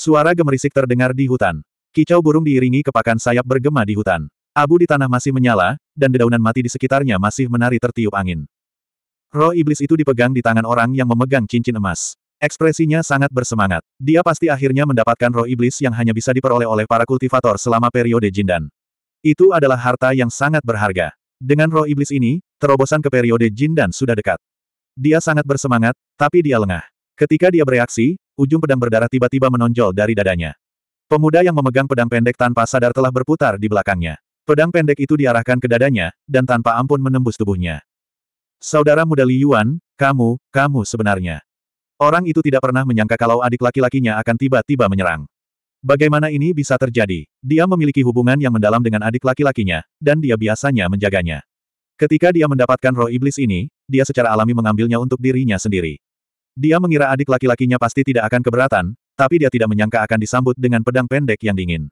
Suara gemerisik terdengar di hutan. Kicau burung diiringi kepakan sayap bergema di hutan. Abu di tanah masih menyala, dan dedaunan mati di sekitarnya masih menari tertiup angin. Roh iblis itu dipegang di tangan orang yang memegang cincin emas. Ekspresinya sangat bersemangat. Dia pasti akhirnya mendapatkan roh iblis yang hanya bisa diperoleh oleh para kultivator selama periode Jindan. Itu adalah harta yang sangat berharga. Dengan roh iblis ini, terobosan ke periode Jindan sudah dekat. Dia sangat bersemangat, tapi dia lengah. Ketika dia bereaksi, ujung pedang berdarah tiba-tiba menonjol dari dadanya. Pemuda yang memegang pedang pendek tanpa sadar telah berputar di belakangnya. Pedang pendek itu diarahkan ke dadanya, dan tanpa ampun menembus tubuhnya. Saudara muda Li Yuan, kamu, kamu sebenarnya. Orang itu tidak pernah menyangka kalau adik laki-lakinya akan tiba-tiba menyerang. Bagaimana ini bisa terjadi? Dia memiliki hubungan yang mendalam dengan adik laki-lakinya, dan dia biasanya menjaganya. Ketika dia mendapatkan roh iblis ini, dia secara alami mengambilnya untuk dirinya sendiri. Dia mengira adik laki-lakinya pasti tidak akan keberatan, tapi dia tidak menyangka akan disambut dengan pedang pendek yang dingin.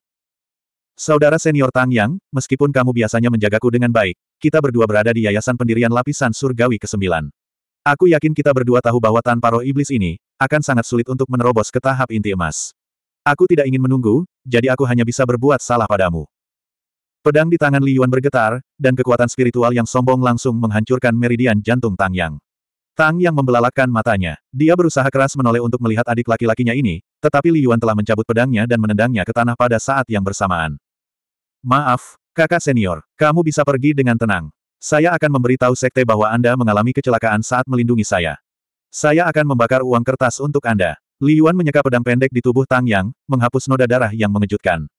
Saudara senior Tang Yang, meskipun kamu biasanya menjagaku dengan baik, kita berdua berada di Yayasan Pendirian Lapisan Surgawi ke-9. Aku yakin kita berdua tahu bahwa tanpa roh iblis ini, akan sangat sulit untuk menerobos ke tahap inti emas. Aku tidak ingin menunggu, jadi aku hanya bisa berbuat salah padamu. Pedang di tangan Li Yuan bergetar, dan kekuatan spiritual yang sombong langsung menghancurkan meridian jantung Tang Yang. Tang yang membelalakan matanya. Dia berusaha keras menoleh untuk melihat adik laki-lakinya ini, tetapi Li Yuan telah mencabut pedangnya dan menendangnya ke tanah pada saat yang bersamaan. Maaf, kakak senior, kamu bisa pergi dengan tenang. Saya akan memberitahu sekte bahwa Anda mengalami kecelakaan saat melindungi saya. Saya akan membakar uang kertas untuk Anda. Li Yuan menyeka pedang pendek di tubuh Tang Yang, menghapus noda darah yang mengejutkan.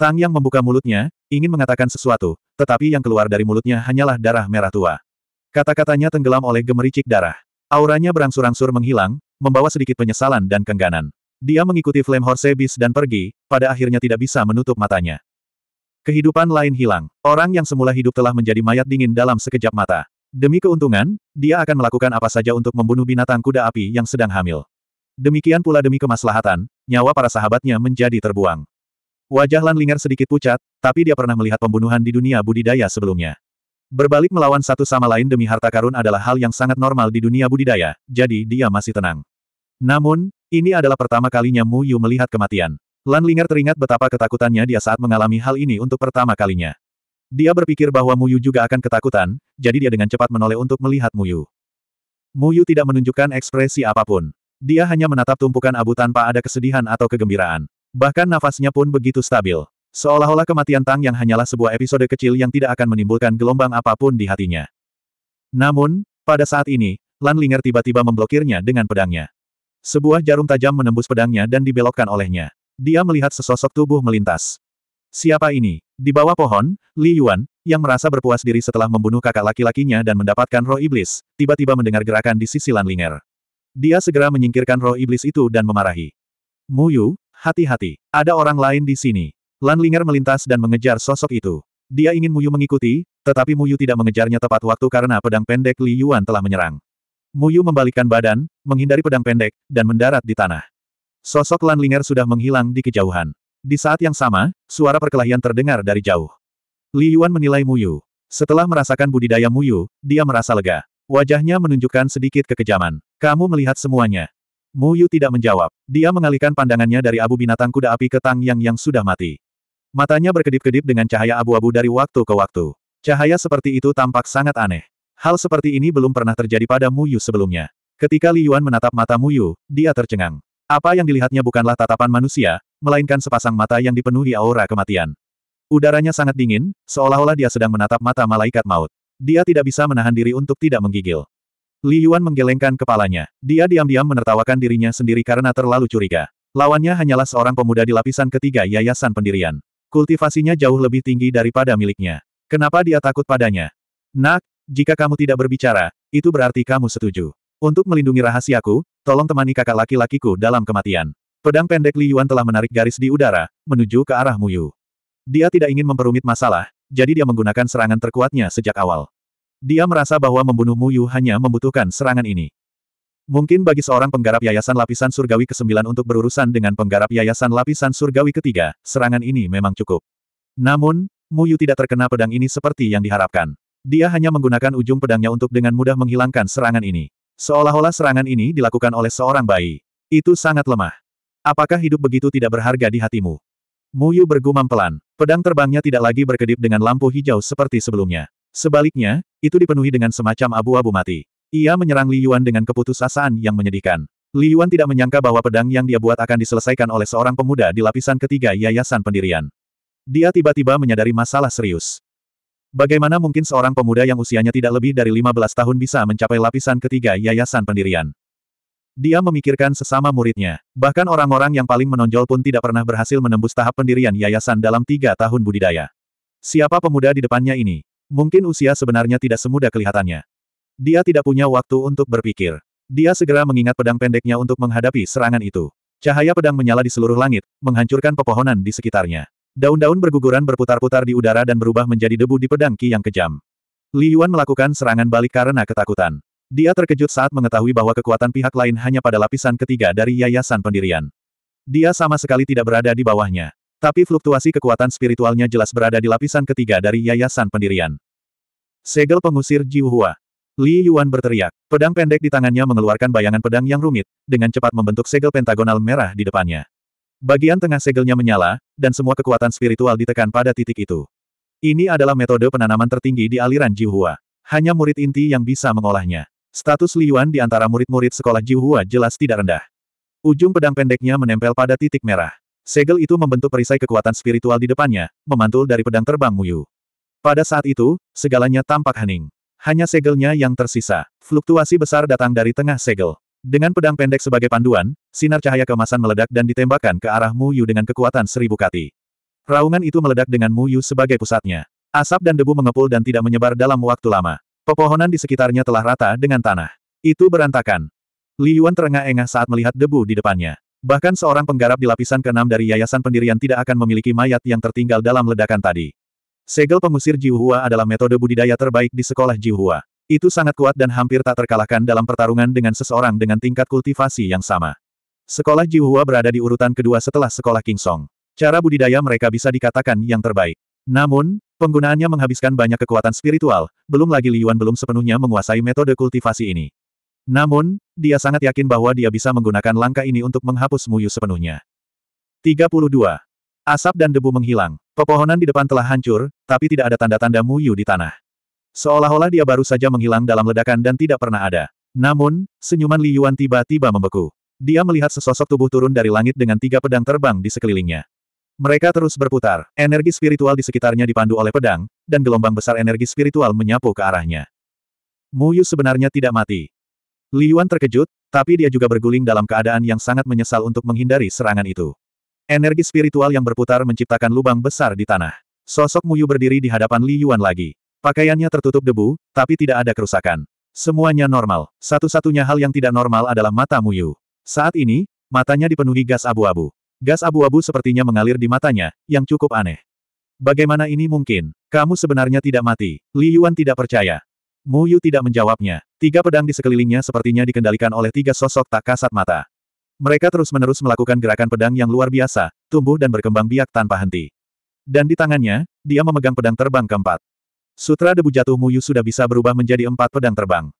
Tang Yang membuka mulutnya, ingin mengatakan sesuatu, tetapi yang keluar dari mulutnya hanyalah darah merah tua. Kata-katanya tenggelam oleh gemericik darah. Auranya berangsur-angsur menghilang, membawa sedikit penyesalan dan kengganan. Dia mengikuti Flame Horse Beast dan pergi, pada akhirnya tidak bisa menutup matanya. Kehidupan lain hilang. Orang yang semula hidup telah menjadi mayat dingin dalam sekejap mata. Demi keuntungan, dia akan melakukan apa saja untuk membunuh binatang kuda api yang sedang hamil. Demikian pula demi kemaslahatan, nyawa para sahabatnya menjadi terbuang. Wajah Lan Linger sedikit pucat, tapi dia pernah melihat pembunuhan di dunia budidaya sebelumnya. Berbalik melawan satu sama lain demi harta karun adalah hal yang sangat normal di dunia budidaya, jadi dia masih tenang. Namun, ini adalah pertama kalinya Mu Yu melihat kematian. Lan Linger teringat betapa ketakutannya dia saat mengalami hal ini untuk pertama kalinya. Dia berpikir bahwa Mu Yu juga akan ketakutan, jadi dia dengan cepat menoleh untuk melihat Mu Yu. Mu Yu tidak menunjukkan ekspresi apa pun. Dia hanya menatap tumpukan abu tanpa ada kesedihan atau kegembiraan. Bahkan nafasnya pun begitu stabil. Seolah-olah kematian Tang yang hanyalah sebuah episode kecil yang tidak akan menimbulkan gelombang apa pun di hatinya. Namun, pada saat ini, Lan Linger tiba-tiba memblokirnya dengan pedangnya. Sebuah jarum tajam menembus pedangnya dan dibelokkan olehnya. Dia melihat sesosok tubuh melintas. Siapa ini? Di bawah pohon, Li Yuan, yang merasa berpuas diri setelah membunuh kakak laki-lakinya dan mendapatkan roh iblis, tiba-tiba mendengar gerakan di sisi Lan Linger. Dia segera menyingkirkan roh iblis itu dan memarahi. Muyu, hati-hati, ada orang lain di sini. Lan Linger melintas dan mengejar sosok itu. Dia ingin Muyu mengikuti, tetapi Muyu tidak mengejarnya tepat waktu karena pedang pendek Li Yuan telah menyerang. Muyu membalikkan badan, menghindari pedang pendek, dan mendarat di tanah. Sosok Lan Linger sudah menghilang di kejauhan. Di saat yang sama, suara perkelahian terdengar dari jauh. Li Yuan menilai Muyu. Setelah merasakan budidaya Muyu, dia merasa lega. Wajahnya menunjukkan sedikit kekejaman. Kamu melihat semuanya. Muyu tidak menjawab. Dia mengalihkan pandangannya dari abu binatang kuda api ke Tang Yang yang sudah mati. Matanya berkedip-kedip dengan cahaya abu-abu dari waktu ke waktu. Cahaya seperti itu tampak sangat aneh. Hal seperti ini belum pernah terjadi pada Muyu sebelumnya. Ketika Li Yuan menatap mata Muyu, dia tercengang. Apa yang dilihatnya bukanlah tatapan manusia, melainkan sepasang mata yang dipenuhi aura kematian. Udaranya sangat dingin, seolah-olah dia sedang menatap mata malaikat maut. Dia tidak bisa menahan diri untuk tidak menggigil. Li Yuan menggelengkan kepalanya. Dia diam-diam menertawakan dirinya sendiri karena terlalu curiga. Lawannya hanyalah seorang pemuda di lapisan ketiga yayasan pendirian. Kultivasinya jauh lebih tinggi daripada miliknya. Kenapa dia takut padanya? Nak, jika kamu tidak berbicara, itu berarti kamu setuju. Untuk melindungi rahasiaku, tolong temani kakak laki-lakiku dalam kematian. Pedang pendek Li Yuan telah menarik garis di udara, menuju ke arah Muyu. Dia tidak ingin memperumit masalah, jadi dia menggunakan serangan terkuatnya sejak awal. Dia merasa bahwa membunuh Muyu hanya membutuhkan serangan ini. Mungkin bagi seorang penggarap Yayasan Lapisan Surgawi ke-9 untuk berurusan dengan penggarap Yayasan Lapisan Surgawi ketiga, serangan ini memang cukup. Namun, Muyu tidak terkena pedang ini seperti yang diharapkan. Dia hanya menggunakan ujung pedangnya untuk dengan mudah menghilangkan serangan ini. Seolah-olah serangan ini dilakukan oleh seorang bayi. Itu sangat lemah. Apakah hidup begitu tidak berharga di hatimu? Mu Yu bergumam pelan. Pedang terbangnya tidak lagi berkedip dengan lampu hijau seperti sebelumnya. Sebaliknya, itu dipenuhi dengan semacam abu-abu mati. Ia menyerang Li Yuan dengan keputusasaan yang menyedihkan. Li Yuan tidak menyangka bahwa pedang yang dia buat akan diselesaikan oleh seorang pemuda di lapisan ketiga Yayasan Pendirian. Dia tiba-tiba menyadari masalah serius. Bagaimana mungkin seorang pemuda yang usianya tidak lebih dari 15 tahun bisa mencapai lapisan ketiga Yayasan Pendirian? Dia memikirkan sesama muridnya. Bahkan orang-orang yang paling menonjol pun tidak pernah berhasil menembus tahap pendirian yayasan dalam tiga tahun budidaya. Siapa pemuda di depannya ini? Mungkin usia sebenarnya tidak semudah kelihatannya. Dia tidak punya waktu untuk berpikir. Dia segera mengingat pedang pendeknya untuk menghadapi serangan itu. Cahaya pedang menyala di seluruh langit, menghancurkan pepohonan di sekitarnya. Daun-daun berguguran berputar-putar di udara dan berubah menjadi debu di pedang Ki yang kejam. Li Yuan melakukan serangan balik karena ketakutan. Dia terkejut saat mengetahui bahwa kekuatan pihak lain hanya pada lapisan ketiga dari yayasan pendirian. Dia sama sekali tidak berada di bawahnya. Tapi fluktuasi kekuatan spiritualnya jelas berada di lapisan ketiga dari yayasan pendirian. Segel pengusir Jiu Hua. Li Yuan berteriak. Pedang pendek di tangannya mengeluarkan bayangan pedang yang rumit, dengan cepat membentuk segel pentagonal merah di depannya. Bagian tengah segelnya menyala, dan semua kekuatan spiritual ditekan pada titik itu. Ini adalah metode penanaman tertinggi di aliran Jiu Hua. Hanya murid inti yang bisa mengolahnya. Status Li Yuan di antara murid-murid sekolah Jiuhua jelas tidak rendah. Ujung pedang pendeknya menempel pada titik merah. Segel itu membentuk perisai kekuatan spiritual di depannya, memantul dari pedang terbang Muyu. Pada saat itu, segalanya tampak hening. Hanya segelnya yang tersisa. Fluktuasi besar datang dari tengah segel. Dengan pedang pendek sebagai panduan, sinar cahaya keemasan meledak dan ditembakkan ke arah Muyu dengan kekuatan seribu kati. Raungan itu meledak dengan Muyu sebagai pusatnya. Asap dan debu mengepul dan tidak menyebar dalam waktu lama. Pepohonan di sekitarnya telah rata dengan tanah. Itu berantakan. Li Yuan terengah-engah saat melihat debu di depannya. Bahkan seorang penggarap di lapisan keenam dari Yayasan Pendirian tidak akan memiliki mayat yang tertinggal dalam ledakan tadi. Segel pengusir Jiuhua adalah metode budidaya terbaik di sekolah Jiuhua. Itu sangat kuat dan hampir tak terkalahkan dalam pertarungan dengan seseorang dengan tingkat kultivasi yang sama. Sekolah Jiuhua berada di urutan kedua setelah sekolah King Song. Cara budidaya mereka bisa dikatakan yang terbaik. Namun, penggunaannya menghabiskan banyak kekuatan spiritual, belum lagi Li Yuan belum sepenuhnya menguasai metode kultivasi ini. Namun, dia sangat yakin bahwa dia bisa menggunakan langkah ini untuk menghapus Muyu sepenuhnya. 32. Asap dan debu menghilang. Pepohonan di depan telah hancur, tapi tidak ada tanda-tanda Muyu di tanah. Seolah-olah dia baru saja menghilang dalam ledakan dan tidak pernah ada. Namun, senyuman Li Yuan tiba-tiba membeku. Dia melihat sesosok tubuh turun dari langit dengan tiga pedang terbang di sekelilingnya. Mereka terus berputar. Energi spiritual di sekitarnya dipandu oleh pedang, dan gelombang besar energi spiritual menyapu ke arahnya. Mu Yu sebenarnya tidak mati. Li Yuan terkejut, tapi dia juga berguling dalam keadaan yang sangat menyesal untuk menghindari serangan itu. Energi spiritual yang berputar menciptakan lubang besar di tanah. Sosok Mu Yu berdiri di hadapan Li Yuan lagi. Pakaiannya tertutup debu, tapi tidak ada kerusakan. Semuanya normal. Satu-satunya hal yang tidak normal adalah mata Mu Yu. Saat ini, matanya dipenuhi gas abu-abu. Gas abu-abu sepertinya mengalir di matanya, yang cukup aneh. Bagaimana ini mungkin? Kamu sebenarnya tidak mati. Li Yuan tidak percaya. Mu Yu tidak menjawabnya. Tiga pedang di sekelilingnya sepertinya dikendalikan oleh tiga sosok tak kasat mata. Mereka terus-menerus melakukan gerakan pedang yang luar biasa, tumbuh dan berkembang biak tanpa henti. Dan di tangannya, dia memegang pedang terbang keempat. Sutra debu jatuh Mu Yu sudah bisa berubah menjadi empat pedang terbang.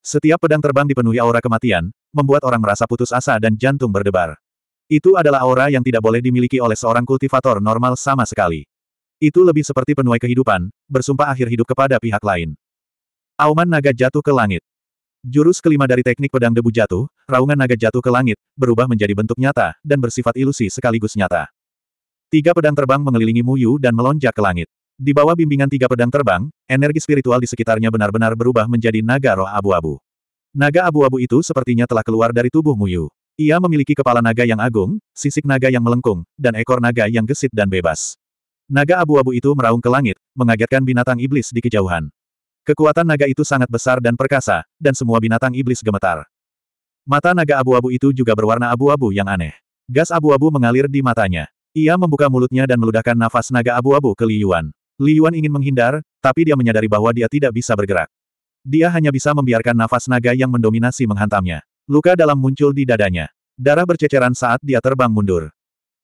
Setiap pedang terbang dipenuhi aura kematian, membuat orang merasa putus asa dan jantung berdebar. Itu adalah aura yang tidak boleh dimiliki oleh seorang kultivator normal sama sekali. Itu lebih seperti penuai kehidupan, bersumpah akhir hidup kepada pihak lain. Auman naga jatuh ke langit. Jurus kelima dari teknik pedang debu jatuh, raungan naga jatuh ke langit, berubah menjadi bentuk nyata, dan bersifat ilusi sekaligus nyata. Tiga pedang terbang mengelilingi Muyu dan melonjak ke langit. Di bawah bimbingan tiga pedang terbang, energi spiritual di sekitarnya benar-benar berubah menjadi naga roh abu-abu. Naga abu-abu itu sepertinya telah keluar dari tubuh Muyu. Ia memiliki kepala naga yang agung, sisik naga yang melengkung, dan ekor naga yang gesit dan bebas. Naga abu-abu itu meraung ke langit, mengagetkan binatang iblis di kejauhan. Kekuatan naga itu sangat besar dan perkasa, dan semua binatang iblis gemetar. Mata naga abu-abu itu juga berwarna abu-abu yang aneh. Gas abu-abu mengalir di matanya. Ia membuka mulutnya dan meludahkan nafas naga abu-abu ke Li Yuan. Li Yuan ingin menghindar, tapi dia menyadari bahwa dia tidak bisa bergerak. Dia hanya bisa membiarkan nafas naga yang mendominasi menghantamnya. Luka dalam muncul di dadanya. Darah berceceran saat dia terbang mundur.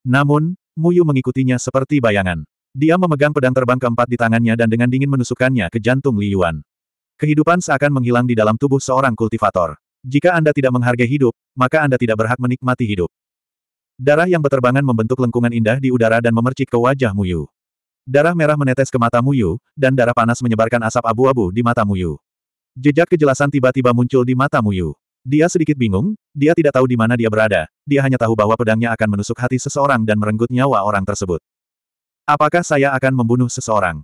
Namun, Muyu mengikutinya seperti bayangan. Dia memegang pedang terbang keempat di tangannya dan dengan dingin menusukkannya ke jantung Li Yuan. Kehidupan seakan menghilang di dalam tubuh seorang kultivator. Jika Anda tidak menghargai hidup, maka Anda tidak berhak menikmati hidup. Darah yang beterbangan membentuk lengkungan indah di udara dan memercik ke wajah Muyu. Darah merah menetes ke mata Muyu, dan darah panas menyebarkan asap abu-abu di mata Muyu. Jejak kejelasan tiba-tiba muncul di mata Muyu. Dia sedikit bingung, dia tidak tahu di mana dia berada, dia hanya tahu bahwa pedangnya akan menusuk hati seseorang dan merenggut nyawa orang tersebut. Apakah saya akan membunuh seseorang?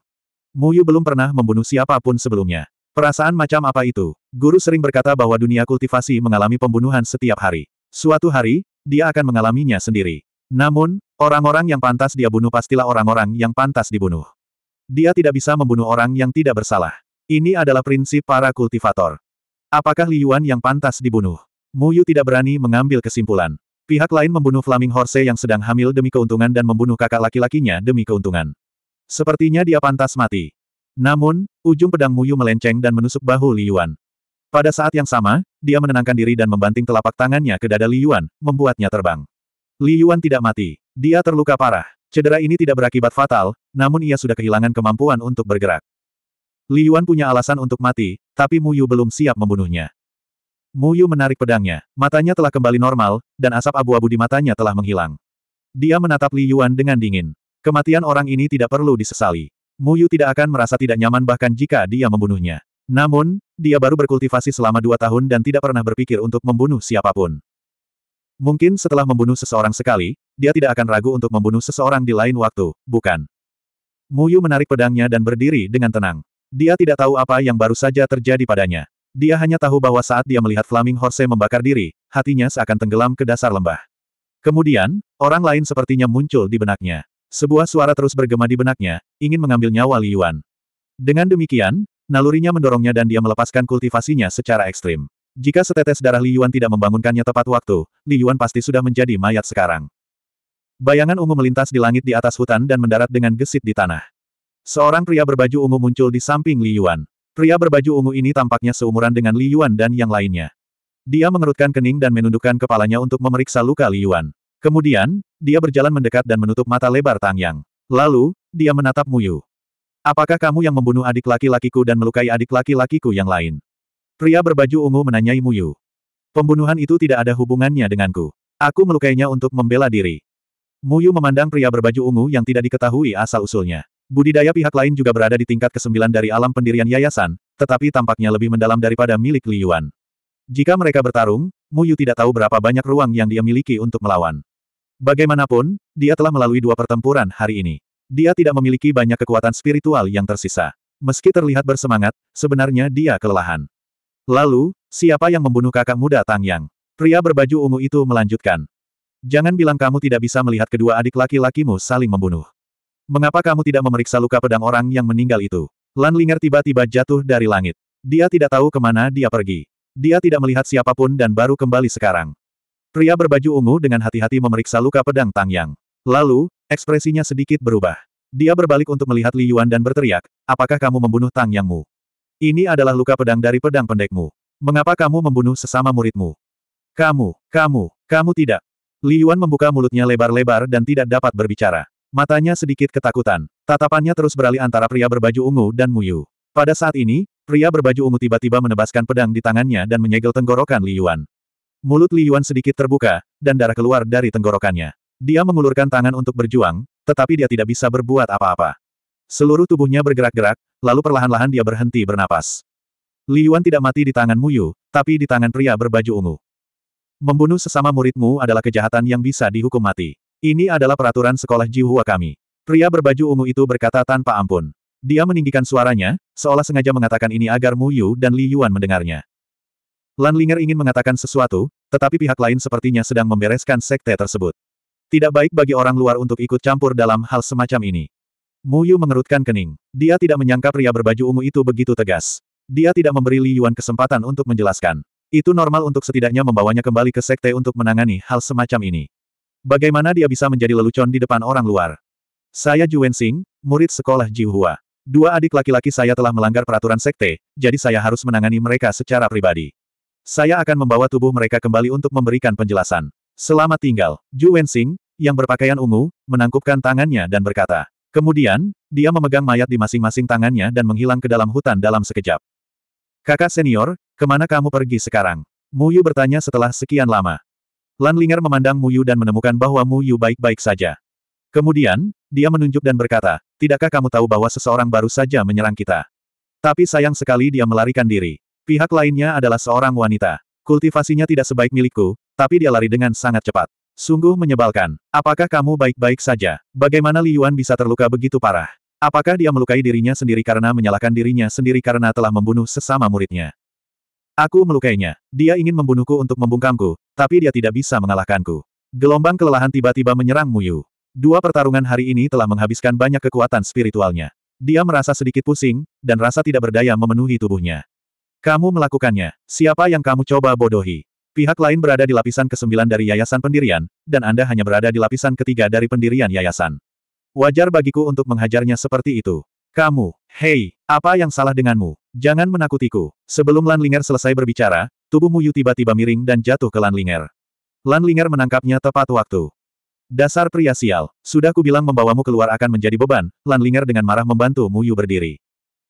Muyu belum pernah membunuh siapa pun sebelumnya. Perasaan macam apa itu? Guru sering berkata bahwa dunia kultivasi mengalami pembunuhan setiap hari. Suatu hari, dia akan mengalaminya sendiri. Namun, orang-orang yang pantas dia bunuh pastilah orang-orang yang pantas dibunuh. Dia tidak bisa membunuh orang yang tidak bersalah. Ini adalah prinsip para kultivator. Apakah Li Yuan yang pantas dibunuh? Mu Yu tidak berani mengambil kesimpulan. Pihak lain membunuh Flaming Horse yang sedang hamil demi keuntungan dan membunuh kakak laki-lakinya demi keuntungan. Sepertinya dia pantas mati. Namun, ujung pedang Mu Yu melenceng dan menusuk bahu Li Yuan. Pada saat yang sama, dia menenangkan diri dan membanting telapak tangannya ke dada Li Yuan, membuatnya terbang. Li Yuan tidak mati. Dia terluka parah. Cedera ini tidak berakibat fatal, namun ia sudah kehilangan kemampuan untuk bergerak. Li Yuan punya alasan untuk mati, tapi Mu Yu belum siap membunuhnya. Mu Yu menarik pedangnya, matanya telah kembali normal, dan asap abu-abu di matanya telah menghilang. Dia menatap Li Yuan dengan dingin. Kematian orang ini tidak perlu disesali. Mu Yu tidak akan merasa tidak nyaman bahkan jika dia membunuhnya. Namun, dia baru berkultivasi selama dua tahun dan tidak pernah berpikir untuk membunuh siapa pun. Mungkin setelah membunuh seseorang sekali, dia tidak akan ragu untuk membunuh seseorang di lain waktu, bukan? Muyu menarik pedangnya dan berdiri dengan tenang. Dia tidak tahu apa yang baru saja terjadi padanya. Dia hanya tahu bahwa saat dia melihat Flaming Horse membakar diri, hatinya seakan tenggelam ke dasar lembah. Kemudian, orang lain sepertinya muncul di benaknya. Sebuah suara terus bergema di benaknya, ingin mengambil nyawa Li Yuan. Dengan demikian, Nalurinya mendorongnya dan dia melepaskan kultivasinya secara ekstrim. Jika setetes darah Li Yuan tidak membangunkannya tepat waktu, Li Yuan pasti sudah menjadi mayat sekarang. Bayangan ungu melintas di langit di atas hutan dan mendarat dengan gesit di tanah. Seorang pria berbaju ungu muncul di samping Li Yuan. Pria berbaju ungu ini tampaknya seumuran dengan Li Yuan dan yang lainnya. Dia mengerutkan kening dan menundukkan kepalanya untuk memeriksa luka Li Yuan. Kemudian, dia berjalan mendekat dan menutup mata lebar Tang Yang. Lalu, dia menatap Muyu. Apakah kamu yang membunuh adik laki-lakiku dan melukai adik laki-lakiku yang lain? Pria berbaju ungu menanyai Muyu. Pembunuhan itu tidak ada hubungannya denganku. Aku melukainya untuk membela diri. Muyu memandang pria berbaju ungu yang tidak diketahui asal-usulnya. Budidaya pihak lain juga berada di tingkat kesembilan dari alam pendirian yayasan, tetapi tampaknya lebih mendalam daripada milik Li Yuan. Jika mereka bertarung, Muyu tidak tahu berapa banyak ruang yang dia miliki untuk melawan. Bagaimanapun, dia telah melalui dua pertempuran hari ini. Dia tidak memiliki banyak kekuatan spiritual yang tersisa. Meski terlihat bersemangat, sebenarnya dia kelelahan. Lalu, siapa yang membunuh kakak muda Tang Yang? Pria berbaju ungu itu melanjutkan. Jangan bilang kamu tidak bisa melihat kedua adik laki-lakimu saling membunuh. Mengapa kamu tidak memeriksa luka pedang orang yang meninggal itu? Lan Linger tiba-tiba jatuh dari langit. Dia tidak tahu ke mana dia pergi. Dia tidak melihat siapa pun dan baru kembali sekarang. Pria berbaju ungu dengan hati-hati memeriksa luka pedang Tang Yang. Lalu, Ekspresinya sedikit berubah. Dia berbalik untuk melihat Li Yuan dan berteriak, apakah kamu membunuh Tang Yangmu? Ini adalah luka pedang dari pedang pendekmu. Mengapa kamu membunuh sesama muridmu? Kamu, kamu, kamu tidak. Li Yuan membuka mulutnya lebar-lebar dan tidak dapat berbicara. Matanya sedikit ketakutan. Tatapannya terus beralih antara pria berbaju ungu dan Muyu. Pada saat ini, pria berbaju ungu tiba-tiba menebaskan pedang di tangannya dan menyegel tenggorokan Li Yuan. Mulut Li Yuan sedikit terbuka, dan darah keluar dari tenggorokannya. Dia mengulurkan tangan untuk berjuang, tetapi dia tidak bisa berbuat apa-apa. Seluruh tubuhnya bergerak-gerak, lalu perlahan-lahan dia berhenti bernapas. Li Yuan tidak mati di tangan Muyu, tapi di tangan pria berbaju ungu. Membunuh sesama muridmu adalah kejahatan yang bisa dihukum mati. Ini adalah peraturan sekolah Jihua kami. Pria berbaju ungu itu berkata tanpa ampun. Dia meninggikan suaranya, seolah sengaja mengatakan ini agar Muyu dan Li Yuan mendengarnya. Lan Linger ingin mengatakan sesuatu, tetapi pihak lain sepertinya sedang membereskan sekte tersebut. Tidak baik bagi orang luar untuk ikut campur dalam hal semacam ini. Mu Yu mengerutkan kening. Dia tidak menyangka pria berbaju ungu itu begitu tegas. Dia tidak memberi Li Yuan kesempatan untuk menjelaskan. Itu normal untuk setidaknya membawanya kembali ke sekte untuk menangani hal semacam ini. Bagaimana dia bisa menjadi lelucon di depan orang luar? Saya Ju Wensing, murid sekolah Jihua. Dua adik laki-laki saya telah melanggar peraturan sekte, jadi saya harus menangani mereka secara pribadi. Saya akan membawa tubuh mereka kembali untuk memberikan penjelasan. Selamat tinggal, Ju Wensing, yang berpakaian ungu, menangkupkan tangannya dan berkata. Kemudian, dia memegang mayat di masing-masing tangannya dan menghilang ke dalam hutan dalam sekejap. Kakak senior, ke mana kamu pergi sekarang? Muyu bertanya setelah sekian lama. Lan Linger memandang Mu Yu dan menemukan bahwa Mu Yu baik-baik saja. Kemudian, dia menunjuk dan berkata, tidakkah kamu tahu bahwa seseorang baru saja menyerang kita? Tapi sayang sekali dia melarikan diri. Pihak lainnya adalah seorang wanita. Kultivasinya tidak sebaik milikku, tapi dia lari dengan sangat cepat. Sungguh menyebalkan. Apakah kamu baik-baik saja? Bagaimana Li Yuan bisa terluka begitu parah? Apakah dia melukai dirinya sendiri karena menyalahkan dirinya sendiri karena telah membunuh sesama muridnya? Aku melukainya. Dia ingin membunuhku untuk membungkamku, tapi dia tidak bisa mengalahkanku. Gelombang kelelahan tiba-tiba menyerang Muyu. Dua pertarungan hari ini telah menghabiskan banyak kekuatan spiritualnya. Dia merasa sedikit pusing, dan rasa tidak berdaya memenuhi tubuhnya. Kamu melakukannya. Siapa yang kamu coba bodohi? Pihak lain berada di lapisan ke-9 dari Yayasan Pendirian, dan Anda hanya berada di lapisan ketiga dari pendirian yayasan. Wajar bagiku untuk menghajarnya seperti itu. Kamu, hei, apa yang salah denganmu? Jangan menakutiku. Sebelum Lan Linger selesai berbicara, tubuh Muyu tiba-tiba miring dan jatuh ke Lan Linger. Lan Linger menangkapnya tepat waktu. Dasar pria sial, sudah kubilang membawamu keluar akan menjadi beban, Lan Linger dengan marah membantu Muyu berdiri.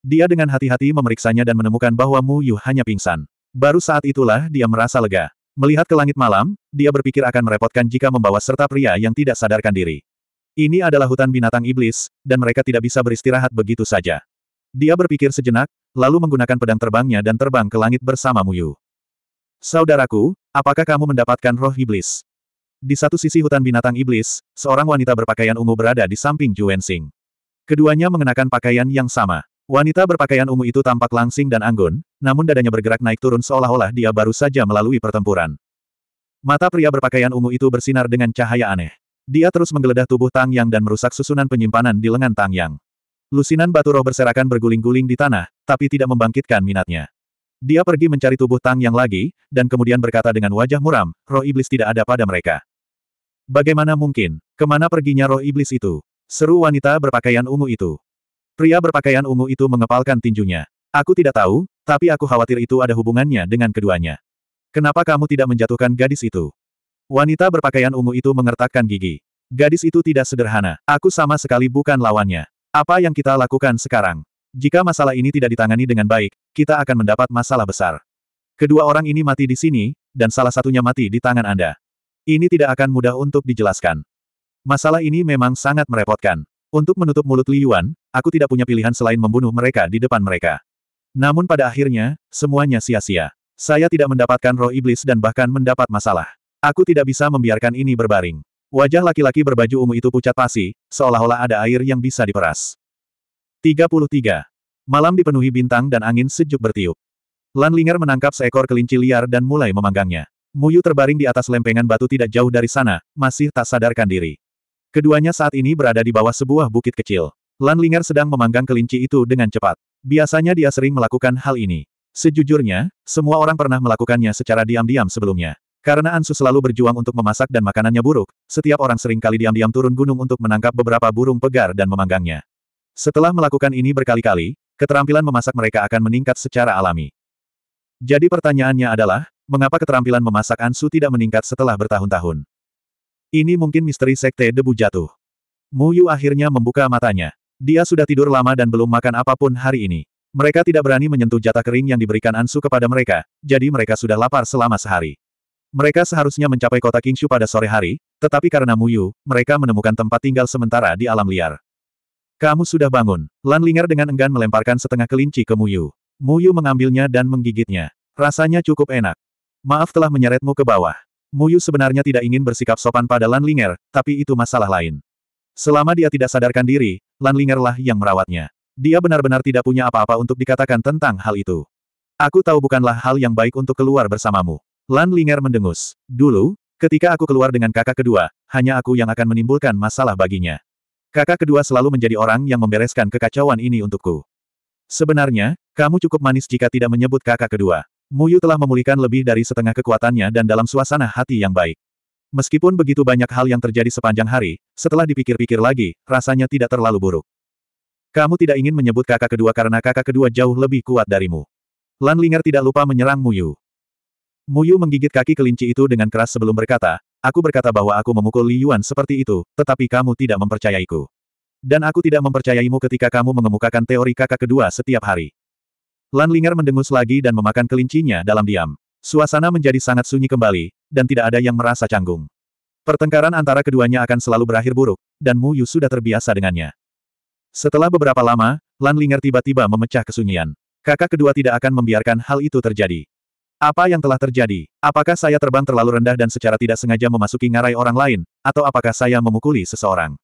Dia dengan hati-hati memeriksanya dan menemukan bahwa Muyu hanya pingsan. Baru saat itulah dia merasa lega. Melihat ke langit malam, dia berpikir akan merepotkan jika membawa serta pria yang tidak sadarkan diri. Ini adalah hutan binatang iblis, dan mereka tidak bisa beristirahat begitu saja. Dia berpikir sejenak, lalu menggunakan pedang terbangnya dan terbang ke langit bersama Muyu. Saudaraku, apakah kamu mendapatkan roh iblis? Di satu sisi hutan binatang iblis, seorang wanita berpakaian ungu berada di samping Ju Wensing. Keduanya mengenakan pakaian yang sama. Wanita berpakaian ungu itu tampak langsing dan anggun, namun dadanya bergerak naik turun seolah-olah dia baru saja melalui pertempuran. Mata pria berpakaian ungu itu bersinar dengan cahaya aneh. Dia terus menggeledah tubuh Tang Yang dan merusak susunan penyimpanan di lengan Tang Yang. Lusinan batu roh berserakan berguling-guling di tanah, tapi tidak membangkitkan minatnya. Dia pergi mencari tubuh Tang Yang lagi, dan kemudian berkata dengan wajah muram, roh iblis tidak ada pada mereka. Bagaimana mungkin? Ke mana perginya roh iblis itu? Seru wanita berpakaian ungu itu. Pria berpakaian ungu itu mengepalkan tinjunya. Aku tidak tahu, tapi aku khawatir itu ada hubungannya dengan keduanya. Kenapa kamu tidak menjatuhkan gadis itu? Wanita berpakaian ungu itu mengertakkan gigi. Gadis itu tidak sederhana. Aku sama sekali bukan lawannya. Apa yang kita lakukan sekarang? Jika masalah ini tidak ditangani dengan baik, kita akan mendapat masalah besar. Kedua orang ini mati di sini, dan salah satunya mati di tangan Anda. Ini tidak akan mudah untuk dijelaskan. Masalah ini memang sangat merepotkan. Untuk menutup mulut Li Yuan, aku tidak punya pilihan selain membunuh mereka di depan mereka. Namun pada akhirnya, semuanya sia-sia. Saya tidak mendapatkan roh iblis dan bahkan mendapat masalah. Aku tidak bisa membiarkan ini berbaring. Wajah laki-laki berbaju ungu itu pucat pasi, seolah-olah ada air yang bisa diperas. 33. Malam dipenuhi bintang dan angin sejuk bertiup. Lan Linger menangkap seekor kelinci liar dan mulai memanggangnya. Muyu terbaring di atas lempengan batu tidak jauh dari sana, masih tak sadarkan diri. Keduanya saat ini berada di bawah sebuah bukit kecil. Lan Linger sedang memanggang kelinci itu dengan cepat. Biasanya dia sering melakukan hal ini. Sejujurnya, semua orang pernah melakukannya secara diam-diam sebelumnya. Karena Ansu selalu berjuang untuk memasak dan makanannya buruk, setiap orang sering kali diam-diam turun gunung untuk menangkap beberapa burung pegar dan memanggangnya. Setelah melakukan ini berkali-kali, keterampilan memasak mereka akan meningkat secara alami. Jadi pertanyaannya adalah, mengapa keterampilan memasak Ansu tidak meningkat setelah bertahun-tahun? Ini mungkin misteri sekte debu jatuh. Mu Yu akhirnya membuka matanya. Dia sudah tidur lama dan belum makan apa pun hari ini. Mereka tidak berani menyentuh jatah kering yang diberikan Ansu kepada mereka, jadi mereka sudah lapar selama sehari. Mereka seharusnya mencapai kota Kingshu pada sore hari, tetapi karena Mu Yu, mereka menemukan tempat tinggal sementara di alam liar. Kamu sudah bangun. Lan Linger dengan enggan melemparkan setengah kelinci ke Mu Yu. Mu Yu mengambilnya dan menggigitnya. Rasanya cukup enak. Maaf telah menyeretmu ke bawah. Muyu sebenarnya tidak ingin bersikap sopan pada Lan Linger, tapi itu masalah lain. Selama dia tidak sadarkan diri, Lan Linger lah yang merawatnya. Dia benar-benar tidak punya apa-apa untuk dikatakan tentang hal itu. Aku tahu bukanlah hal yang baik untuk keluar bersamamu. Lan Linger mendengus. Dulu, ketika aku keluar dengan kakak kedua, hanya aku yang akan menimbulkan masalah baginya. Kakak kedua selalu menjadi orang yang membereskan kekacauan ini untukku. Sebenarnya, kamu cukup manis jika tidak menyebut kakak kedua. Muyu telah memulihkan lebih dari setengah kekuatannya dan dalam suasana hati yang baik. Meskipun begitu banyak hal yang terjadi sepanjang hari, setelah dipikir-pikir lagi, rasanya tidak terlalu buruk. Kamu tidak ingin menyebut kakak kedua karena kakak kedua jauh lebih kuat darimu. Lan Linger tidak lupa menyerang Muyu. Muyu menggigit kaki kelinci itu dengan keras sebelum berkata, aku berkata bahwa aku memukul Li Yuan seperti itu, tetapi kamu tidak mempercayaiku. Dan aku tidak mempercayaimu ketika kamu mengemukakan teori kakak kedua setiap hari. Lan Linger mendengus lagi dan memakan kelincinya dalam diam. Suasana menjadi sangat sunyi kembali, dan tidak ada yang merasa canggung. Pertengkaran antara keduanya akan selalu berakhir buruk, dan Mu Yu sudah terbiasa dengannya. Setelah beberapa lama, Lan Linger tiba-tiba memecah kesunyian. Kakak kedua tidak akan membiarkan hal itu terjadi. Apa yang telah terjadi? Apakah saya terbang terlalu rendah dan secara tidak sengaja memasuki ngarai orang lain, atau apakah saya memukuli seseorang?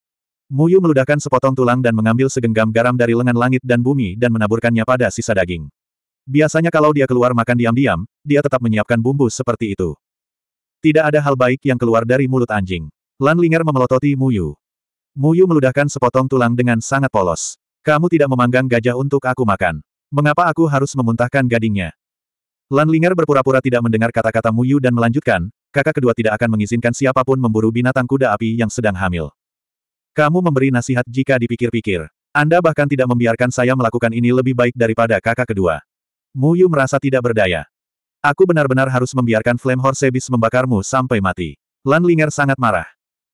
Muyu meludahkan sepotong tulang dan mengambil segenggam garam dari lengan langit dan bumi dan menaburkannya pada sisa daging. Biasanya kalau dia keluar makan diam-diam, dia tetap menyiapkan bumbu seperti itu. Tidak ada hal baik yang keluar dari mulut anjing. Lan Linger memelototi Muyu. Muyu meludahkan sepotong tulang dengan sangat polos. Kamu tidak memanggang gajah untuk aku makan. Mengapa aku harus memuntahkan gadingnya? Lan Linger berpura-pura tidak mendengar kata-kata Muyu dan melanjutkan, kakak kedua tidak akan mengizinkan siapa pun memburu binatang kuda api yang sedang hamil. Kamu memberi nasihat jika dipikir-pikir. Anda bahkan tidak membiarkan saya melakukan ini lebih baik daripada kakak kedua. Muyu merasa tidak berdaya. Aku benar-benar harus membiarkan Flame Horsebis membakarmu sampai mati. Lan Linger sangat marah.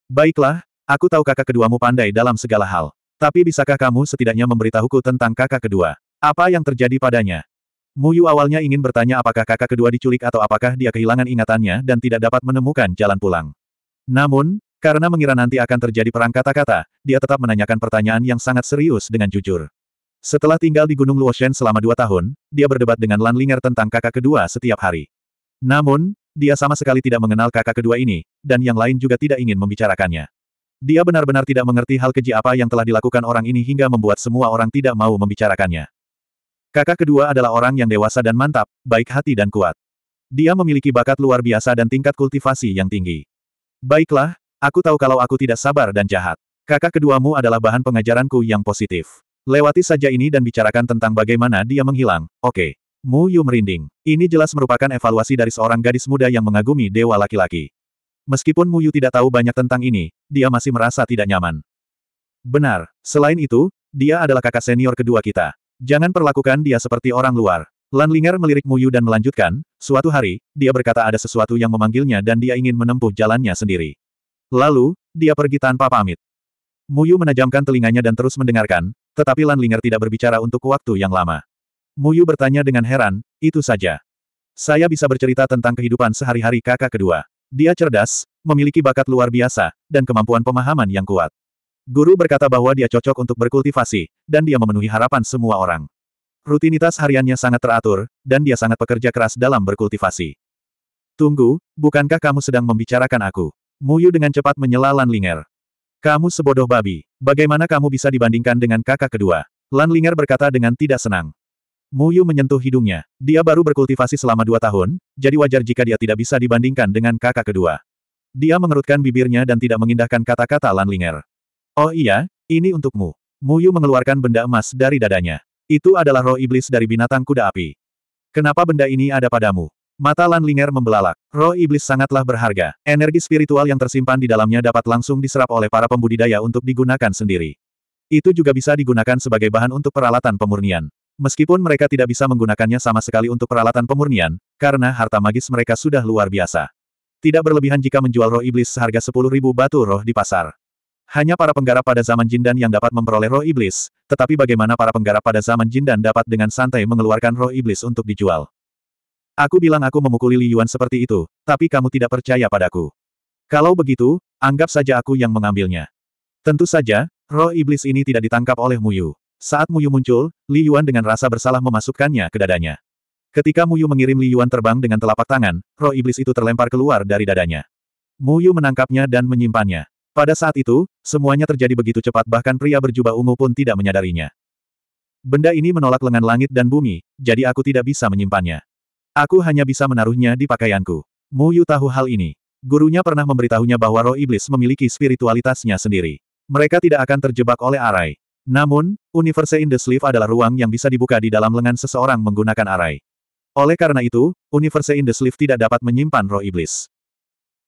Baiklah, aku tahu kakak keduamu pandai dalam segala hal. Tapi bisakah kamu setidaknya memberitahuku tentang kakak kedua? Apa yang terjadi padanya? Muyu awalnya ingin bertanya apakah kakak kedua diculik atau apakah dia kehilangan ingatannya dan tidak dapat menemukan jalan pulang. Namun, karena mengira nanti akan terjadi perang kata-kata, dia tetap menanyakan pertanyaan yang sangat serius dengan jujur. Setelah tinggal di Gunung Luoshen selama dua tahun, dia berdebat dengan Lan Linger tentang kakak kedua setiap hari. Namun, dia sama sekali tidak mengenal kakak kedua ini, dan yang lain juga tidak ingin membicarakannya. Dia benar-benar tidak mengerti hal keji apa yang telah dilakukan orang ini hingga membuat semua orang tidak mau membicarakannya. Kakak kedua adalah orang yang dewasa dan mantap, baik hati dan kuat. Dia memiliki bakat luar biasa dan tingkat kultivasi yang tinggi. Baiklah, aku tahu kalau aku tidak sabar dan jahat. Kakak keduamu adalah bahan pengajaranku yang positif. Lewati saja ini dan bicarakan tentang bagaimana dia menghilang, oke. Okay. Mu Yu merinding. Ini jelas merupakan evaluasi dari seorang gadis muda yang mengagumi dewa laki-laki. Meskipun Mu Yu tidak tahu banyak tentang ini, dia masih merasa tidak nyaman. Benar, selain itu, dia adalah kakak senior kedua kita. Jangan perlakukan dia seperti orang luar. Lan Linger melirik Muyu dan melanjutkan, suatu hari, dia berkata ada sesuatu yang memanggilnya dan dia ingin menempuh jalannya sendiri. Lalu, dia pergi tanpa pamit. Muyu menajamkan telinganya dan terus mendengarkan, tetapi Lan Linger tidak berbicara untuk waktu yang lama. Muyu bertanya dengan heran, itu saja. Saya bisa bercerita tentang kehidupan sehari-hari kakak kedua. Dia cerdas, memiliki bakat luar biasa, dan kemampuan pemahaman yang kuat. Guru berkata bahwa dia cocok untuk berkultivasi, dan dia memenuhi harapan semua orang. Rutinitas hariannya sangat teratur, dan dia sangat pekerja keras dalam berkultivasi. Tunggu, bukankah kamu sedang membicarakan aku? Muyu dengan cepat menyela Lan Linger. Kamu sebodoh babi. Bagaimana kamu bisa dibandingkan dengan kakak kedua? Lan Linger berkata dengan tidak senang. Muyu menyentuh hidungnya. Dia baru berkultivasi selama dua tahun, jadi wajar jika dia tidak bisa dibandingkan dengan kakak kedua. Dia mengerutkan bibirnya dan tidak mengindahkan kata-kata Lan Linger. Oh iya, ini untukmu. Muyu mengeluarkan benda emas dari dadanya. Itu adalah roh iblis dari binatang kuda api. Kenapa benda ini ada padamu? Mata Lan Linger membelalak. Roh iblis sangatlah berharga. Energi spiritual yang tersimpan di dalamnya dapat langsung diserap oleh para pembudidaya untuk digunakan sendiri. Itu juga bisa digunakan sebagai bahan untuk peralatan pemurnian. Meskipun mereka tidak bisa menggunakannya sama sekali untuk peralatan pemurnian, karena harta magis mereka sudah luar biasa. Tidak berlebihan jika menjual roh iblis seharga 10.000 batu roh di pasar. Hanya para penggarap pada zaman Jindan yang dapat memperoleh roh iblis, tetapi bagaimana para penggarap pada zaman Jindan dapat dengan santai mengeluarkan roh iblis untuk dijual? Aku bilang aku memukuli Li Yuan seperti itu, tapi kamu tidak percaya padaku. Kalau begitu, anggap saja aku yang mengambilnya. Tentu saja, roh iblis ini tidak ditangkap oleh Muyu. Saat Muyu muncul, Li Yuan dengan rasa bersalah memasukkannya ke dadanya. Ketika Muyu mengirim Li Yuan terbang dengan telapak tangan, roh iblis itu terlempar keluar dari dadanya. Muyu menangkapnya dan menyimpannya. Pada saat itu, semuanya terjadi begitu cepat bahkan pria berjubah ungu pun tidak menyadarinya. Benda ini menolak lengan langit dan bumi, jadi aku tidak bisa menyimpannya. Aku hanya bisa menaruhnya di pakaianku. Mu Yu tahu hal ini. Gurunya pernah memberitahunya bahwa roh iblis memiliki spiritualitasnya sendiri. Mereka tidak akan terjebak oleh arai. Namun, Universe in the Sleeve adalah ruang yang bisa dibuka di dalam lengan seseorang menggunakan arai. Oleh karena itu, Universe in the Sleeve tidak dapat menyimpan roh iblis.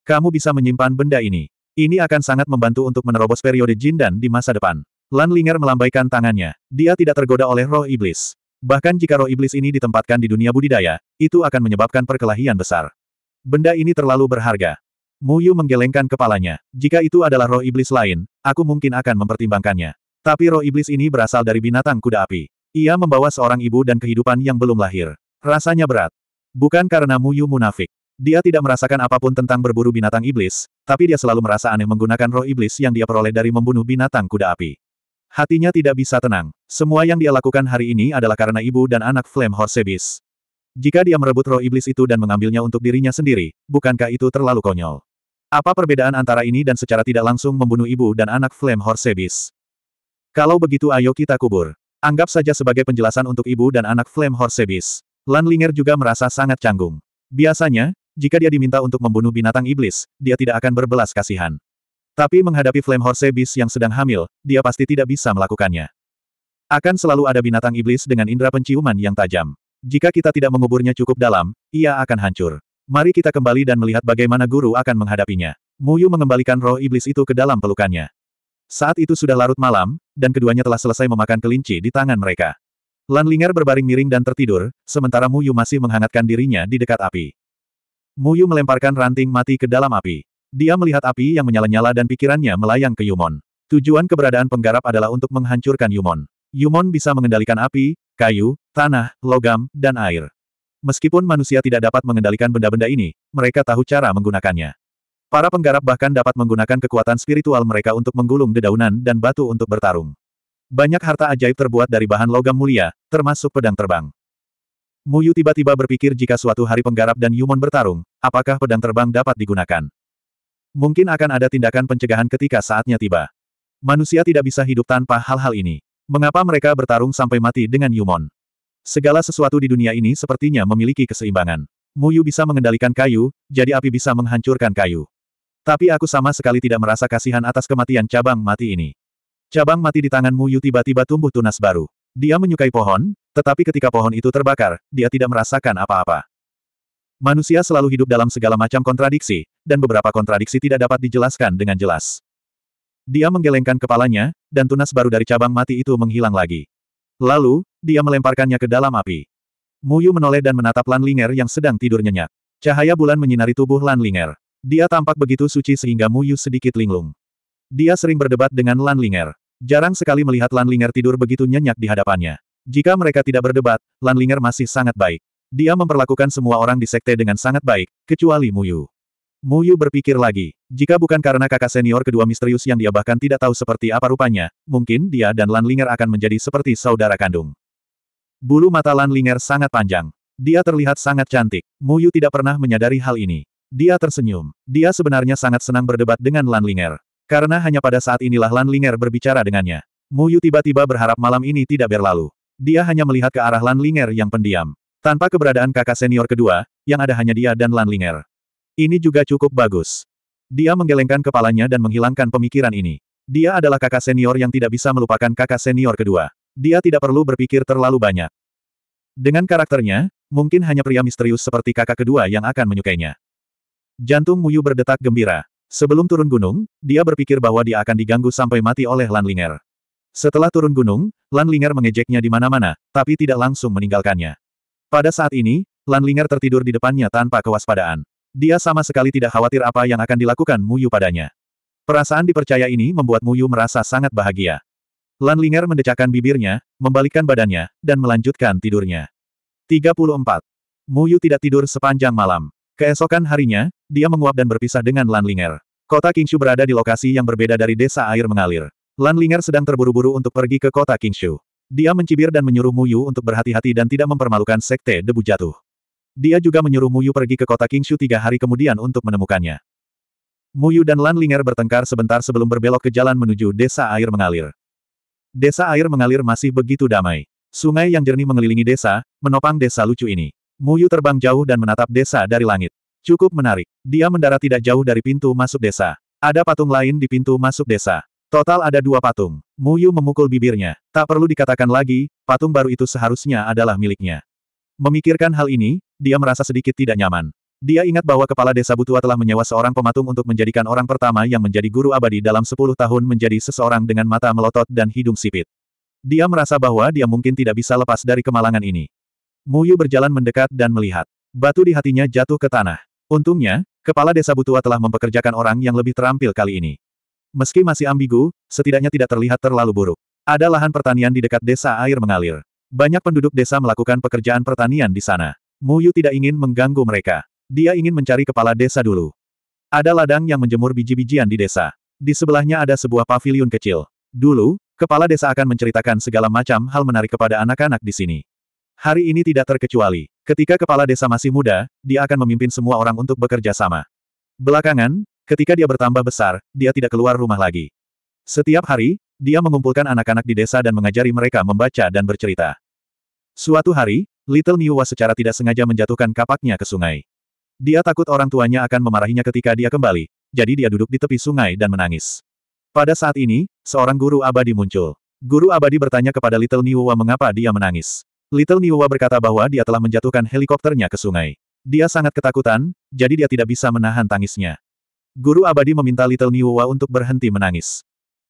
Kamu bisa menyimpan benda ini. Ini akan sangat membantu untuk menerobos periode Jindan di masa depan. Lan Linger melambaikan tangannya. Dia tidak tergoda oleh roh iblis. Bahkan jika roh iblis ini ditempatkan di dunia budidaya, itu akan menyebabkan perkelahian besar. Benda ini terlalu berharga. Muyu menggelengkan kepalanya. Jika itu adalah roh iblis lain, aku mungkin akan mempertimbangkannya. Tapi roh iblis ini berasal dari binatang kuda api. Ia membawa seorang ibu dan kehidupan yang belum lahir. Rasanya berat. Bukan karena Mu Yu munafik. Dia tidak merasakan apa pun tentang berburu binatang iblis, tapi dia selalu merasa aneh menggunakan roh iblis yang dia peroleh dari membunuh binatang kuda api. Hatinya tidak bisa tenang. Semua yang dia lakukan hari ini adalah karena ibu dan anak Flame Horse Beast. Jika dia merebut roh iblis itu dan mengambilnya untuk dirinya sendiri, bukankah itu terlalu konyol? Apa perbedaan antara ini dan secara tidak langsung membunuh ibu dan anak Flame Horse Beast? Kalau begitu ayo kita kubur. Anggap saja sebagai penjelasan untuk ibu dan anak Flame Horse Beast. Lan Linger juga merasa sangat canggung. Biasanya, jika dia diminta untuk membunuh binatang iblis, dia tidak akan berbelas kasihan. Tapi menghadapi Flame Horse Beast yang sedang hamil, dia pasti tidak bisa melakukannya. Akan selalu ada binatang iblis dengan indera penciuman yang tajam. Jika kita tidak menguburnya cukup dalam, ia akan hancur. Mari kita kembali dan melihat bagaimana guru akan menghadapinya. Muyu mengembalikan roh iblis itu ke dalam pelukannya. Saat itu sudah larut malam, dan keduanya telah selesai memakan kelinci di tangan mereka. Lan Linger berbaring miring dan tertidur, sementara Muyu masih menghangatkan dirinya di dekat api. Muyu melemparkan ranting mati ke dalam api. Dia melihat api yang menyala-nyala dan pikirannya melayang ke Yumon. Tujuan keberadaan penggarap adalah untuk menghancurkan Yumon. Yumon bisa mengendalikan api, kayu, tanah, logam, dan air. Meskipun manusia tidak dapat mengendalikan benda-benda ini, mereka tahu cara menggunakannya. Para penggarap bahkan dapat menggunakan kekuatan spiritual mereka untuk menggulung dedaunan dan batu untuk bertarung. Banyak harta ajaib terbuat dari bahan logam mulia, termasuk pedang terbang. Muyu tiba-tiba berpikir jika suatu hari penggarap dan Yumon bertarung, apakah pedang terbang dapat digunakan. Mungkin akan ada tindakan pencegahan ketika saatnya tiba. Manusia tidak bisa hidup tanpa hal-hal ini. Mengapa mereka bertarung sampai mati dengan Yumon? Segala sesuatu di dunia ini sepertinya memiliki keseimbangan. Muyu bisa mengendalikan kayu, jadi api bisa menghancurkan kayu. Tapi aku sama sekali tidak merasa kasihan atas kematian cabang mati ini. Cabang mati di tangan Muyu tiba-tiba tumbuh tunas baru. Dia menyukai pohon, tetapi ketika pohon itu terbakar, dia tidak merasakan apa-apa. Manusia selalu hidup dalam segala macam kontradiksi, dan beberapa kontradiksi tidak dapat dijelaskan dengan jelas. Dia menggelengkan kepalanya, dan tunas baru dari cabang mati itu menghilang lagi. Lalu, dia melemparkannya ke dalam api. Muyu menoleh dan menatap Lan Linger yang sedang tidur nyenyak. Cahaya bulan menyinari tubuh Lan Linger. Dia tampak begitu suci sehingga Muyu sedikit linglung. Dia sering berdebat dengan Lan Linger. Jarang sekali melihat Lan Linger tidur begitu nyenyak di hadapannya. Jika mereka tidak berdebat, Lan Linger masih sangat baik. Dia memperlakukan semua orang di sekte dengan sangat baik, kecuali Muyu. Muyu berpikir lagi, jika bukan karena kakak senior kedua misterius yang dia bahkan tidak tahu seperti apa rupanya, mungkin dia dan Lan Linger akan menjadi seperti saudara kandung. Bulu mata Lan Linger sangat panjang. Dia terlihat sangat cantik. Muyu tidak pernah menyadari hal ini. Dia tersenyum. Dia sebenarnya sangat senang berdebat dengan Lan Linger. Karena hanya pada saat inilah Lan Linger berbicara dengannya. Mu Yu tiba-tiba berharap malam ini tidak berlalu. Dia hanya melihat ke arah Lan Linger yang pendiam. Tanpa keberadaan kakak senior kedua, yang ada hanya dia dan Lan Linger. Ini juga cukup bagus. Dia menggelengkan kepalanya dan menghilangkan pemikiran ini. Dia adalah kakak senior yang tidak bisa melupakan kakak senior kedua. Dia tidak perlu berpikir terlalu banyak. Dengan karakternya, mungkin hanya pria misterius seperti kakak kedua yang akan menyukainya. Jantung Muyu berdetak gembira. Sebelum turun gunung, dia berpikir bahwa dia akan diganggu sampai mati oleh Lan Linger. Setelah turun gunung, Lan Linger mengejeknya di mana-mana, tapi tidak langsung meninggalkannya. Pada saat ini, Lan Linger tertidur di depannya tanpa kewaspadaan. Dia sama sekali tidak khawatir apa yang akan dilakukan Muyu padanya. Perasaan dipercaya ini membuat Muyu merasa sangat bahagia. Lan Linger mendecakkan bibirnya, membalikkan badannya, dan melanjutkan tidurnya. 34. Muyu tidak tidur sepanjang malam. Keesokan harinya, dia menguap dan berpisah dengan Lan Linger. Kota Kingshu berada di lokasi yang berbeda dari desa air mengalir. Lan Linger sedang terburu-buru untuk pergi ke kota Kingshu. Dia mencibir dan menyuruh Muyu untuk berhati-hati dan tidak mempermalukan sekte debu jatuh. Dia juga menyuruh Muyu pergi ke kota Kingshu tiga hari kemudian untuk menemukannya. Muyu dan Lan Linger bertengkar sebentar sebelum berbelok ke jalan menuju desa air mengalir. Desa air mengalir masih begitu damai. Sungai yang jernih mengelilingi desa, menopang desa lucu ini. Muyu terbang jauh dan menatap desa dari langit. Cukup menarik. Dia mendarat tidak jauh dari pintu masuk desa. Ada patung lain di pintu masuk desa. Total ada dua patung. Muyu memukul bibirnya. Tak perlu dikatakan lagi, patung baru itu seharusnya adalah miliknya. Memikirkan hal ini, dia merasa sedikit tidak nyaman. Dia ingat bahwa kepala desa Butua telah menyewa seorang pematung untuk menjadikan orang pertama yang menjadi guru abadi dalam 10 tahun menjadi seseorang dengan mata melotot dan hidung sipit. Dia merasa bahwa dia mungkin tidak bisa lepas dari kemalangan ini. Muyu berjalan mendekat dan melihat. Batu di hatinya jatuh ke tanah. Untungnya, kepala desa Butua telah mempekerjakan orang yang lebih terampil kali ini. Meski masih ambigu, setidaknya tidak terlihat terlalu buruk. Ada lahan pertanian di dekat desa air mengalir. Banyak penduduk desa melakukan pekerjaan pertanian di sana. Mu Yu tidak ingin mengganggu mereka. Dia ingin mencari kepala desa dulu. Ada ladang yang menjemur biji-bijian di desa. Di sebelahnya ada sebuah pavilion kecil. Dulu, kepala desa akan menceritakan segala macam hal menarik kepada anak-anak di sini. Hari ini tidak terkecuali. Ketika kepala desa masih muda, dia akan memimpin semua orang untuk bekerja sama. Belakangan, ketika dia bertambah besar, dia tidak keluar rumah lagi. Setiap hari, dia mengumpulkan anak-anak di desa dan mengajari mereka membaca dan bercerita. Suatu hari, Little Niwa secara tidak sengaja menjatuhkan kapaknya ke sungai. Dia takut orang tuanya akan memarahinya ketika dia kembali, jadi dia duduk di tepi sungai dan menangis. Pada saat ini, seorang guru abadi muncul. Guru abadi bertanya kepada Little Niwa mengapa dia menangis. Little Niwa berkata bahwa dia telah menjatuhkan helikopternya ke sungai. Dia sangat ketakutan, jadi dia tidak bisa menahan tangisnya. Guru abadi meminta Little Niwa untuk berhenti menangis.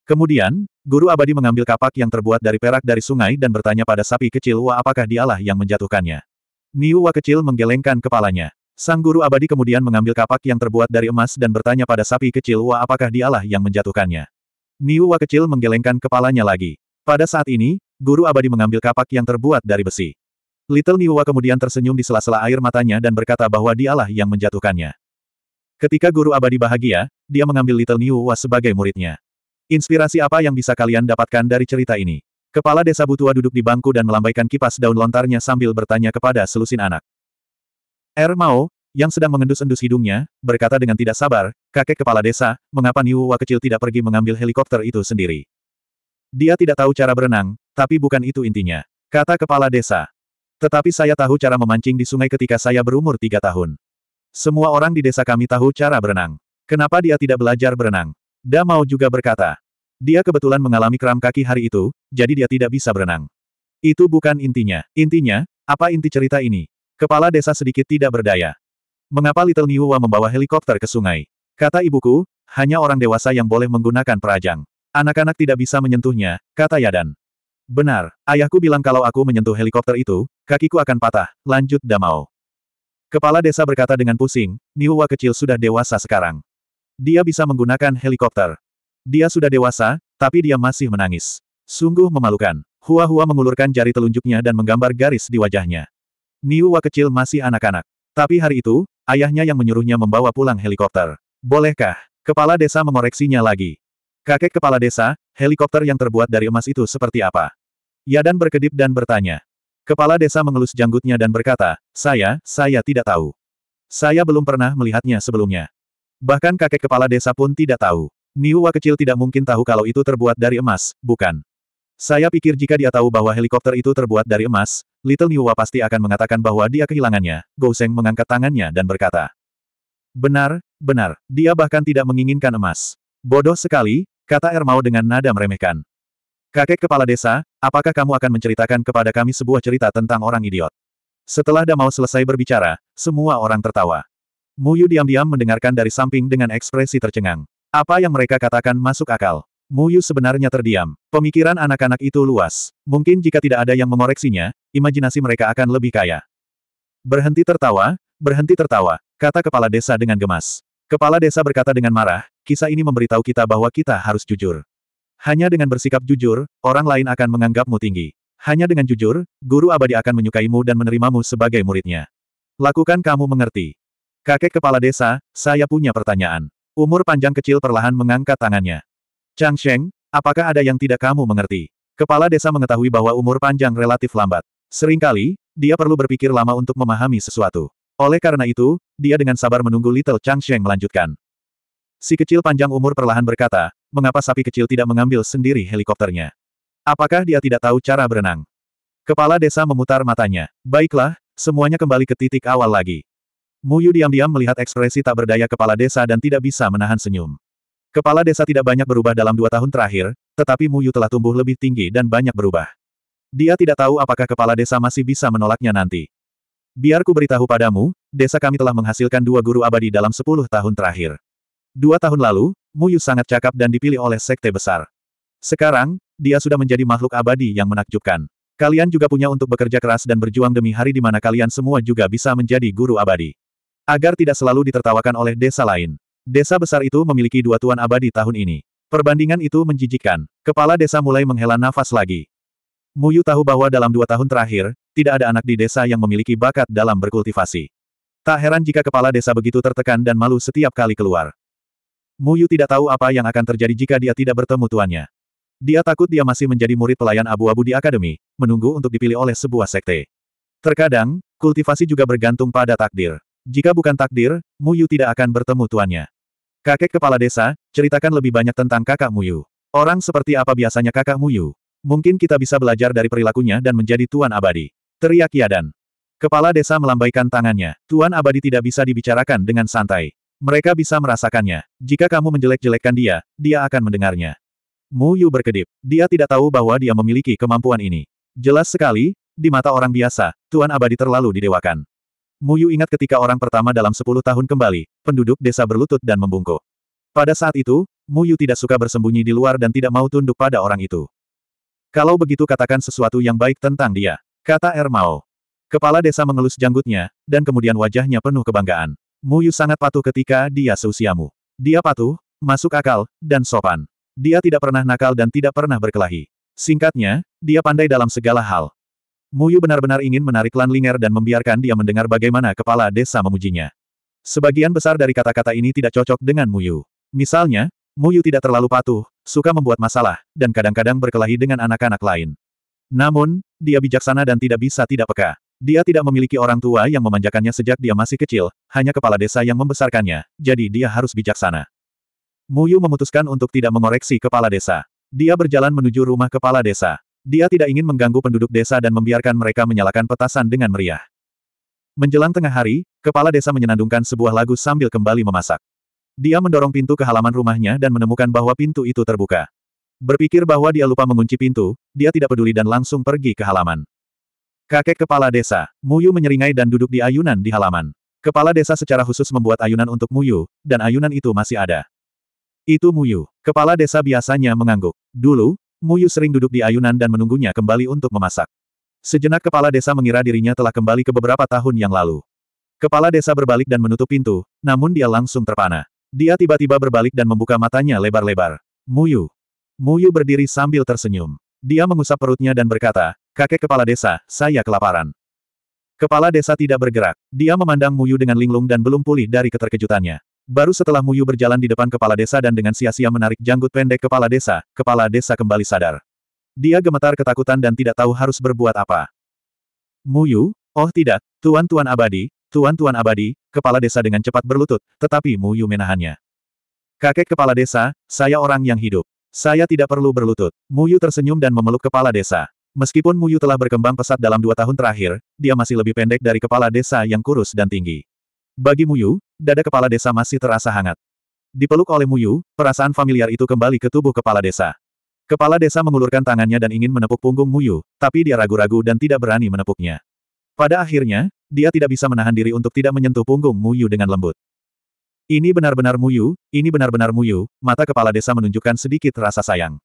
Kemudian, guru abadi mengambil kapak yang terbuat dari perak dari sungai dan bertanya pada sapi kecil Wa apakah dialah yang menjatuhkannya. Niwa kecil menggelengkan kepalanya. Sang guru abadi kemudian mengambil kapak yang terbuat dari emas dan bertanya pada sapi kecil Wa apakah dialah yang menjatuhkannya. Niu Wa kecil menggelengkan kepalanya lagi. Pada saat ini, guru abadi mengambil kapak yang terbuat dari besi. Little Niu Wa kemudian tersenyum di sela-sela air matanya dan berkata bahwa dialah yang menjatuhkannya. Ketika guru abadi bahagia, dia mengambil Little Niu Wa sebagai muridnya. Inspirasi apa yang bisa kalian dapatkan dari cerita ini? Kepala desa Butua duduk di bangku dan melambaikan kipas daun lontarnya sambil bertanya kepada selusin anak. Er Mao, yang sedang mengendus-endus hidungnya, berkata dengan tidak sabar, kakek kepala desa, mengapa Niu Hua kecil tidak pergi mengambil helikopter itu sendiri? Dia tidak tahu cara berenang, tapi bukan itu intinya. Kata kepala desa. Tetapi saya tahu cara memancing di sungai ketika saya berumur tiga tahun. Semua orang di desa kami tahu cara berenang. Kenapa dia tidak belajar berenang? Da Mao juga berkata. Dia kebetulan mengalami kram kaki hari itu, jadi dia tidak bisa berenang. Itu bukan intinya. Intinya, apa inti cerita ini? Kepala desa sedikit tidak berdaya. Mengapa Little Niuwa membawa helikopter ke sungai? Kata ibuku, hanya orang dewasa yang boleh menggunakan perajang. Anak-anak tidak bisa menyentuhnya, kata Yadan. Benar, ayahku bilang kalau aku menyentuh helikopter itu, kakiku akan patah, lanjut Damao. Kepala desa berkata dengan pusing, Niuwa kecil sudah dewasa sekarang. Dia bisa menggunakan helikopter. Dia sudah dewasa, tapi dia masih menangis. Sungguh memalukan. Hua-hua mengulurkan jari telunjuknya dan menggambar garis di wajahnya. Niuwa kecil masih anak-anak. Tapi hari itu, ayahnya yang menyuruhnya membawa pulang helikopter. Bolehkah? Kepala desa mengoreksinya lagi. Kakek kepala desa, helikopter yang terbuat dari emas itu seperti apa? Yadan berkedip dan bertanya. Kepala desa mengelus janggutnya dan berkata, saya, saya tidak tahu. Saya belum pernah melihatnya sebelumnya. Bahkan kakek kepala desa pun tidak tahu. Niuwa kecil tidak mungkin tahu kalau itu terbuat dari emas, bukan? Saya pikir jika dia tahu bahwa helikopter itu terbuat dari emas, Little Niwa pasti akan mengatakan bahwa dia kehilangannya. Gou Seng mengangkat tangannya dan berkata. Benar, benar, dia bahkan tidak menginginkan emas. Bodoh sekali, kata Ermau dengan nada meremehkan. Kakek kepala desa, apakah kamu akan menceritakan kepada kami sebuah cerita tentang orang idiot? Setelah Damau selesai berbicara, semua orang tertawa. Muyu diam-diam mendengarkan dari samping dengan ekspresi tercengang. Apa yang mereka katakan masuk akal. Muyu sebenarnya terdiam. Pemikiran anak-anak itu luas. Mungkin jika tidak ada yang mengoreksinya, imajinasi mereka akan lebih kaya. Berhenti tertawa, berhenti tertawa, kata kepala desa dengan gemas. Kepala desa berkata dengan marah, kisah ini memberitahu kita bahwa kita harus jujur. Hanya dengan bersikap jujur, orang lain akan menganggapmu tinggi. Hanya dengan jujur, guru abadi akan menyukaimu dan menerimamu sebagai muridnya. Lakukan kamu mengerti. Kakek kepala desa, saya punya pertanyaan. Umur panjang kecil perlahan mengangkat tangannya. Chang Sheng, apakah ada yang tidak kamu mengerti? Kepala desa mengetahui bahwa umur panjang relatif lambat. Seringkali, dia perlu berpikir lama untuk memahami sesuatu. Oleh karena itu, dia dengan sabar menunggu Little Chang Sheng melanjutkan. Si kecil panjang umur perlahan berkata, mengapa sapi kecil tidak mengambil sendiri helikopternya? Apakah dia tidak tahu cara berenang? Kepala desa memutar matanya. Baiklah, semuanya kembali ke titik awal lagi. Muyu diam-diam melihat ekspresi tak berdaya kepala desa dan tidak bisa menahan senyum. Kepala desa tidak banyak berubah dalam dua tahun terakhir, tetapi Muyu telah tumbuh lebih tinggi dan banyak berubah. Dia tidak tahu apakah kepala desa masih bisa menolaknya nanti. Biar ku beritahu padamu, desa kami telah menghasilkan dua guru abadi dalam sepuluh tahun terakhir. Dua tahun lalu, Muyu sangat cakap dan dipilih oleh sekte besar. Sekarang, dia sudah menjadi makhluk abadi yang menakjubkan. Kalian juga punya untuk bekerja keras dan berjuang demi hari di mana kalian semua juga bisa menjadi guru abadi. Agar tidak selalu ditertawakan oleh desa lain. Desa besar itu memiliki dua tuan abadi tahun ini. Perbandingan itu menjijikkan. Kepala desa mulai menghela nafas lagi. Muyu tahu bahwa dalam dua tahun terakhir, tidak ada anak di desa yang memiliki bakat dalam berkultivasi. Tak heran jika kepala desa begitu tertekan dan malu setiap kali keluar. Muyu tidak tahu apa yang akan terjadi jika dia tidak bertemu tuannya. Dia takut dia masih menjadi murid pelayan abu-abu di akademi, menunggu untuk dipilih oleh sebuah sekte. Terkadang, kultivasi juga bergantung pada takdir. Jika bukan takdir, Muyu tidak akan bertemu tuannya. Kakek kepala desa, ceritakan lebih banyak tentang kakak Muyu. Orang seperti apa biasanya kakak Muyu? Mungkin kita bisa belajar dari perilakunya dan menjadi tuan abadi. Teriak Yadan. Kepala desa melambaikan tangannya. Tuan abadi tidak bisa dibicarakan dengan santai. Mereka bisa merasakannya. Jika kamu menjelek-jelekkan dia, dia akan mendengarnya. Mu Yu berkedip. Dia tidak tahu bahwa dia memiliki kemampuan ini. Jelas sekali, di mata orang biasa, Tuan Abadi terlalu didewakan. Mu Yu ingat ketika orang pertama dalam 10 tahun kembali, penduduk desa berlutut dan membungkuk. Pada saat itu, Mu Yu tidak suka bersembunyi di luar dan tidak mau tunduk pada orang itu. Kalau begitu katakan sesuatu yang baik tentang dia, kata Er Mao. Kepala desa mengelus janggutnya, dan kemudian wajahnya penuh kebanggaan. Muyu sangat patuh ketika dia seusiamu. Dia patuh, masuk akal, dan sopan. Dia tidak pernah nakal dan tidak pernah berkelahi. Singkatnya, dia pandai dalam segala hal. Muyu benar-benar ingin menarik Lan Linger dan membiarkan dia mendengar bagaimana kepala desa memujinya. Sebagian besar dari kata-kata ini tidak cocok dengan Muyu. Misalnya, Muyu tidak terlalu patuh, suka membuat masalah, dan kadang-kadang berkelahi dengan anak-anak lain. Namun, dia bijaksana dan tidak bisa tidak peka. Dia tidak memiliki orang tua yang memanjakannya sejak dia masih kecil, hanya kepala desa yang membesarkannya, jadi dia harus bijaksana. Muyu memutuskan untuk tidak mengoreksi kepala desa. Dia berjalan menuju rumah kepala desa. Dia tidak ingin mengganggu penduduk desa dan membiarkan mereka menyalakan petasan dengan meriah. Menjelang tengah hari, kepala desa menyenandungkan sebuah lagu sambil kembali memasak. Dia mendorong pintu ke halaman rumahnya dan menemukan bahwa pintu itu terbuka. Berpikir bahwa dia lupa mengunci pintu, dia tidak peduli dan langsung pergi ke halaman. Kakek kepala desa, Muyu menyeringai dan duduk di ayunan di halaman. Kepala desa secara khusus membuat ayunan untuk Muyu, dan ayunan itu masih ada. Itu Muyu. Kepala desa biasanya mengangguk. Dulu, Muyu sering duduk di ayunan dan menunggunya kembali untuk memasak. Sejenak kepala desa mengira dirinya telah kembali ke beberapa tahun yang lalu. Kepala desa berbalik dan menutup pintu, namun dia langsung terpana. Dia tiba-tiba berbalik dan membuka matanya lebar-lebar. Muyu. Muyu berdiri sambil tersenyum. Dia mengusap perutnya dan berkata, Kakek kepala desa, saya kelaparan. Kepala desa tidak bergerak. Dia memandang Muyu dengan linglung dan belum pulih dari keterkejutannya. Baru setelah Muyu berjalan di depan kepala desa dan dengan sia-sia menarik janggut pendek kepala desa, kepala desa kembali sadar. Dia gemetar ketakutan dan tidak tahu harus berbuat apa. Muyu, oh tidak, tuan-tuan abadi, tuan-tuan abadi, kepala desa dengan cepat berlutut, tetapi Muyu menahannya. Kakek kepala desa, saya orang yang hidup. Saya tidak perlu berlutut. Muyu tersenyum dan memeluk kepala desa. Meskipun Muyu telah berkembang pesat dalam dua tahun terakhir, dia masih lebih pendek dari kepala desa yang kurus dan tinggi. Bagi Muyu, dada kepala desa masih terasa hangat. Dipeluk oleh Muyu, perasaan familiar itu kembali ke tubuh kepala desa. Kepala desa mengulurkan tangannya dan ingin menepuk punggung Muyu, tapi dia ragu-ragu dan tidak berani menepuknya. Pada akhirnya, dia tidak bisa menahan diri untuk tidak menyentuh punggung Muyu dengan lembut. Ini benar-benar Muyu, ini benar-benar Muyu, mata kepala desa menunjukkan sedikit rasa sayang.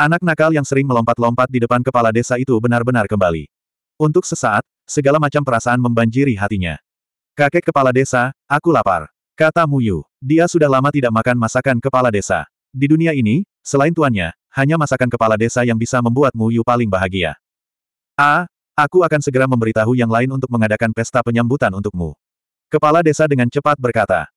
Anak nakal yang sering melompat-lompat di depan kepala desa itu benar-benar kembali. Untuk sesaat, segala macam perasaan membanjiri hatinya. Kakek kepala desa, aku lapar. Kata Muyu. Dia sudah lama tidak makan masakan kepala desa. Di dunia ini, selain tuannya, hanya masakan kepala desa yang bisa membuat Muyu paling bahagia. Ah, aku akan segera memberitahu yang lain untuk mengadakan pesta penyambutan untukmu. Kepala desa dengan cepat berkata.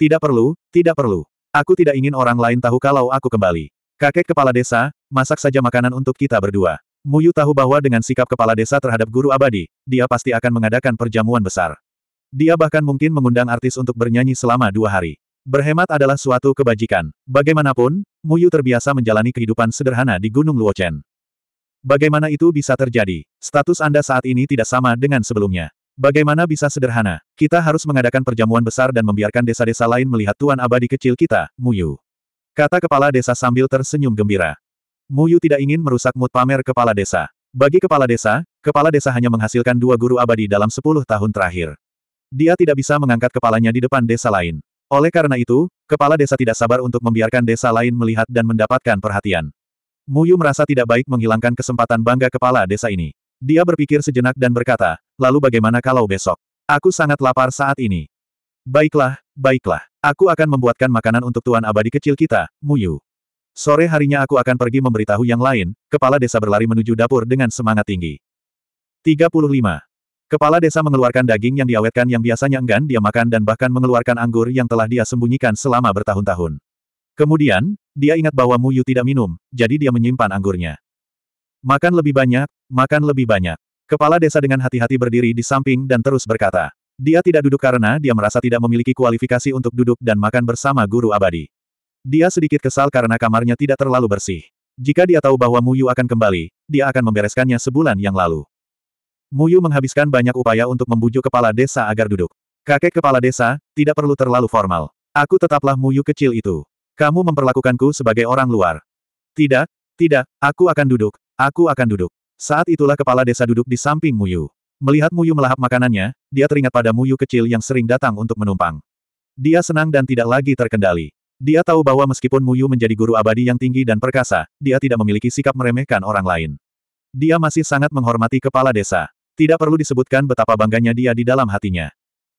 Tidak perlu, tidak perlu. Aku tidak ingin orang lain tahu kalau aku kembali. Kakek kepala desa, masak saja makanan untuk kita berdua. Muyu tahu bahwa dengan sikap kepala desa terhadap guru abadi, dia pasti akan mengadakan perjamuan besar. Dia bahkan mungkin mengundang artis untuk bernyanyi selama dua hari. Berhemat adalah suatu kebajikan. Bagaimanapun, Muyu terbiasa menjalani kehidupan sederhana di Gunung Luochen. Bagaimana itu bisa terjadi? Status Anda saat ini tidak sama dengan sebelumnya. Bagaimana bisa sederhana? Kita harus mengadakan perjamuan besar dan membiarkan desa-desa lain melihat Tuan Abadi kecil kita, Muyu. Kata kepala desa sambil tersenyum gembira. Muyu tidak ingin merusak mood pamer kepala desa. Bagi kepala desa, kepala desa hanya menghasilkan dua guru abadi dalam sepuluh tahun terakhir. Dia tidak bisa mengangkat kepalanya di depan desa lain. Oleh karena itu, kepala desa tidak sabar untuk membiarkan desa lain melihat dan mendapatkan perhatian. Muyu merasa tidak baik menghilangkan kesempatan bangga kepala desa ini. Dia berpikir sejenak dan berkata, lalu bagaimana kalau besok? Aku sangat lapar saat ini. Baiklah, baiklah. Aku akan membuatkan makanan untuk Tuan Abadi kecil kita, Muyu. Sore harinya aku akan pergi memberitahu yang lain, kepala desa berlari menuju dapur dengan semangat tinggi. 35. Kepala desa mengeluarkan daging yang diawetkan yang biasanya enggan dia makan dan bahkan mengeluarkan anggur yang telah dia sembunyikan selama bertahun-tahun. Kemudian, dia ingat bahwa Muyu tidak minum, jadi dia menyimpan anggurnya. Makan lebih banyak, makan lebih banyak. Kepala desa dengan hati-hati berdiri di samping dan terus berkata. Dia tidak duduk karena dia merasa tidak memiliki kualifikasi untuk duduk dan makan bersama guru abadi. Dia sedikit kesal karena kamarnya tidak terlalu bersih. Jika dia tahu bahwa Muyu akan kembali, dia akan membereskannya sebulan yang lalu. Muyu menghabiskan banyak upaya untuk membujuk kepala desa agar duduk. Kakek kepala desa, tidak perlu terlalu formal. Aku tetaplah Muyu kecil itu. Kamu memperlakukanku sebagai orang luar. Tidak, tidak, aku akan duduk, aku akan duduk. Saat itulah kepala desa duduk di samping Muyu. Melihat Muyu melahap makanannya, dia teringat pada Muyu kecil yang sering datang untuk menumpang. Dia senang dan tidak lagi terkendali. Dia tahu bahwa meskipun Muyu menjadi guru abadi yang tinggi dan perkasa, dia tidak memiliki sikap meremehkan orang lain. Dia masih sangat menghormati kepala desa. Tidak perlu disebutkan betapa bangganya dia di dalam hatinya.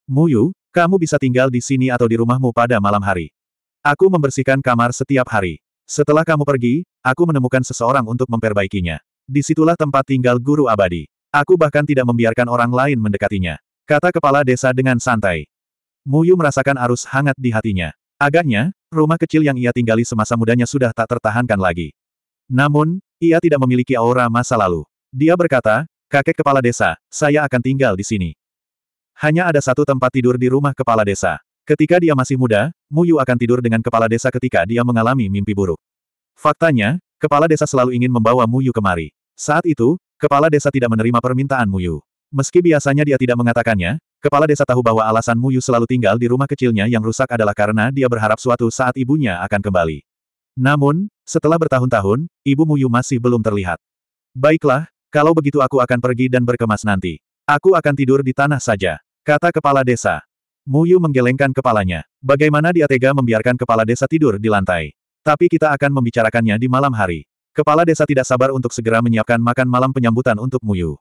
Muyu, kamu bisa tinggal di sini atau di rumahmu pada malam hari. Aku membersihkan kamar setiap hari. Setelah kamu pergi, aku menemukan seseorang untuk memperbaikinya. Di situlah tempat tinggal guru abadi. Aku bahkan tidak membiarkan orang lain mendekatinya. Kata kepala desa dengan santai. Muyu merasakan arus hangat di hatinya. Agaknya, rumah kecil yang ia tinggali semasa mudanya sudah tak tertahankan lagi. Namun, ia tidak memiliki aura masa lalu. Dia berkata, kakek kepala desa, saya akan tinggal di sini. Hanya ada satu tempat tidur di rumah kepala desa. Ketika dia masih muda, Muyu akan tidur dengan kepala desa ketika dia mengalami mimpi buruk. Faktanya, kepala desa selalu ingin membawa Muyu kemari. Saat itu, kepala desa tidak menerima permintaan Muyu. Meski biasanya dia tidak mengatakannya, kepala desa tahu bahwa alasan Muyu selalu tinggal di rumah kecilnya yang rusak adalah karena dia berharap suatu saat ibunya akan kembali. Namun, setelah bertahun-tahun, ibu Muyu masih belum terlihat. Baiklah, kalau begitu aku akan pergi dan berkemas nanti. Aku akan tidur di tanah saja, kata kepala desa. Muyu menggelengkan kepalanya. Bagaimana dia tega membiarkan kepala desa tidur di lantai? Tapi kita akan membicarakannya di malam hari. Kepala desa tidak sabar untuk segera menyiapkan makan malam penyambutan untuk Muyu.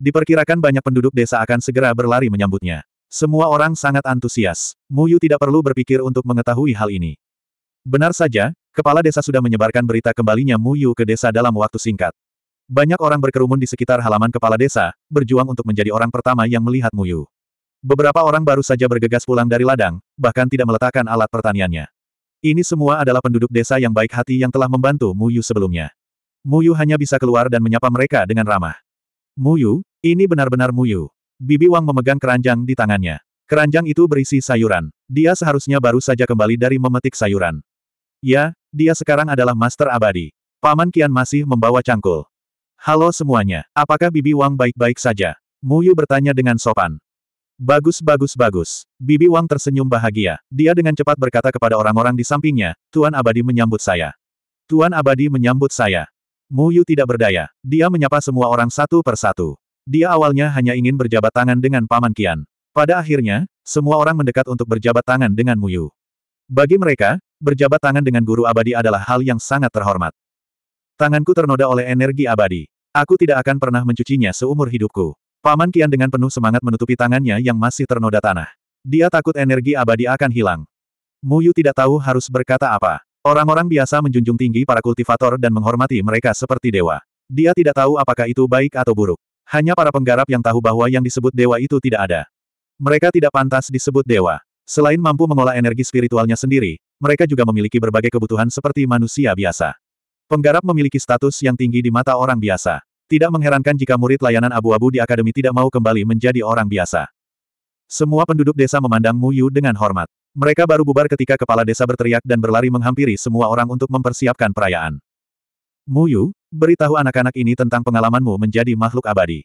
Diperkirakan banyak penduduk desa akan segera berlari menyambutnya. Semua orang sangat antusias. Muyu tidak perlu berpikir untuk mengetahui hal ini. Benar saja, kepala desa sudah menyebarkan berita kembalinya Muyu ke desa dalam waktu singkat. Banyak orang berkerumun di sekitar halaman kepala desa, berjuang untuk menjadi orang pertama yang melihat Muyu. Beberapa orang baru saja bergegas pulang dari ladang, bahkan tidak meletakkan alat pertaniannya. Ini semua adalah penduduk desa yang baik hati yang telah membantu Muyu sebelumnya. Muyu hanya bisa keluar dan menyapa mereka dengan ramah. Muyu, ini benar-benar Muyu. Bibi Wang memegang keranjang di tangannya. Keranjang itu berisi sayuran. Dia seharusnya baru saja kembali dari memetik sayuran. Ya, dia sekarang adalah Master Abadi. Paman Kian masih membawa cangkul. Halo semuanya, apakah Bibi Wang baik-baik saja? Muyu bertanya dengan sopan. Bagus bagus bagus. Bibi Wang tersenyum bahagia. Dia dengan cepat berkata kepada orang-orang di sampingnya, Tuan Abadi menyambut saya. Tuan Abadi menyambut saya. Mu Yu tidak berdaya. Dia menyapa semua orang satu per satu. Dia awalnya hanya ingin berjabat tangan dengan Paman Kian. Pada akhirnya, semua orang mendekat untuk berjabat tangan dengan Mu Yu. Bagi mereka, berjabat tangan dengan guru abadi adalah hal yang sangat terhormat. Tanganku ternoda oleh energi abadi. Aku tidak akan pernah mencucinya seumur hidupku. Paman Kian dengan penuh semangat menutupi tangannya yang masih ternoda tanah. Dia takut energi abadi akan hilang. Mu Yu tidak tahu harus berkata apa. Orang-orang biasa menjunjung tinggi para kultivator dan menghormati mereka seperti dewa. Dia tidak tahu apakah itu baik atau buruk. Hanya para penggarap yang tahu bahwa yang disebut dewa itu tidak ada. Mereka tidak pantas disebut dewa. Selain mampu mengolah energi spiritualnya sendiri, mereka juga memiliki berbagai kebutuhan seperti manusia biasa. Penggarap memiliki status yang tinggi di mata orang biasa. Tidak mengherankan jika murid layanan abu-abu di akademi tidak mau kembali menjadi orang biasa. Semua penduduk desa memandang Mu Yu dengan hormat. Mereka baru bubar ketika kepala desa berteriak dan berlari menghampiri semua orang untuk mempersiapkan perayaan. Mu Yu, beritahu anak-anak ini tentang pengalamanmu menjadi makhluk abadi.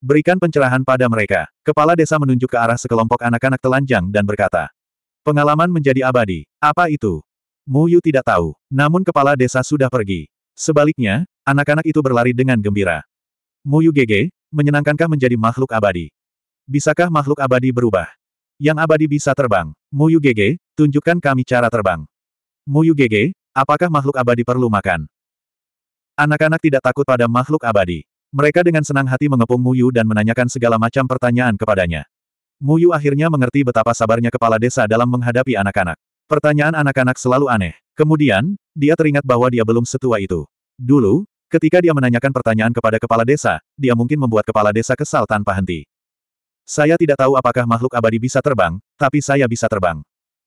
Berikan pencerahan pada mereka. Kepala desa menunjuk ke arah sekelompok anak-anak telanjang dan berkata. Pengalaman menjadi abadi. Apa itu? Mu Yu tidak tahu. Namun kepala desa sudah pergi. Sebaliknya, Anak-anak itu berlari dengan gembira. Muyu Gege, menyenangkankah menjadi makhluk abadi? Bisakah makhluk abadi berubah? Yang abadi bisa terbang. Muyu Gege, tunjukkan kami cara terbang. Muyu Gege, apakah makhluk abadi perlu makan? Anak-anak tidak takut pada makhluk abadi. Mereka dengan senang hati mengepung Muyu dan menanyakan segala macam pertanyaan kepadanya. Muyu akhirnya mengerti betapa sabarnya kepala desa dalam menghadapi anak-anak. Pertanyaan anak-anak selalu aneh. Kemudian, dia teringat bahwa dia belum setua itu. Dulu, ketika dia menanyakan pertanyaan kepada kepala desa, dia mungkin membuat kepala desa kesal tanpa henti. Saya tidak tahu apakah makhluk abadi bisa terbang, tapi saya bisa terbang.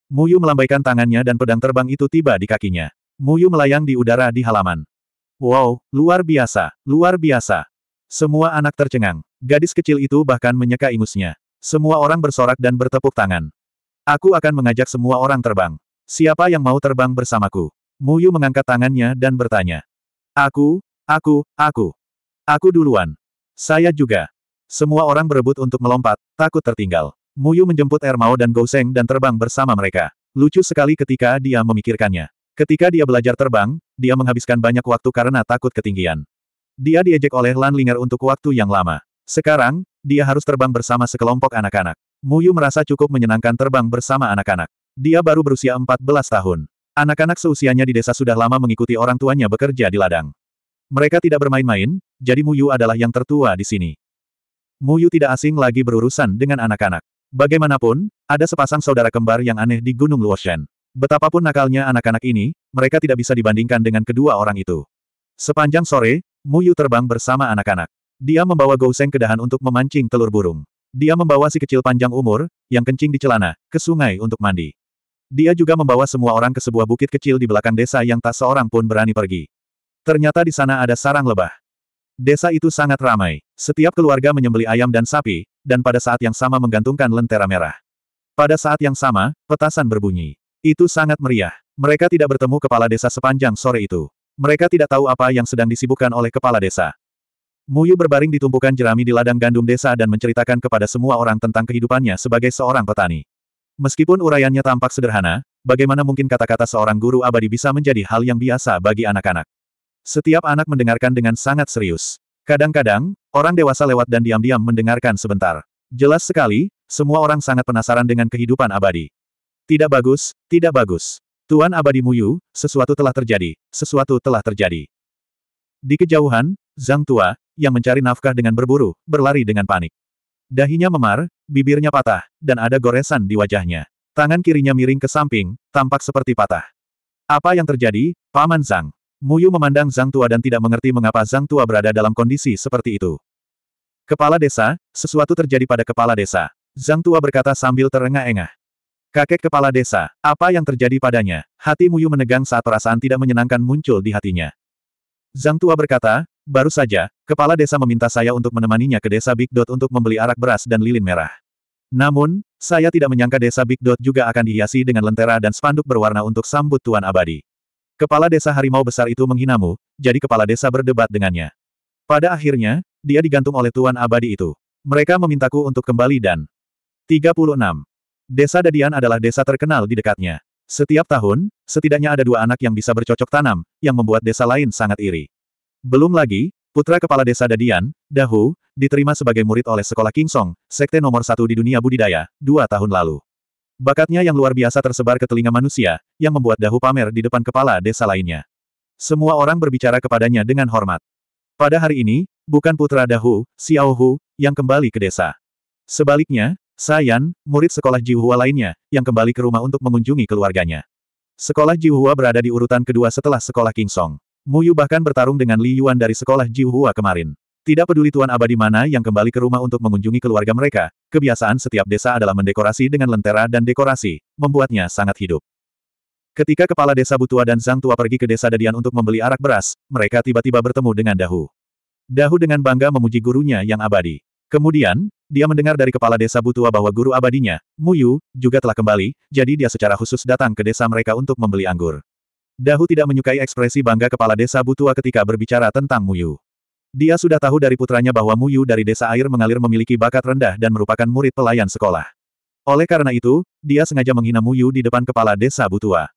Muyu melambaikan tangannya dan pedang terbang itu tiba di kakinya. Muyu melayang di udara di halaman. Wow, luar biasa, luar biasa. Semua anak tercengang. Gadis kecil itu bahkan menyeka ingusnya. Semua orang bersorak dan bertepuk tangan. Aku akan mengajak semua orang terbang. Siapa yang mau terbang bersamaku? Muyu mengangkat tangannya dan bertanya. Aku, aku, aku. Aku duluan. Saya juga. Semua orang berebut untuk melompat, takut tertinggal. Muyu menjemput Ermao dan Gouseng dan terbang bersama mereka. Lucu sekali ketika dia memikirkannya. Ketika dia belajar terbang, dia menghabiskan banyak waktu karena takut ketinggian. Dia diejek oleh Lan Linger untuk waktu yang lama. Sekarang, dia harus terbang bersama sekelompok anak-anak. Muyu merasa cukup menyenangkan terbang bersama anak-anak. Dia baru berusia 14 tahun. Anak-anak seusianya di desa sudah lama mengikuti orang tuanya bekerja di ladang. Mereka tidak bermain-main, jadi Muyu adalah yang tertua di sini. Muyu tidak asing lagi berurusan dengan anak-anak. Bagaimanapun, ada sepasang saudara kembar yang aneh di Gunung Luoshan. Betapapun nakalnya anak-anak ini, mereka tidak bisa dibandingkan dengan kedua orang itu. Sepanjang sore, Muyu terbang bersama anak-anak. Dia membawa Gouseng ke dahan untuk memancing telur burung. Dia membawa si kecil panjang umur, yang kencing di celana, ke sungai untuk mandi. Dia juga membawa semua orang ke sebuah bukit kecil di belakang desa yang tak seorang pun berani pergi. Ternyata di sana ada sarang lebah. Desa itu sangat ramai. Setiap keluarga menyembeli ayam dan sapi, dan pada saat yang sama menggantungkan lentera merah. Pada saat yang sama, petasan berbunyi. Itu sangat meriah. Mereka tidak bertemu kepala desa sepanjang sore itu. Mereka tidak tahu apa yang sedang disibukkan oleh kepala desa. Muyu berbaring di tumpukan jerami di ladang gandum desa dan menceritakan kepada semua orang tentang kehidupannya sebagai seorang petani. Meskipun uraiannya tampak sederhana, bagaimana mungkin kata-kata seorang guru abadi bisa menjadi hal yang biasa bagi anak-anak? Setiap anak mendengarkan dengan sangat serius. Kadang-kadang, orang dewasa lewat dan diam-diam mendengarkan sebentar. Jelas sekali, semua orang sangat penasaran dengan kehidupan abadi. Tidak bagus, tidak bagus. Tuan Abadi Muyu, sesuatu telah terjadi, sesuatu telah terjadi. Di kejauhan, Zhang Tua, yang mencari nafkah dengan berburu, berlari dengan panik. Dahinya memar, bibirnya patah, dan ada goresan di wajahnya. Tangan kirinya miring ke samping, tampak seperti patah. Apa yang terjadi, Paman Zhang? Muyu memandang Zhang Tua dan tidak mengerti mengapa Zhang Tua berada dalam kondisi seperti itu. Kepala desa, sesuatu terjadi pada kepala desa. Zhang Tua berkata sambil terengah-engah. Kakek kepala desa, apa yang terjadi padanya? Hati Muyu menegang saat perasaan tidak menyenangkan muncul di hatinya. Zhang Tua berkata, Baru saja, kepala desa meminta saya untuk menemaninya ke desa Big Dot untuk membeli arak beras dan lilin merah. Namun, saya tidak menyangka desa Big Dot juga akan dihiasi dengan lentera dan spanduk berwarna untuk sambut Tuan Abadi. Kepala desa harimau besar itu menghinamu, jadi kepala desa berdebat dengannya. Pada akhirnya, dia digantung oleh Tuan Abadi itu. Mereka memintaku untuk kembali dan... 36. Desa Dadian adalah desa terkenal di dekatnya. Setiap tahun, setidaknya ada dua anak yang bisa bercocok tanam, yang membuat desa lain sangat iri. Belum lagi, putra kepala desa Dadian, Dahu, diterima sebagai murid oleh Sekolah Kingsong, sekte nomor satu di dunia budidaya, dua tahun lalu. Bakatnya yang luar biasa tersebar ke telinga manusia, yang membuat Dahu pamer di depan kepala desa lainnya. Semua orang berbicara kepadanya dengan hormat. Pada hari ini, bukan putra Dahu, Xiao Hu, yang kembali ke desa. Sebaliknya, Sayan, murid sekolah Jiuhua lainnya, yang kembali ke rumah untuk mengunjungi keluarganya. Sekolah Jiuhua berada di urutan kedua setelah sekolah Kingsong. Mu Yu bahkan bertarung dengan Li Yuan dari sekolah Jiuhua kemarin. Tidak peduli tuan abadi mana yang kembali ke rumah untuk mengunjungi keluarga mereka, kebiasaan setiap desa adalah mendekorasi dengan lentera dan dekorasi, membuatnya sangat hidup. Ketika kepala desa Butua dan Zhang Tua pergi ke desa Dadian untuk membeli arak beras, mereka tiba-tiba bertemu dengan Dahu. Dahu dengan bangga memuji gurunya yang abadi. Kemudian, dia mendengar dari kepala desa Butua bahwa guru abadinya, Mu Yu, juga telah kembali, jadi dia secara khusus datang ke desa mereka untuk membeli anggur. Dahu tidak menyukai ekspresi bangga kepala desa Butua ketika berbicara tentang Muyu. Dia sudah tahu dari putranya bahwa Muyu dari desa air mengalir memiliki bakat rendah dan merupakan murid pelayan sekolah. Oleh karena itu, dia sengaja menghina Muyu di depan kepala desa Butua.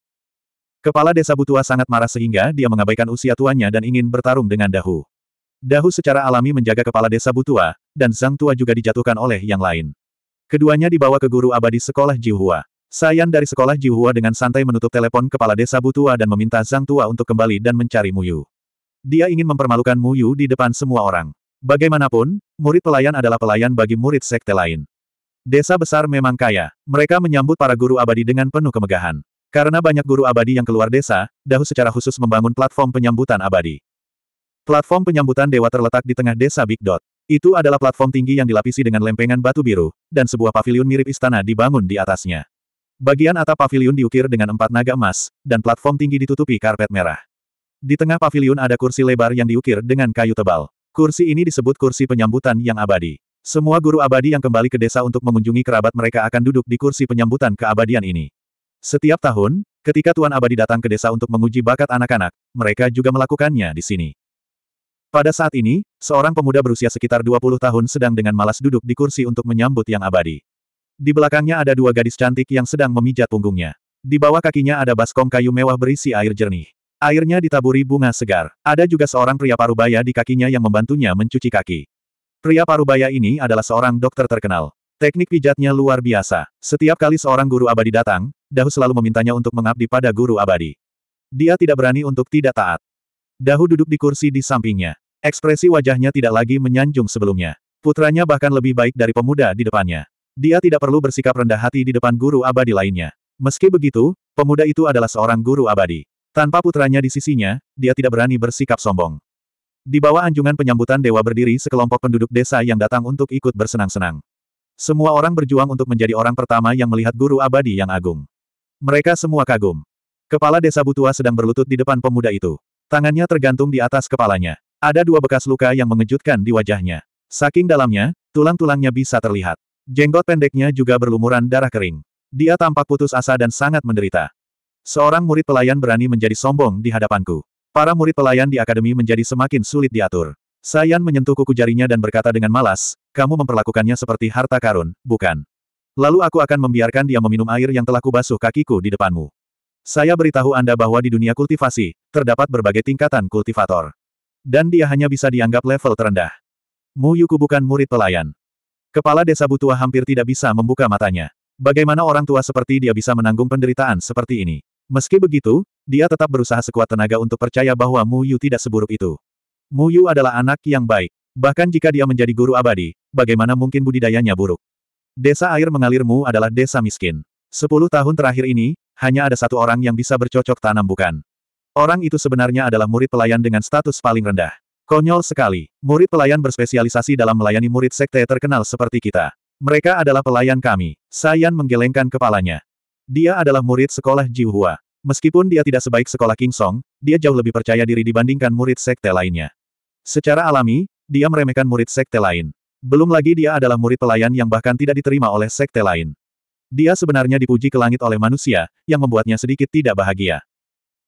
Kepala desa Butua sangat marah sehingga dia mengabaikan usia tuanya dan ingin bertarung dengan Dahu. Dahu secara alami menjaga kepala desa Butua, dan Zhang Tua juga dijatuhkan oleh yang lain. Keduanya dibawa ke guru abadi sekolah Jihua. Sayan dari sekolah Jihua dengan santai menutup telepon kepala desa Butua dan meminta Zhang Tua untuk kembali dan mencari Muyu. Dia ingin mempermalukan Muyu di depan semua orang. Bagaimanapun, murid pelayan adalah pelayan bagi murid sekte lain. Desa besar memang kaya. Mereka menyambut para guru abadi dengan penuh kemegahan. Karena banyak guru abadi yang keluar desa, Dahu secara khusus membangun platform penyambutan abadi. Platform penyambutan dewa terletak di tengah desa Big Dot. Itu adalah platform tinggi yang dilapisi dengan lempengan batu biru, dan sebuah paviliun mirip istana dibangun di atasnya. Bagian atap paviliun diukir dengan empat naga emas, dan platform tinggi ditutupi karpet merah. Di tengah paviliun ada kursi lebar yang diukir dengan kayu tebal. Kursi ini disebut kursi penyambutan yang abadi. Semua guru abadi yang kembali ke desa untuk mengunjungi kerabat mereka akan duduk di kursi penyambutan keabadian ini. Setiap tahun, ketika Tuan Abadi datang ke desa untuk menguji bakat anak-anak, mereka juga melakukannya di sini. Pada saat ini, seorang pemuda berusia sekitar 20 tahun sedang dengan malas duduk di kursi untuk menyambut yang abadi. Di belakangnya ada dua gadis cantik yang sedang memijat punggungnya. Di bawah kakinya ada baskom kayu mewah berisi air jernih. Airnya ditaburi bunga segar. Ada juga seorang pria parubaya di kakinya yang membantunya mencuci kaki. Pria parubaya ini adalah seorang dokter terkenal. Teknik pijatnya luar biasa. Setiap kali seorang guru abadi datang, Dahu selalu memintanya untuk mengabdi pada guru abadi. Dia tidak berani untuk tidak taat. Dahu duduk di kursi di sampingnya. Ekspresi wajahnya tidak lagi menyanjung sebelumnya. Putranya bahkan lebih baik dari pemuda di depannya. Dia tidak perlu bersikap rendah hati di depan guru abadi lainnya. Meski begitu, pemuda itu adalah seorang guru abadi. Tanpa putranya di sisinya, dia tidak berani bersikap sombong. Di bawah anjungan penyambutan dewa berdiri sekelompok penduduk desa yang datang untuk ikut bersenang-senang. Semua orang berjuang untuk menjadi orang pertama yang melihat guru abadi yang agung. Mereka semua kagum. Kepala desa Butua sedang berlutut di depan pemuda itu. Tangannya tergantung di atas kepalanya. Ada dua bekas luka yang mengejutkan di wajahnya. Saking dalamnya, tulang-tulangnya bisa terlihat. Jenggot pendeknya juga berlumuran darah kering. Dia tampak putus asa dan sangat menderita. Seorang murid pelayan berani menjadi sombong di hadapanku. Para murid pelayan di akademi menjadi semakin sulit diatur. Sayan menyentuh kuku jarinya dan berkata dengan malas, kamu memperlakukannya seperti harta karun, bukan? Lalu aku akan membiarkan dia meminum air yang telah kubasuh kakiku di depanmu. Saya beritahu Anda bahwa di dunia kultivasi, terdapat berbagai tingkatan kultivator. Dan dia hanya bisa dianggap level terendah. Mu Yuku bukan murid pelayan. Kepala desa Butua hampir tidak bisa membuka matanya. Bagaimana orang tua seperti dia bisa menanggung penderitaan seperti ini? Meski begitu, dia tetap berusaha sekuat tenaga untuk percaya bahwa Mu Yu tidak seburuk itu. Mu Yu adalah anak yang baik. Bahkan jika dia menjadi guru abadi, bagaimana mungkin budidayanya buruk? Desa air mengalirmu adalah desa miskin. Sepuluh tahun terakhir ini, hanya ada satu orang yang bisa bercocok tanam bukan. Orang itu sebenarnya adalah murid pelayan dengan status paling rendah. Konyol sekali. Murid pelayan berspesialisasi dalam melayani murid sekte terkenal seperti kita. Mereka adalah pelayan kami. Sayan menggelengkan kepalanya. Dia adalah murid sekolah Jiuhua. Meskipun dia tidak sebaik sekolah King Song, dia jauh lebih percaya diri dibandingkan murid sekte lainnya. Secara alami, dia meremehkan murid sekte lain. Belum lagi dia adalah murid pelayan yang bahkan tidak diterima oleh sekte lain. Dia sebenarnya dipuji ke langit oleh manusia, yang membuatnya sedikit tidak bahagia.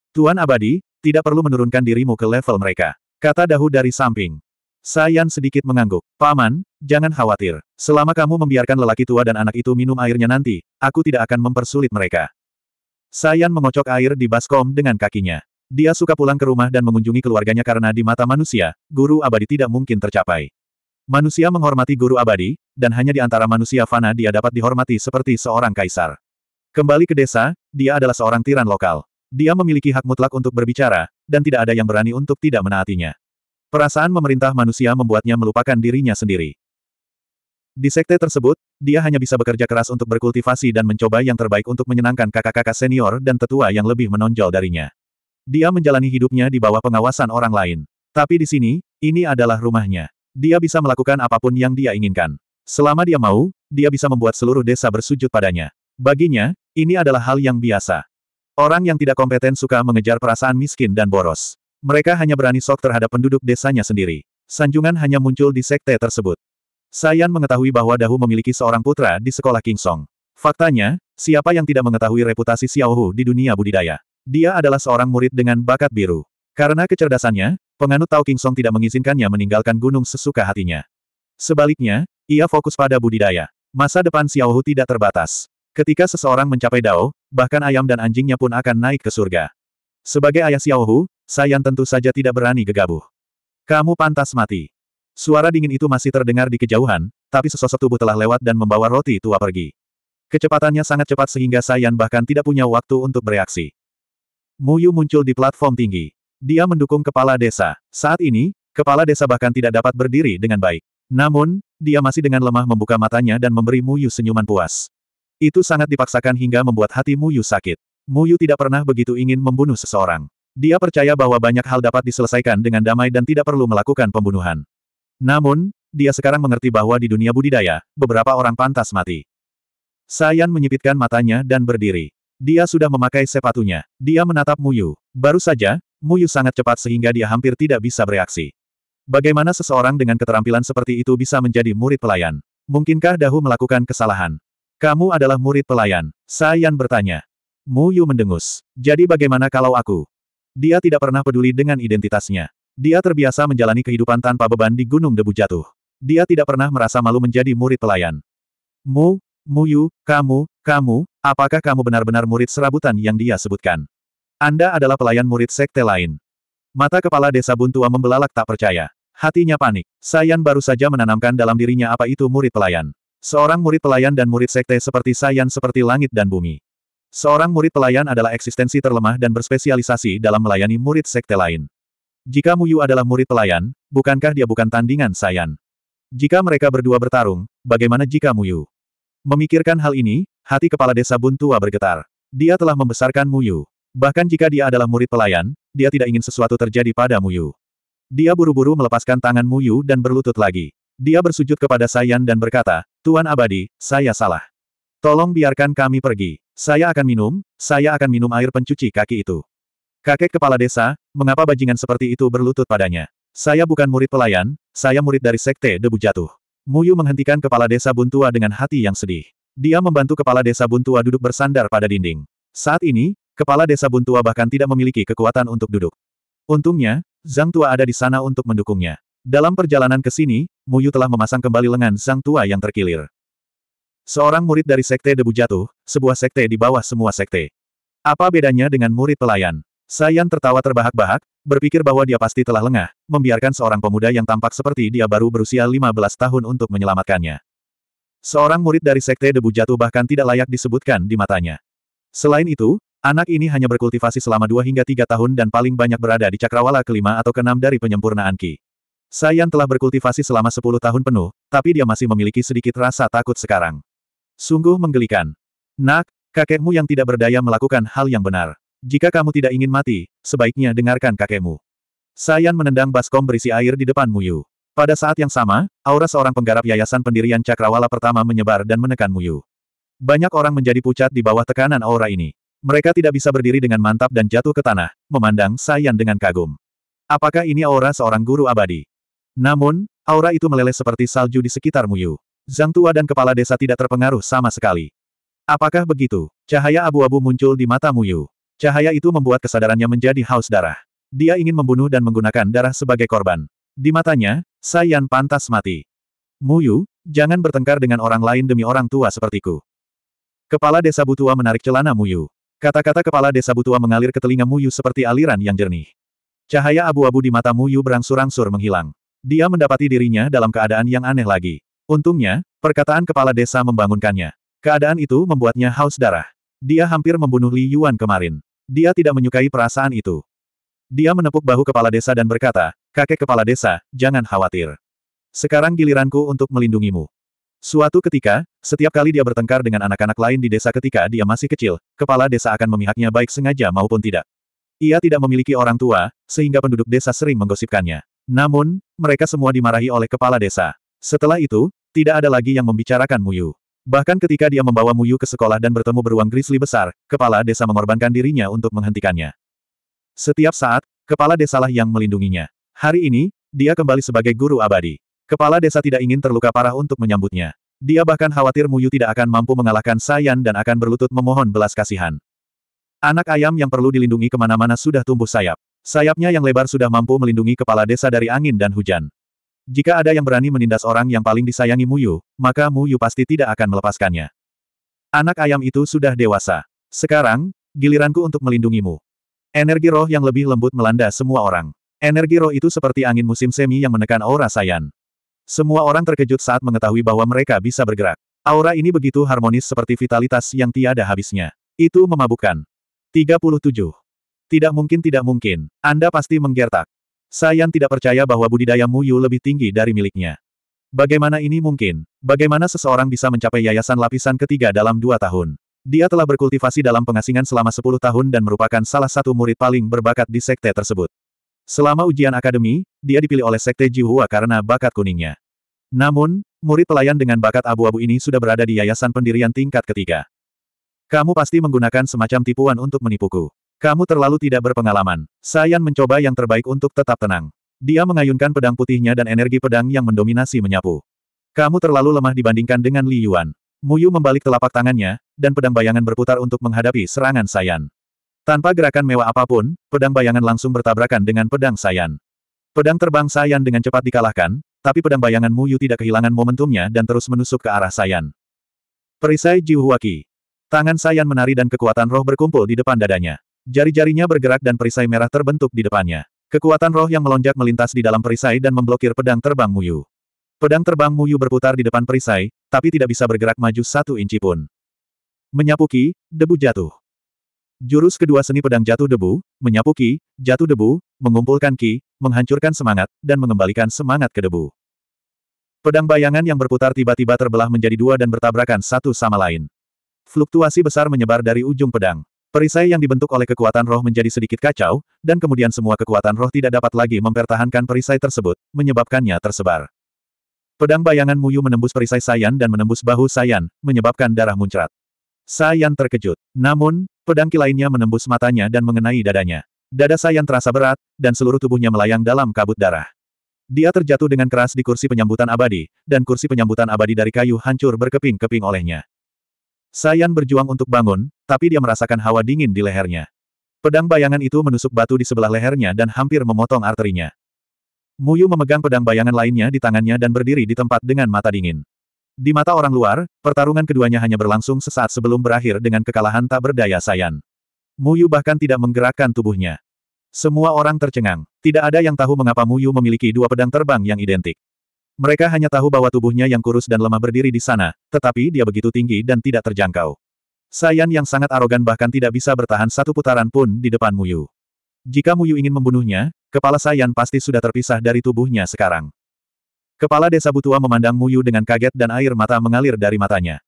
Tuan Abadi, tidak perlu menurunkan dirimu ke level mereka. Kata Dahu dari samping. Sayan sedikit mengangguk. Paman, jangan khawatir. Selama kamu membiarkan lelaki tua dan anak itu minum airnya nanti, aku tidak akan mempersulit mereka. Sayan mengocok air di baskom dengan kakinya. Dia suka pulang ke rumah dan mengunjungi keluarganya karena di mata manusia, guru abadi tidak mungkin tercapai. Manusia menghormati guru abadi, dan hanya di antara manusia fana dia dapat dihormati seperti seorang kaisar. Kembali ke desa, dia adalah seorang tiran lokal. Dia memiliki hak mutlak untuk berbicara, dan tidak ada yang berani untuk tidak menaatinya. Perasaan memerintah manusia membuatnya melupakan dirinya sendiri. Di sekte tersebut, dia hanya bisa bekerja keras untuk berkultivasi dan mencoba yang terbaik untuk menyenangkan kakak-kakak senior dan tetua yang lebih menonjol darinya. Dia menjalani hidupnya di bawah pengawasan orang lain. Tapi di sini, ini adalah rumahnya. Dia bisa melakukan apa pun yang dia inginkan. Selama dia mau, dia bisa membuat seluruh desa bersujud padanya. Baginya, ini adalah hal yang biasa. Orang yang tidak kompeten suka mengejar perasaan miskin dan boros. Mereka hanya berani sok terhadap penduduk desanya sendiri. Sanjungan hanya muncul di sekte tersebut. Sayan mengetahui bahwa Dahu memiliki seorang putra di sekolah King Song. Faktanya, siapa yang tidak mengetahui reputasi Xiao Hu di dunia budidaya? Dia adalah seorang murid dengan bakat biru. Karena kecerdasannya, penganut Tao King Song tidak mengizinkannya meninggalkan gunung sesuka hatinya. Sebaliknya, ia fokus pada budidaya. Masa depan Xiao Hu tidak terbatas. Ketika seseorang mencapai Dao, bahkan ayam dan anjingnya pun akan naik ke surga. Sebagai ayah Xiao Hu, Sayan tentu saja tidak berani gegabah. Kamu pantas mati. Suara dingin itu masih terdengar di kejauhan, tapi sesosok tubuh telah lewat dan membawa roti tua pergi. Kecepatannya sangat cepat sehingga Sayan bahkan tidak punya waktu untuk bereaksi. Muyu muncul di platform tinggi. Dia mendukung kepala desa. Saat ini, kepala desa bahkan tidak dapat berdiri dengan baik. Namun, dia masih dengan lemah membuka matanya dan memberi Muyu senyuman puas. Itu sangat dipaksakan hingga membuat hati Muyu sakit. Mu Yu tidak pernah begitu ingin membunuh seseorang. Dia percaya bahwa banyak hal dapat diselesaikan dengan damai dan tidak perlu melakukan pembunuhan. Namun, dia sekarang mengerti bahwa di dunia budidaya, beberapa orang pantas mati. Sayan menyipitkan matanya dan berdiri. Dia sudah memakai sepatunya. Dia menatap Muyu. Baru saja, Muyu sangat cepat sehingga dia hampir tidak bisa bereaksi. Bagaimana seseorang dengan keterampilan seperti itu bisa menjadi murid pelayan? Mungkinkah Dahu melakukan kesalahan? Kamu adalah murid pelayan. Sayan bertanya. Muyu mendengus. Jadi bagaimana kalau aku? Dia tidak pernah peduli dengan identitasnya. Dia terbiasa menjalani kehidupan tanpa beban di Gunung Debu Jatuh. Dia tidak pernah merasa malu menjadi murid pelayan. Mu, Muyu, kamu, kamu, apakah kamu benar-benar murid serabutan yang dia sebutkan? Anda adalah pelayan murid sekte lain. Mata kepala desa Buntua membelalak tak percaya. Hatinya panik. Sayan baru saja menanamkan dalam dirinya apa itu murid pelayan. Seorang murid pelayan dan murid sekte seperti Sayan seperti langit dan bumi. Seorang murid pelayan adalah eksistensi terlemah dan berspesialisasi dalam melayani murid sekte lain. Jika Muyu adalah murid pelayan, bukankah dia bukan tandingan Sayan? Jika mereka berdua bertarung, bagaimana jika Muyu? Memikirkan hal ini, hati kepala desa Buntua bergetar. Dia telah membesarkan Muyu. Bahkan jika dia adalah murid pelayan, dia tidak ingin sesuatu terjadi pada Muyu. Dia buru-buru melepaskan tangan Muyu dan berlutut lagi. Dia bersujud kepada Sayan dan berkata, Tuan Abadi, saya salah. Tolong biarkan kami pergi. Saya akan minum, saya akan minum air pencuci kaki itu. Kakek kepala desa, mengapa bajingan seperti itu berlutut padanya? Saya bukan murid pelayan, saya murid dari Sekte Debu Jatuh. Muyu menghentikan kepala desa Buntua dengan hati yang sedih. Dia membantu kepala desa Buntua duduk bersandar pada dinding. Saat ini, kepala desa Buntua bahkan tidak memiliki kekuatan untuk duduk. Untungnya, Zhang Tua ada di sana untuk mendukungnya. Dalam perjalanan ke sini, Muyu telah memasang kembali lengan Zhang Tua yang terkilir. Seorang murid dari Sekte Debu Jatuh, sebuah sekte di bawah semua sekte. Apa bedanya dengan murid pelayan? Sayan tertawa terbahak-bahak, berpikir bahwa dia pasti telah lengah, membiarkan seorang pemuda yang tampak seperti dia baru berusia 15 tahun untuk menyelamatkannya. Seorang murid dari Sekte Debu Jatuh bahkan tidak layak disebutkan di matanya. Selain itu, anak ini hanya berkultivasi selama dua hingga tiga tahun dan paling banyak berada di cakrawala kelima atau keenam dari penyempurnaan Ki. Sayan telah berkultivasi selama 10 tahun penuh, tapi dia masih memiliki sedikit rasa takut sekarang. Sungguh menggelikan. Nak, kakekmu yang tidak berdaya melakukan hal yang benar. Jika kamu tidak ingin mati, sebaiknya dengarkan kakekmu. Sayan menendang baskom berisi air di depan Muyu. Pada saat yang sama, aura seorang penggarap yayasan pendirian Cakrawala pertama menyebar dan menekan Muyu. Banyak orang menjadi pucat di bawah tekanan aura ini. Mereka tidak bisa berdiri dengan mantap dan jatuh ke tanah, memandang Sayan dengan kagum. Apakah ini aura seorang guru abadi? Namun, aura itu meleleh seperti salju di sekitar Muyu. Zhang Tua dan kepala desa tidak terpengaruh sama sekali. Apakah begitu? Cahaya abu-abu muncul di mata Muyu. Cahaya itu membuat kesadarannya menjadi haus darah. Dia ingin membunuh dan menggunakan darah sebagai korban. Di matanya, Sayan pantas mati. Muyu, jangan bertengkar dengan orang lain demi orang tua sepertiku. Kepala desa Butua menarik celana Muyu. Kata-kata kepala desa Butua mengalir ke telinga Muyu seperti aliran yang jernih. Cahaya abu-abu di mata Muyu berangsur-angsur menghilang. Dia mendapati dirinya dalam keadaan yang aneh lagi. Untungnya, perkataan kepala desa membangunkannya. Keadaan itu membuatnya haus darah. Dia hampir membunuh Li Yuan kemarin. Dia tidak menyukai perasaan itu. Dia menepuk bahu kepala desa dan berkata, kakek kepala desa, jangan khawatir. Sekarang giliranku untuk melindungimu. Suatu ketika, setiap kali dia bertengkar dengan anak-anak lain di desa ketika dia masih kecil, kepala desa akan memihaknya baik sengaja maupun tidak. Ia tidak memiliki orang tua, sehingga penduduk desa sering menggosipkannya. Namun, mereka semua dimarahi oleh kepala desa. Setelah itu, tidak ada lagi yang membicarakan Muyu. Bahkan ketika dia membawa Muyu ke sekolah dan bertemu beruang grizzly besar, kepala desa mengorbankan dirinya untuk menghentikannya. Setiap saat, kepala desalah yang melindunginya. Hari ini, dia kembali sebagai guru abadi. Kepala desa tidak ingin terluka parah untuk menyambutnya. Dia bahkan khawatir Muyu tidak akan mampu mengalahkan Sayan dan akan berlutut memohon belas kasihan. Anak ayam yang perlu dilindungi ke mana-mana sudah tumbuh sayap. Sayapnya yang lebar sudah mampu melindungi kepala desa dari angin dan hujan. Jika ada yang berani menindas orang yang paling disayangi Muyu, maka Muyu pasti tidak akan melepaskannya. Anak ayam itu sudah dewasa. Sekarang, giliranku untuk melindungimu. Energi roh yang lebih lembut melanda semua orang. Energi roh itu seperti angin musim semi yang menekan aura Sayan. Semua orang terkejut saat mengetahui bahwa mereka bisa bergerak. Aura ini begitu harmonis seperti vitalitas yang tiada habisnya. Itu memabukkan. 37. Tidak mungkin tidak mungkin. Anda pasti menggertak. Sayan tidak percaya bahwa budidaya Muyu lebih tinggi dari miliknya. Bagaimana ini mungkin? Bagaimana seseorang bisa mencapai yayasan lapisan ketiga dalam dua tahun? Dia telah berkultivasi dalam pengasingan selama 10 tahun dan merupakan salah satu murid paling berbakat di sekte tersebut. Selama ujian akademi, dia dipilih oleh sekte Jihua karena bakat kuningnya. Namun, murid pelayan dengan bakat abu-abu ini sudah berada di yayasan pendirian tingkat ketiga. Kamu pasti menggunakan semacam tipuan untuk menipuku. Kamu terlalu tidak berpengalaman. Sayan mencoba yang terbaik untuk tetap tenang. Dia mengayunkan pedang putihnya dan energi pedang yang mendominasi menyapu. Kamu terlalu lemah dibandingkan dengan Li Yuan. Muyu membalik telapak tangannya, dan pedang bayangan berputar untuk menghadapi serangan Sayan. Tanpa gerakan mewah apa pun, pedang bayangan langsung bertabrakan dengan pedang Sayan. Pedang terbang Sayan dengan cepat dikalahkan, tapi pedang bayangan Muyu tidak kehilangan momentumnya dan terus menusuk ke arah Sayan. Perisai Jiwuaki. Tangan Sayan menari dan kekuatan roh berkumpul di depan dadanya. Jari-jarinya bergerak dan perisai merah terbentuk di depannya. Kekuatan roh yang melonjak melintas di dalam perisai dan memblokir pedang terbang Muyu. Pedang terbang Muyu berputar di depan perisai, tapi tidak bisa bergerak maju satu inci pun. Menyapu ki, debu jatuh. Jurus kedua seni pedang jatuh debu, menyapu ki, jatuh debu, mengumpulkan ki, menghancurkan semangat, dan mengembalikan semangat ke debu. Pedang bayangan yang berputar tiba-tiba terbelah menjadi dua dan bertabrakan satu sama lain. Fluktuasi besar menyebar dari ujung pedang. Perisai yang dibentuk oleh kekuatan roh menjadi sedikit kacau, dan kemudian semua kekuatan roh tidak dapat lagi mempertahankan perisai tersebut, menyebabkannya tersebar. Pedang bayangan Muyu menembus perisai Sayan dan menembus bahu Sayan, menyebabkan darah muncrat. Sayan terkejut. Namun, pedang lainnya menembus matanya dan mengenai dadanya. Dada Sayan terasa berat, dan seluruh tubuhnya melayang dalam kabut darah. Dia terjatuh dengan keras di kursi penyambutan abadi, dan kursi penyambutan abadi dari kayu hancur berkeping-keping olehnya. Sayan berjuang untuk bangun, tapi dia merasakan hawa dingin di lehernya. Pedang bayangan itu menusuk batu di sebelah lehernya dan hampir memotong arterinya. Muyu memegang pedang bayangan lainnya di tangannya dan berdiri di tempat dengan mata dingin. Di mata orang luar, pertarungan keduanya hanya berlangsung sesaat sebelum berakhir dengan kekalahan tak berdaya Sayan. Muyu bahkan tidak menggerakkan tubuhnya. Semua orang tercengang. Tidak ada yang tahu mengapa Muyu memiliki dua pedang terbang yang identik. Mereka hanya tahu bahwa tubuhnya yang kurus dan lemah berdiri di sana, tetapi dia begitu tinggi dan tidak terjangkau. Sayan yang sangat arogan bahkan tidak bisa bertahan satu putaran pun di depan Muyu. Jika Muyu ingin membunuhnya, kepala Sayan pasti sudah terpisah dari tubuhnya sekarang. Kepala desa Butua memandang Muyu dengan kaget dan air mata mengalir dari matanya.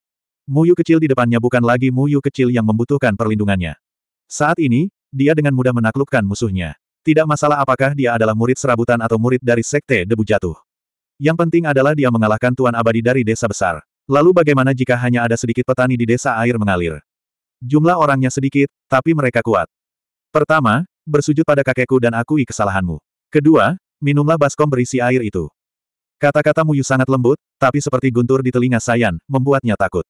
Muyu kecil di depannya bukan lagi Muyu kecil yang membutuhkan perlindungannya. Saat ini, dia dengan mudah menaklukkan musuhnya. Tidak masalah apakah dia adalah murid serabutan atau murid dari Sekte Debu Jatuh. Yang penting adalah dia mengalahkan Tuan Abadi dari desa besar. Lalu bagaimana jika hanya ada sedikit petani di desa air mengalir? Jumlah orangnya sedikit, tapi mereka kuat. Pertama, Bersujud pada kakekku dan akui kesalahanmu. Kedua, minumlah baskom berisi air itu. Kata-kata Muyu sangat lembut, tapi seperti guntur di telinga Sayan, membuatnya takut.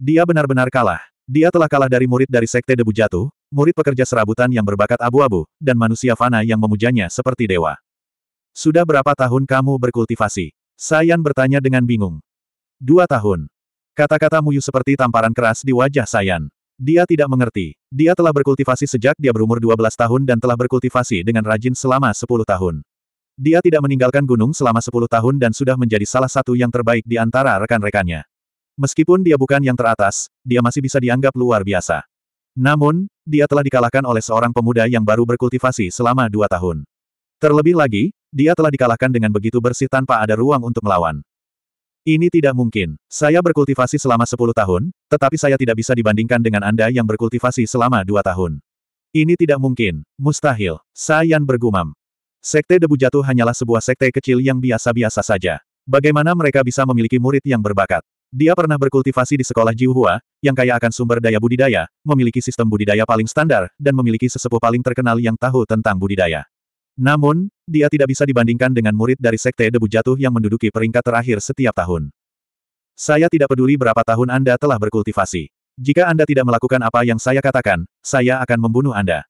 Dia benar-benar kalah. Dia telah kalah dari murid dari Sekte Debu Jatuh, murid pekerja serabutan yang berbakat abu-abu, dan manusia fana yang memujanya seperti dewa. Sudah berapa tahun kamu berkultivasi? Sayan bertanya dengan bingung. Dua tahun. Kata-kata Muyu seperti tamparan keras di wajah Sayan. Dia tidak mengerti. Dia telah berkultivasi sejak dia berumur 12 tahun dan telah berkultivasi dengan rajin selama 10 tahun. Dia tidak meninggalkan gunung selama 10 tahun dan sudah menjadi salah satu yang terbaik di antara rekan-rekannya. Meskipun dia bukan yang teratas, dia masih bisa dianggap luar biasa. Namun, dia telah dikalahkan oleh seorang pemuda yang baru berkultivasi selama dua tahun. Terlebih lagi, dia telah dikalahkan dengan begitu bersih tanpa ada ruang untuk melawan. Ini tidak mungkin. Saya berkultivasi selama 10 tahun, tetapi saya tidak bisa dibandingkan dengan Anda yang berkultivasi selama 2 tahun. Ini tidak mungkin. Mustahil. Sayan bergumam. Sekte Debu Jatuh hanyalah sebuah sekte kecil yang biasa-biasa saja. Bagaimana mereka bisa memiliki murid yang berbakat? Dia pernah berkultivasi di sekolah Jiuhua, yang kaya akan sumber daya budidaya, memiliki sistem budidaya paling standar, dan memiliki sesepuh paling terkenal yang tahu tentang budidaya. Namun, dia tidak bisa dibandingkan dengan murid dari Sekte Debu Jatuh yang menduduki peringkat terakhir setiap tahun. Saya tidak peduli berapa tahun Anda telah berkultivasi. Jika Anda tidak melakukan apa yang saya katakan, saya akan membunuh Anda.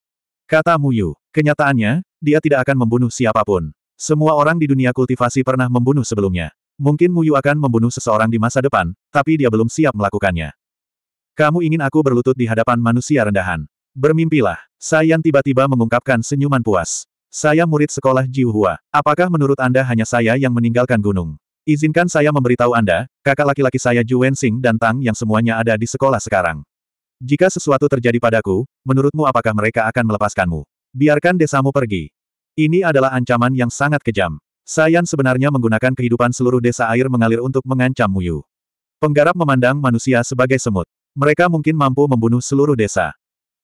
Kata Muyu. Kenyataannya, dia tidak akan membunuh siapa pun. Semua orang di dunia kultivasi pernah membunuh sebelumnya. Mungkin Muyu akan membunuh seseorang di masa depan, tapi dia belum siap melakukannya. Kamu ingin aku berlutut di hadapan manusia rendahan. Bermimpilah. Sayan tiba-tiba mengungkapkan senyuman puas. Saya murid sekolah Jiuhua. Apakah menurut Anda hanya saya yang meninggalkan gunung? Izinkan saya memberitahu Anda, kakak laki-laki saya Ju Wensing dan Tang yang semuanya ada di sekolah sekarang. Jika sesuatu terjadi padaku, menurutmu apakah mereka akan melepaskanmu? Biarkan desamu pergi. Ini adalah ancaman yang sangat kejam. Sayan sebenarnya menggunakan kehidupan seluruh desa air mengalir untuk mengancam Muyu. Penggarap memandang manusia sebagai semut. Mereka mungkin mampu membunuh seluruh desa.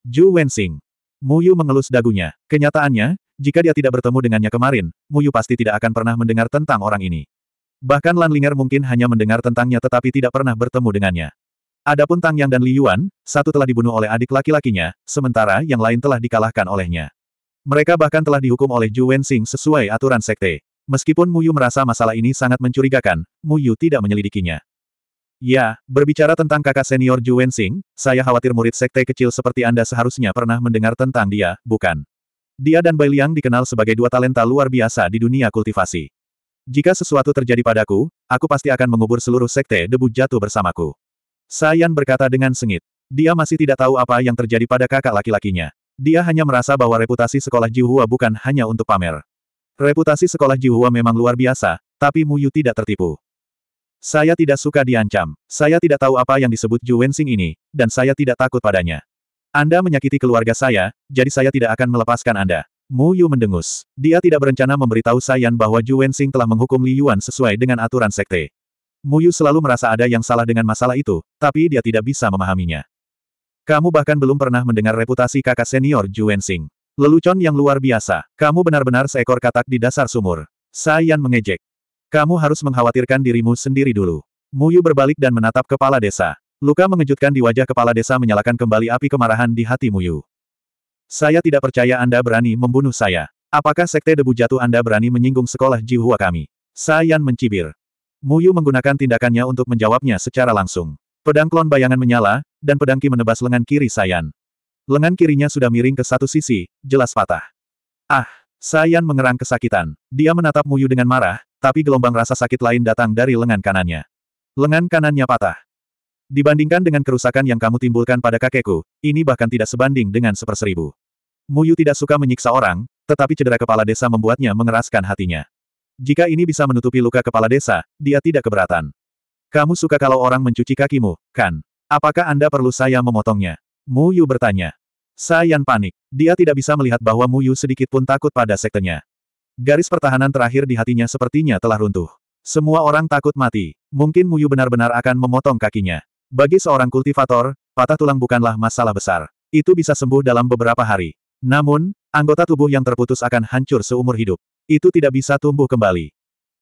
Ju Wensing. Muyu mengelus dagunya. Kenyataannya, jika dia tidak bertemu dengannya kemarin, Muyu pasti tidak akan pernah mendengar tentang orang ini. Bahkan Lanlinger mungkin hanya mendengar tentangnya tetapi tidak pernah bertemu dengannya. Adapun Tang Yang dan Li Yuan, satu telah dibunuh oleh adik laki-lakinya, sementara yang lain telah dikalahkan olehnya. Mereka bahkan telah dihukum oleh Ju Wensing sesuai aturan sekte. Meskipun Muyu merasa masalah ini sangat mencurigakan, Muyu tidak menyelidikinya. Ya, berbicara tentang kakak senior Ju Wensing, saya khawatir murid sekte kecil seperti Anda seharusnya pernah mendengar tentang dia, bukan? Dia dan Bai Liang dikenal sebagai dua talenta luar biasa di dunia kultivasi. Jika sesuatu terjadi padaku, aku pasti akan mengubur seluruh sekte debu jatuh bersamaku. Sayan berkata dengan sengit. Dia masih tidak tahu apa yang terjadi pada kakak laki-lakinya. Dia hanya merasa bahwa reputasi sekolah Jihua bukan hanya untuk pamer. Reputasi sekolah Jihua memang luar biasa, tapi Muyu tidak tertipu. Saya tidak suka diancam. Saya tidak tahu apa yang disebut Ju Wensing ini, dan saya tidak takut padanya. Anda menyakiti keluarga saya, jadi saya tidak akan melepaskan Anda. Mu Yu mendengus. Dia tidak berencana memberitahu Sayan bahwa Ju Wensing telah menghukum Li Yuan sesuai dengan aturan sekte. Mu Yu selalu merasa ada yang salah dengan masalah itu, tapi dia tidak bisa memahaminya. Kamu bahkan belum pernah mendengar reputasi kakak senior Ju Wensing. Lelucon yang luar biasa. Kamu benar-benar seekor katak di dasar sumur. Sayan mengejek. Kamu harus mengkhawatirkan dirimu sendiri dulu. Mu Yu berbalik dan menatap kepala desa. Luka mengejutkan di wajah kepala desa menyalakan kembali api kemarahan di hati Mu Yu. Saya tidak percaya Anda berani membunuh saya. Apakah sekte debu jatuh Anda berani menyinggung sekolah Jihua kami? Sayan mencibir. Muyu menggunakan tindakannya untuk menjawabnya secara langsung. Pedang klon bayangan menyala, dan pedang ki menebas lengan kiri Sayan. Lengan kirinya sudah miring ke satu sisi, jelas patah. Ah! Sayan mengerang kesakitan. Dia menatap Muyu dengan marah, tapi gelombang rasa sakit lain datang dari lengan kanannya. Lengan kanannya patah. Dibandingkan dengan kerusakan yang kamu timbulkan pada kakekku, ini bahkan tidak sebanding dengan seperseribu. Muyu tidak suka menyiksa orang, tetapi cedera kepala desa membuatnya mengeraskan hatinya. Jika ini bisa menutupi luka kepala desa, dia tidak keberatan. Kamu suka kalau orang mencuci kakimu, kan? Apakah Anda perlu saya memotongnya? Mu Yu bertanya. Sayan panik. Dia tidak bisa melihat bahwa Mu Yu sedikit pun takut pada sektenya. Garis pertahanan terakhir di hatinya sepertinya telah runtuh. Semua orang takut mati. Mungkin Mu Yu benar-benar akan memotong kakinya. Bagi seorang kultivator, patah tulang bukanlah masalah besar. Itu bisa sembuh dalam beberapa hari. Namun, anggota tubuh yang terputus akan hancur seumur hidup. Itu tidak bisa tumbuh kembali.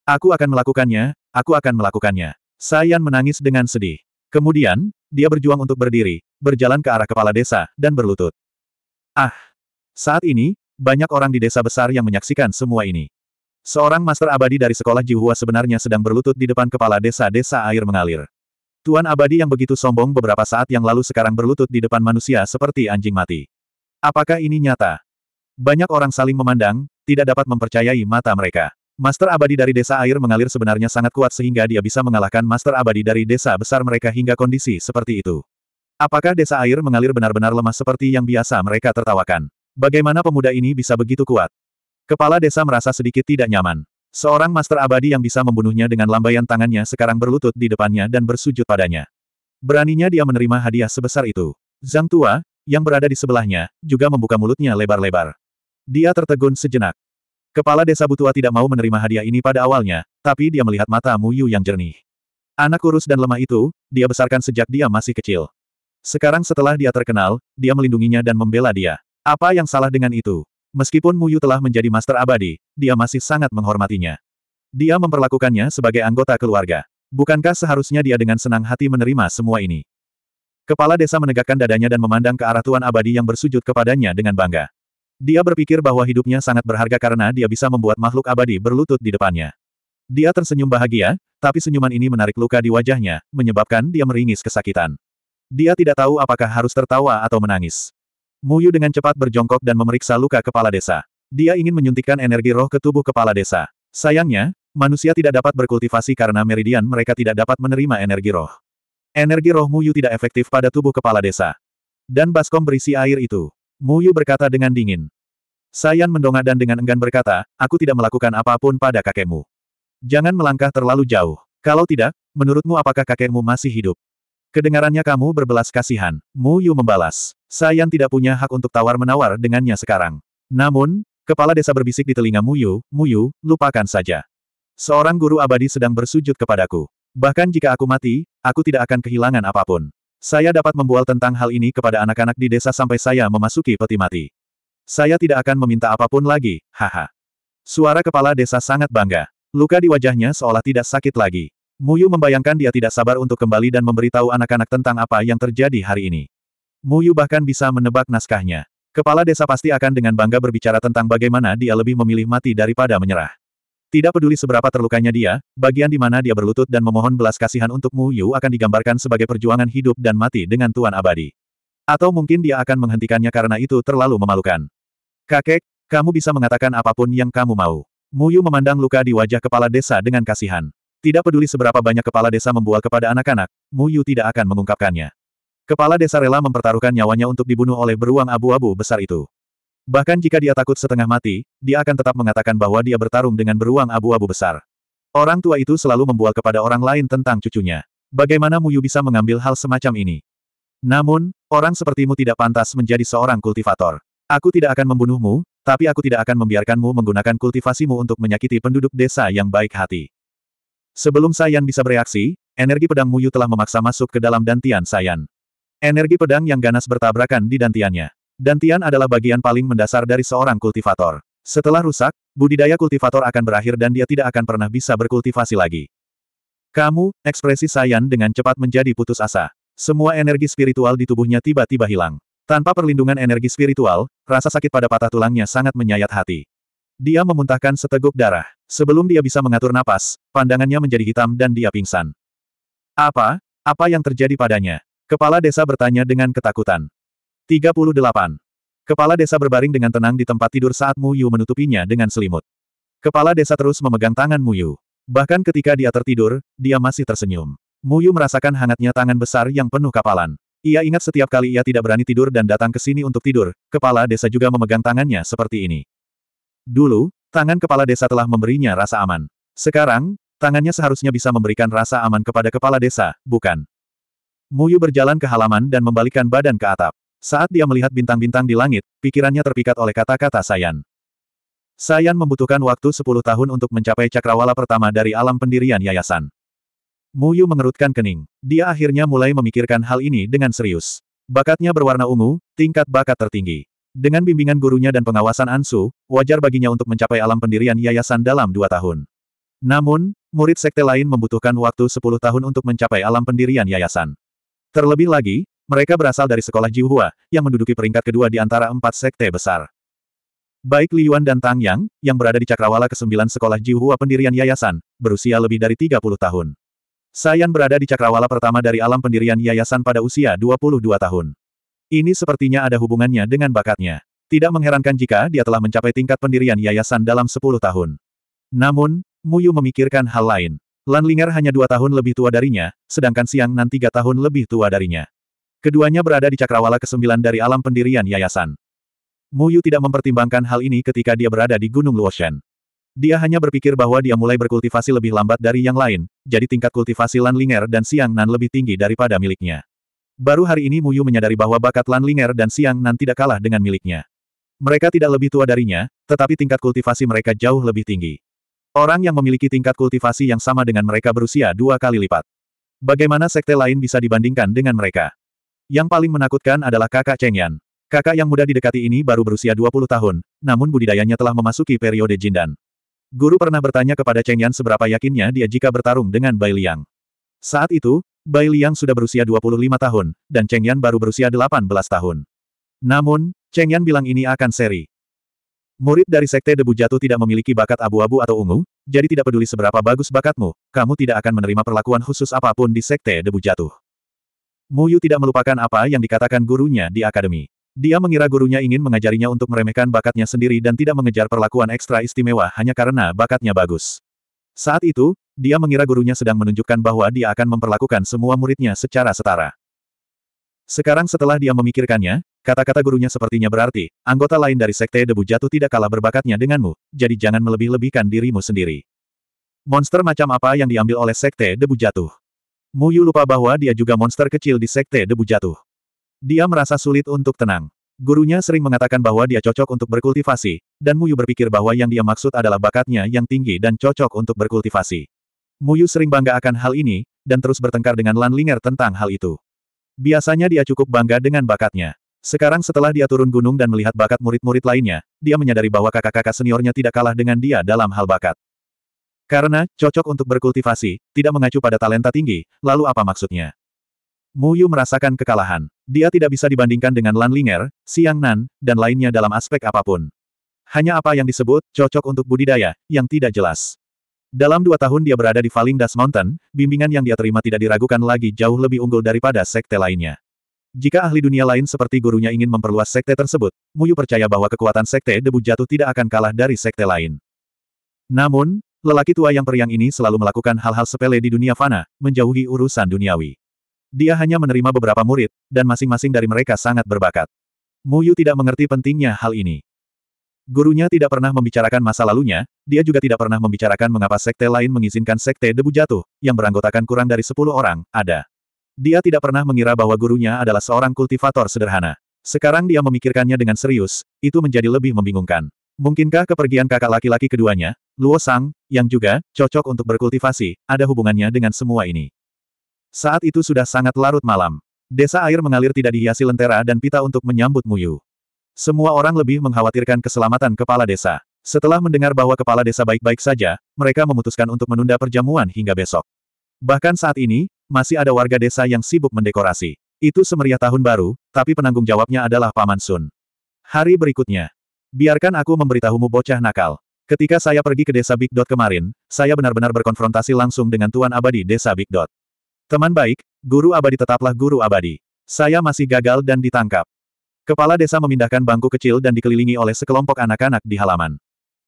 Aku akan melakukannya, aku akan melakukannya. Sayan menangis dengan sedih. Kemudian, dia berjuang untuk berdiri, berjalan ke arah kepala desa, dan berlutut. Ah! Saat ini, banyak orang di desa besar yang menyaksikan semua ini. Seorang master abadi dari sekolah Jihua sebenarnya sedang berlutut di depan kepala desa-desa air mengalir. Tuan abadi yang begitu sombong beberapa saat yang lalu sekarang berlutut di depan manusia seperti anjing mati. Apakah ini nyata? Banyak orang saling memandang, tidak dapat mempercayai mata mereka. Master abadi dari desa air mengalir sebenarnya sangat kuat sehingga dia bisa mengalahkan master abadi dari desa besar mereka hingga kondisi seperti itu. Apakah desa air mengalir benar-benar lemah seperti yang biasa mereka tertawakan? Bagaimana pemuda ini bisa begitu kuat? Kepala desa merasa sedikit tidak nyaman. Seorang master abadi yang bisa membunuhnya dengan lambaian tangannya sekarang berlutut di depannya dan bersujud padanya. Beraninya dia menerima hadiah sebesar itu. Zhang Tua, yang berada di sebelahnya, juga membuka mulutnya lebar-lebar. Dia tertegun sejenak. Kepala desa Butua tidak mau menerima hadiah ini pada awalnya, tapi dia melihat mata Muyu yang jernih. Anak kurus dan lemah itu, dia besarkan sejak dia masih kecil. Sekarang setelah dia terkenal, dia melindunginya dan membela dia. Apa yang salah dengan itu? Meskipun Muyu telah menjadi master abadi, dia masih sangat menghormatinya. Dia memperlakukannya sebagai anggota keluarga. Bukankah seharusnya dia dengan senang hati menerima semua ini? Kepala desa menegakkan dadanya dan memandang ke arah Tuan Abadi yang bersujud kepadanya dengan bangga. Dia berpikir bahwa hidupnya sangat berharga karena dia bisa membuat makhluk abadi berlutut di depannya. Dia tersenyum bahagia, tapi senyuman ini menarik luka di wajahnya, menyebabkan dia meringis kesakitan. Dia tidak tahu apakah harus tertawa atau menangis. Muyu dengan cepat berjongkok dan memeriksa luka kepala desa. Dia ingin menyuntikkan energi roh ke tubuh kepala desa. Sayangnya, manusia tidak dapat berkultivasi karena meridian mereka tidak dapat menerima energi roh. Energi roh Muyu tidak efektif pada tubuh kepala desa. Dan baskom berisi air itu. Muyu berkata dengan dingin. Sayan mendongak dan dengan enggan berkata, aku tidak melakukan apa pun pada kakekmu. Jangan melangkah terlalu jauh. Kalau tidak, menurutmu apakah kakekmu masih hidup? Kedengarannya kamu berbelas kasihan. Muyu membalas. Sayan tidak punya hak untuk tawar-menawar dengannya sekarang. Namun, kepala desa berbisik di telinga Muyu, Muyu, lupakan saja. Seorang guru abadi sedang bersujud kepadaku. Bahkan jika aku mati, aku tidak akan kehilangan apa pun. Saya dapat membual tentang hal ini kepada anak-anak di desa sampai saya memasuki peti mati. Saya tidak akan meminta apa pun lagi, haha. Suara kepala desa sangat bangga. Luka di wajahnya seolah tidak sakit lagi. Muyu membayangkan dia tidak sabar untuk kembali dan memberitahu anak-anak tentang apa yang terjadi hari ini. Muyu bahkan bisa menebak naskahnya. Kepala desa pasti akan dengan bangga berbicara tentang bagaimana dia lebih memilih mati daripada menyerah. Tidak peduli seberapa terlukanya dia, bagian di mana dia berlutut dan memohon belas kasihan untuk Mu Yu akan digambarkan sebagai perjuangan hidup dan mati dengan Tuan Abadi. Atau mungkin dia akan menghentikannya karena itu terlalu memalukan. Kakek, kamu bisa mengatakan apa pun yang kamu mau. Mu Yu memandang luka di wajah kepala desa dengan kasihan. Tidak peduli seberapa banyak kepala desa membual kepada anak-anak, Mu Yu tidak akan mengungkapkannya. Kepala desa rela mempertaruhkan nyawanya untuk dibunuh oleh beruang abu-abu besar itu. Bahkan jika dia takut setengah mati, dia akan tetap mengatakan bahwa dia bertarung dengan beruang abu-abu besar. Orang tua itu selalu membual kepada orang lain tentang cucunya. Bagaimana Muyu bisa mengambil hal semacam ini? Namun, orang sepertimu tidak pantas menjadi seorang kultivator. Aku tidak akan membunuhmu, tapi aku tidak akan membiarkanmu menggunakan kultivasimu untuk menyakiti penduduk desa yang baik hati. Sebelum Sayan bisa bereaksi, energi pedang Muyu telah memaksa masuk ke dalam dantian Sayan. Energi pedang yang ganas bertabrakan di dantiannya. Dantian adalah bagian paling mendasar dari seorang kultivator. Setelah rusak, budidaya kultivator akan berakhir dan dia tidak akan pernah bisa berkultivasi lagi. Kamu, ekspresi Sayan dengan cepat menjadi putus asa. Semua energi spiritual di tubuhnya tiba-tiba hilang. Tanpa perlindungan energi spiritual, rasa sakit pada patah tulangnya sangat menyayat hati. Dia memuntahkan seteguk darah. Sebelum dia bisa mengatur napas, pandangannya menjadi hitam dan dia pingsan. Apa? Apa yang terjadi padanya? Kepala desa bertanya dengan ketakutan. 38. Kepala desa berbaring dengan tenang di tempat tidur saat Mu Yu menutupinya dengan selimut. Kepala desa terus memegang tangan Mu Yu. Bahkan ketika dia tertidur, dia masih tersenyum. Mu Yu merasakan hangatnya tangan besar yang penuh kapalan. Ia ingat setiap kali ia tidak berani tidur dan datang ke sini untuk tidur, kepala desa juga memegang tangannya seperti ini. Dulu, tangan kepala desa telah memberinya rasa aman. Sekarang, tangannya seharusnya bisa memberikan rasa aman kepada kepala desa, bukan? Mu Yu berjalan ke halaman dan membalikkan badan ke atap. Saat dia melihat bintang-bintang di langit, pikirannya terpikat oleh kata-kata Sayan. Sayan membutuhkan waktu 10 tahun untuk mencapai cakrawala pertama dari alam pendirian yayasan. Muyu mengerutkan kening. Dia akhirnya mulai memikirkan hal ini dengan serius. Bakatnya berwarna ungu, tingkat bakat tertinggi. Dengan bimbingan gurunya dan pengawasan Ansu, wajar baginya untuk mencapai alam pendirian yayasan dalam dua tahun. Namun, murid sekte lain membutuhkan waktu 10 tahun untuk mencapai alam pendirian yayasan. Terlebih lagi, mereka berasal dari sekolah Jiuhua, yang menduduki peringkat kedua di antara empat sekte besar. Baik Li Yuan dan Tang Yang, yang berada di cakrawala ke-9 sekolah Jiuhua pendirian yayasan, berusia lebih dari 30 tahun. Sayan berada di cakrawala pertama dari alam pendirian yayasan pada usia 22 tahun. Ini sepertinya ada hubungannya dengan bakatnya. Tidak mengherankan jika dia telah mencapai tingkat pendirian yayasan dalam 10 tahun. Namun, Muyu memikirkan hal lain. Lan Linger hanya dua tahun lebih tua darinya, sedangkan Siang Nan tiga tahun lebih tua darinya. Keduanya berada di cakrawala ke-9 dari alam pendirian yayasan. Mu Yu tidak mempertimbangkan hal ini ketika dia berada di Gunung Luoshen. Dia hanya berpikir bahwa dia mulai berkultivasi lebih lambat dari yang lain, jadi tingkat kultivasi Lan Linger dan Siang Nan lebih tinggi daripada miliknya. Baru hari ini Mu Yu menyadari bahwa bakat Lan Linger dan Siang Nan tidak kalah dengan miliknya. Mereka tidak lebih tua darinya, tetapi tingkat kultivasi mereka jauh lebih tinggi. Orang yang memiliki tingkat kultivasi yang sama dengan mereka berusia dua kali lipat. Bagaimana sekte lain bisa dibandingkan dengan mereka? Yang paling menakutkan adalah kakak Cheng Yan. Kakak yang muda didekati ini baru berusia 20 tahun, namun budidayanya telah memasuki periode Jindan. Guru pernah bertanya kepada Cheng Yan seberapa yakinnya dia jika bertarung dengan Bai Liang. Saat itu, Bai Liang sudah berusia 25 tahun, dan Cheng Yan baru berusia 18 tahun. Namun, Cheng Yan bilang ini akan seri. Murid dari Sekte Debu Jatuh tidak memiliki bakat abu-abu atau ungu, jadi tidak peduli seberapa bagus bakatmu, kamu tidak akan menerima perlakuan khusus apa pun di Sekte Debu Jatuh. Mu Yu tidak melupakan apa yang dikatakan gurunya di akademi. Dia mengira gurunya ingin mengajarinya untuk meremehkan bakatnya sendiri dan tidak mengejar perlakuan ekstra istimewa hanya karena bakatnya bagus. Saat itu, dia mengira gurunya sedang menunjukkan bahwa dia akan memperlakukan semua muridnya secara setara. Sekarang setelah dia memikirkannya, kata-kata gurunya sepertinya berarti, anggota lain dari Sekte Debu Jatuh tidak kalah berbakatnya denganmu, jadi jangan melebih-lebihkan dirimu sendiri. Monster macam apa yang diambil oleh Sekte Debu Jatuh? Mu Yu lupa bahwa dia juga monster kecil di Sekte Debu Jatuh. Dia merasa sulit untuk tenang. Gurunya sering mengatakan bahwa dia cocok untuk berkultivasi, dan Mu Yu berpikir bahwa yang dia maksud adalah bakatnya yang tinggi dan cocok untuk berkultivasi. Mu Yu sering bangga akan hal ini, dan terus bertengkar dengan Lan Linger tentang hal itu. Biasanya dia cukup bangga dengan bakatnya. Sekarang setelah dia turun gunung dan melihat bakat murid-murid lainnya, dia menyadari bahwa kakak-kakak seniornya tidak kalah dengan dia dalam hal bakat. Karena, cocok untuk berkultivasi, tidak mengacu pada talenta tinggi, lalu apa maksudnya? Mu Yu merasakan kekalahan. Dia tidak bisa dibandingkan dengan Lan Linger, Xiang Nan, dan lainnya dalam aspek apa pun. Hanya apa yang disebut, cocok untuk budidaya, yang tidak jelas. Dalam dua tahun dia berada di Falling Dust Mountain, bimbingan yang dia terima tidak diragukan lagi jauh lebih unggul daripada sekte lainnya. Jika ahli dunia lain seperti gurunya ingin memperluas sekte tersebut, Muyu percaya bahwa kekuatan sekte debu jatuh tidak akan kalah dari sekte lain. Namun, lelaki tua yang periang ini selalu melakukan hal-hal sepele di dunia fana, menjauhi urusan duniawi. Dia hanya menerima beberapa murid, dan masing-masing dari mereka sangat berbakat. Muyu tidak mengerti pentingnya hal ini. Gurunya tidak pernah membicarakan masa lalunya, dia juga tidak pernah membicarakan mengapa sekte lain mengizinkan sekte debu jatuh, yang beranggotakan kurang dari 10 orang, ada. Dia tidak pernah mengira bahwa gurunya adalah seorang kultivator sederhana. Sekarang dia memikirkannya dengan serius, itu menjadi lebih membingungkan. Mungkinkah kepergian kakak laki-laki keduanya, Luo Sang, yang juga cocok untuk berkultivasi, ada hubungannya dengan semua ini? Saat itu sudah sangat larut malam. Desa air mengalir tidak dihiasi lentera dan pita untuk menyambut Muyu. Semua orang lebih mengkhawatirkan keselamatan kepala desa. Setelah mendengar bahwa kepala desa baik-baik saja, mereka memutuskan untuk menunda perjamuan hingga besok. Bahkan saat ini, masih ada warga desa yang sibuk mendekorasi. Itu semeriah tahun baru, tapi penanggung jawabnya adalah Paman Sun. Hari berikutnya. Biarkan aku memberitahumu bocah nakal. Ketika saya pergi ke desa Big Dot kemarin, saya benar-benar berkonfrontasi langsung dengan Tuan Abadi desa Big Dot. Teman baik, guru abadi tetaplah guru abadi. Saya masih gagal dan ditangkap. Kepala desa memindahkan bangku kecil dan dikelilingi oleh sekelompok anak-anak di halaman.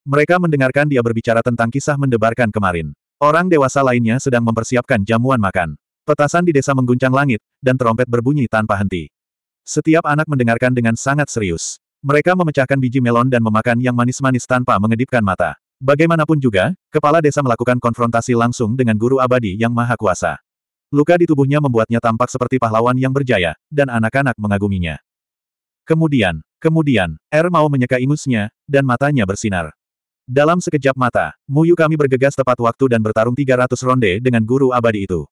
Mereka mendengarkan dia berbicara tentang kisah mendebarkan kemarin. Orang dewasa lainnya sedang mempersiapkan jamuan makan. Petasan di desa mengguncang langit, dan trompet berbunyi tanpa henti. Setiap anak mendengarkan dengan sangat serius. Mereka memecahkan biji melon dan memakan yang manis-manis tanpa mengedipkan mata. Bagaimanapun juga, kepala desa melakukan konfrontasi langsung dengan guru abadi yang maha kuasa. Luka di tubuhnya membuatnya tampak seperti pahlawan yang berjaya, dan anak-anak mengaguminya. Kemudian, kemudian, Er mau menyeka ingusnya, dan matanya bersinar. Dalam sekejap mata, Muyu kami bergegas tepat waktu dan bertarung 300 ronde dengan guru abadi itu.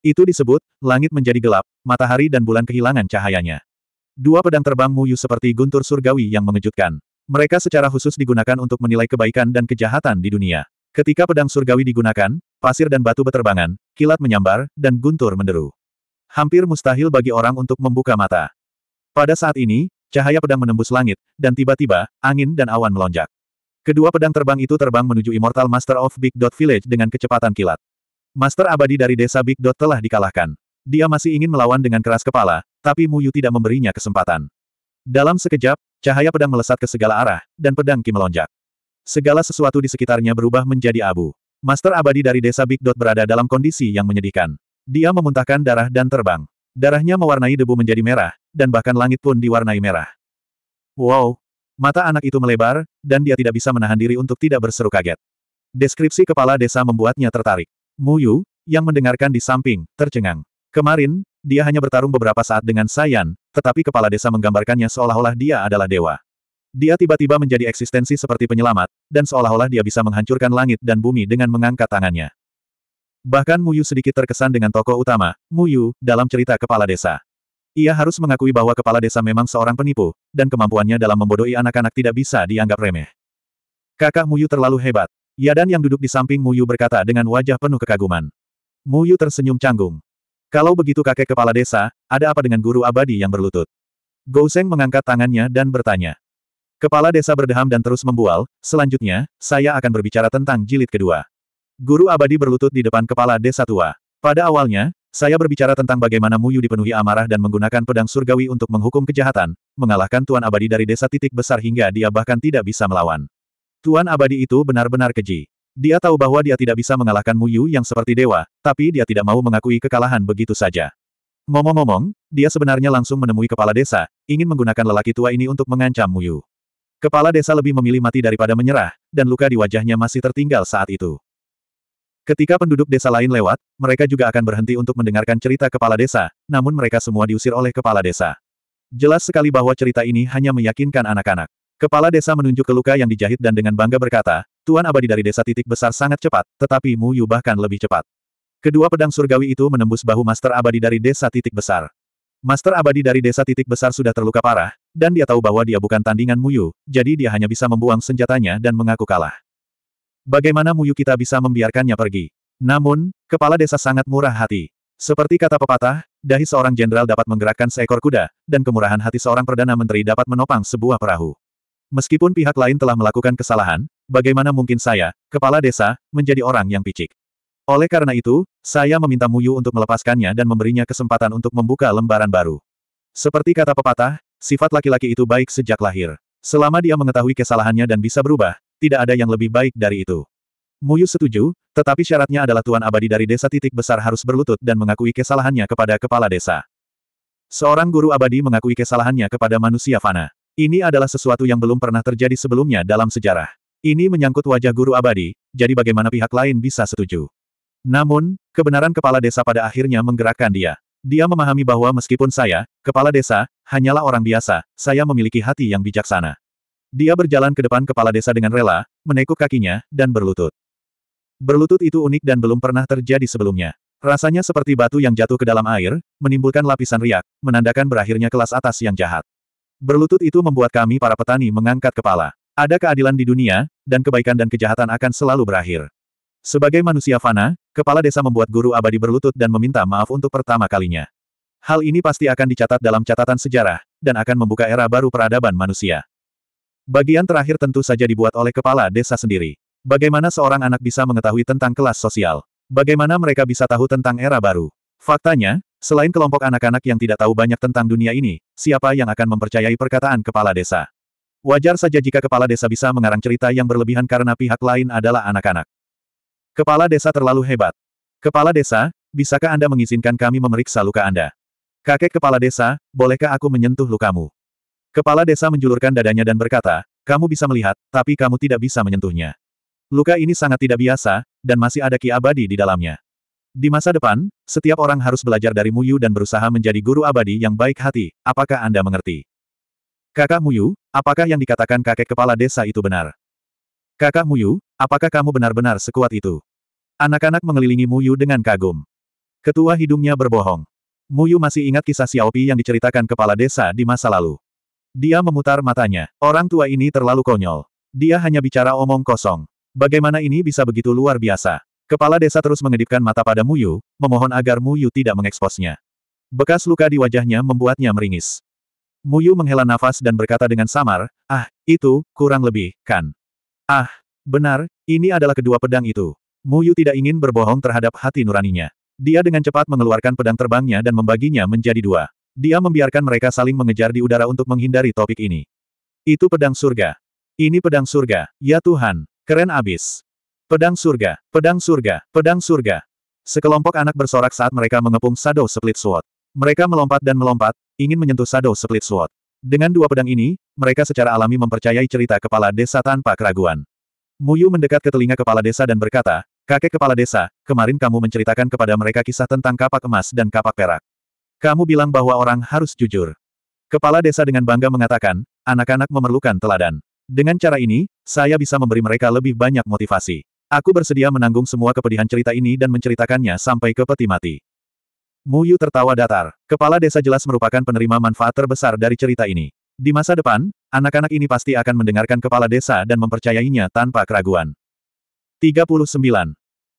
Itu disebut, langit menjadi gelap, matahari dan bulan kehilangan cahayanya. Dua pedang terbang Muyu seperti guntur surgawi yang mengejutkan. Mereka secara khusus digunakan untuk menilai kebaikan dan kejahatan di dunia. Ketika pedang surgawi digunakan, pasir dan batu beterbangan, kilat menyambar, dan guntur menderu. Hampir mustahil bagi orang untuk membuka mata. Pada saat ini, Cahaya pedang menembus langit, dan tiba-tiba, angin dan awan melonjak. Kedua pedang terbang itu terbang menuju Immortal Master of Big Dot Village dengan kecepatan kilat. Master abadi dari desa Big Dot telah dikalahkan. Dia masih ingin melawan dengan keras kepala, tapi Muyu tidak memberinya kesempatan. Dalam sekejap, cahaya pedang melesat ke segala arah, dan pedang Ki melonjak. Segala sesuatu di sekitarnya berubah menjadi abu. Master abadi dari desa Big Dot berada dalam kondisi yang menyedihkan. Dia memuntahkan darah dan terbang. Darahnya mewarnai debu menjadi merah, dan bahkan langit pun diwarnai merah. Wow! Mata anak itu melebar, dan dia tidak bisa menahan diri untuk tidak berseru kaget. Deskripsi kepala desa membuatnya tertarik. Muyu, yang mendengarkan di samping, tercengang. Kemarin, dia hanya bertarung beberapa saat dengan Sayan, tetapi kepala desa menggambarkannya seolah-olah dia adalah dewa. Dia tiba-tiba menjadi eksistensi seperti penyelamat, dan seolah-olah dia bisa menghancurkan langit dan bumi dengan mengangkat tangannya. Bahkan Muyu sedikit terkesan dengan tokoh utama, Muyu, dalam cerita kepala desa. Ia harus mengakui bahwa kepala desa memang seorang penipu, dan kemampuannya dalam membodohi anak-anak tidak bisa dianggap remeh. Kakak Muyu terlalu hebat. Yadan yang duduk di samping Muyu berkata dengan wajah penuh kekaguman. Muyu tersenyum canggung. Kalau begitu kakek kepala desa, ada apa dengan guru abadi yang berlutut? Gouseng mengangkat tangannya dan bertanya. Kepala desa berdeham dan terus membual, selanjutnya, saya akan berbicara tentang jilid kedua. Guru abadi berlutut di depan kepala desa tua. Pada awalnya, saya berbicara tentang bagaimana Muyu dipenuhi amarah dan menggunakan pedang surgawi untuk menghukum kejahatan, mengalahkan Tuan Abadi dari desa titik besar hingga dia bahkan tidak bisa melawan. Tuan Abadi itu benar-benar keji. Dia tahu bahwa dia tidak bisa mengalahkan Muyu yang seperti dewa, tapi dia tidak mau mengakui kekalahan begitu saja. Ngomong-ngomong, dia sebenarnya langsung menemui kepala desa, ingin menggunakan lelaki tua ini untuk mengancam Muyu. Kepala desa lebih memilih mati daripada menyerah, dan luka di wajahnya masih tertinggal saat itu. Ketika penduduk desa lain lewat, mereka juga akan berhenti untuk mendengarkan cerita kepala desa, namun mereka semua diusir oleh kepala desa. Jelas sekali bahwa cerita ini hanya meyakinkan anak-anak. Kepala desa menunjuk ke luka yang dijahit dan dengan bangga berkata, Tuan abadi dari desa titik besar sangat cepat, tetapi Mu Yu bahkan lebih cepat. Kedua pedang surgawi itu menembus bahu master abadi dari desa titik besar. Master abadi dari desa titik besar sudah terluka parah, dan dia tahu bahwa dia bukan tandingan Muyu, jadi dia hanya bisa membuang senjatanya dan mengaku kalah. Bagaimana Muyu kita bisa membiarkannya pergi? Namun, kepala desa sangat murah hati. Seperti kata pepatah, dahi seorang jenderal dapat menggerakkan seekor kuda, dan kemurahan hati seorang perdana menteri dapat menopang sebuah perahu. Meskipun pihak lain telah melakukan kesalahan, bagaimana mungkin saya, kepala desa, menjadi orang yang picik? Oleh karena itu, saya meminta Muyu untuk melepaskannya dan memberinya kesempatan untuk membuka lembaran baru. Seperti kata pepatah, sifat laki-laki itu baik sejak lahir. Selama dia mengetahui kesalahannya dan bisa berubah, tidak ada yang lebih baik dari itu. Muyu setuju, tetapi syaratnya adalah Tuan Abadi dari desa titik besar harus berlutut dan mengakui kesalahannya kepada kepala desa. Seorang guru abadi mengakui kesalahannya kepada manusia fana. Ini adalah sesuatu yang belum pernah terjadi sebelumnya dalam sejarah. Ini menyangkut wajah guru abadi, jadi bagaimana pihak lain bisa setuju? Namun, kebenaran kepala desa pada akhirnya menggerakkan dia. Dia memahami bahwa meskipun saya, kepala desa, hanyalah orang biasa, saya memiliki hati yang bijaksana. Dia berjalan ke depan kepala desa dengan rela, menekuk kakinya, dan berlutut. Berlutut itu unik dan belum pernah terjadi sebelumnya. Rasanya seperti batu yang jatuh ke dalam air, menimbulkan lapisan riak, menandakan berakhirnya kelas atas yang jahat. Berlutut itu membuat kami para petani mengangkat kepala. Ada keadilan di dunia, dan kebaikan dan kejahatan akan selalu berakhir. Sebagai manusia fana, kepala desa membuat guru abadi berlutut dan meminta maaf untuk pertama kalinya. Hal ini pasti akan dicatat dalam catatan sejarah, dan akan membuka era baru peradaban manusia. Bagian terakhir tentu saja dibuat oleh kepala desa sendiri. Bagaimana seorang anak bisa mengetahui tentang kelas sosial? Bagaimana mereka bisa tahu tentang era baru? Faktanya, selain kelompok anak-anak yang tidak tahu banyak tentang dunia ini, siapa yang akan mempercayai perkataan kepala desa? Wajar saja jika kepala desa bisa mengarang cerita yang berlebihan karena pihak lain adalah anak-anak. Kepala desa terlalu hebat. Kepala desa, bisakah Anda mengizinkan kami memeriksa luka Anda? Kakek kepala desa, bolehkah aku menyentuh lukamu? Kepala desa menjulurkan dadanya dan berkata, kamu bisa melihat, tapi kamu tidak bisa menyentuhnya. Luka ini sangat tidak biasa, dan masih ada ki abadi di dalamnya. Di masa depan, setiap orang harus belajar dari Muyu dan berusaha menjadi guru abadi yang baik hati, apakah Anda mengerti? Kakak Muyu, apakah yang dikatakan kakek kepala desa itu benar? Kakak Muyu, apakah kamu benar-benar sekuat itu? Anak-anak mengelilingi Muyu dengan kagum. Ketua hidungnya berbohong. Muyu masih ingat kisah Xiaopi yang diceritakan kepala desa di masa lalu. Dia memutar matanya. Orang tua ini terlalu konyol. Dia hanya bicara omong kosong. Bagaimana ini bisa begitu luar biasa? Kepala desa terus mengedipkan mata pada Muyu, memohon agar Muyu tidak mengeksposnya. Bekas luka di wajahnya membuatnya meringis. Muyu menghela nafas dan berkata dengan samar, ah, itu, kurang lebih, kan? Ah, benar, ini adalah kedua pedang itu. Muyu tidak ingin berbohong terhadap hati nuraninya. Dia dengan cepat mengeluarkan pedang terbangnya dan membaginya menjadi dua. Dia membiarkan mereka saling mengejar di udara untuk menghindari topik ini. Itu pedang surga. Ini pedang surga. Ya Tuhan, keren abis. Pedang surga, pedang surga, pedang surga. Sekelompok anak bersorak saat mereka mengepung Shadow Split Sword. Mereka melompat dan melompat, ingin menyentuh Shadow Split Sword. Dengan dua pedang ini, mereka secara alami mempercayai cerita kepala desa tanpa keraguan. Muyu mendekat ke telinga kepala desa dan berkata, Kakek kepala desa, kemarin kamu menceritakan kepada mereka kisah tentang kapak emas dan kapak perak. Kamu bilang bahwa orang harus jujur. Kepala desa dengan bangga mengatakan, anak-anak memerlukan teladan. Dengan cara ini, saya bisa memberi mereka lebih banyak motivasi. Aku bersedia menanggung semua kepedihan cerita ini dan menceritakannya sampai ke peti mati. Muyu tertawa datar. Kepala desa jelas merupakan penerima manfaat terbesar dari cerita ini. Di masa depan, anak-anak ini pasti akan mendengarkan kepala desa dan mempercayainya tanpa keraguan. 39.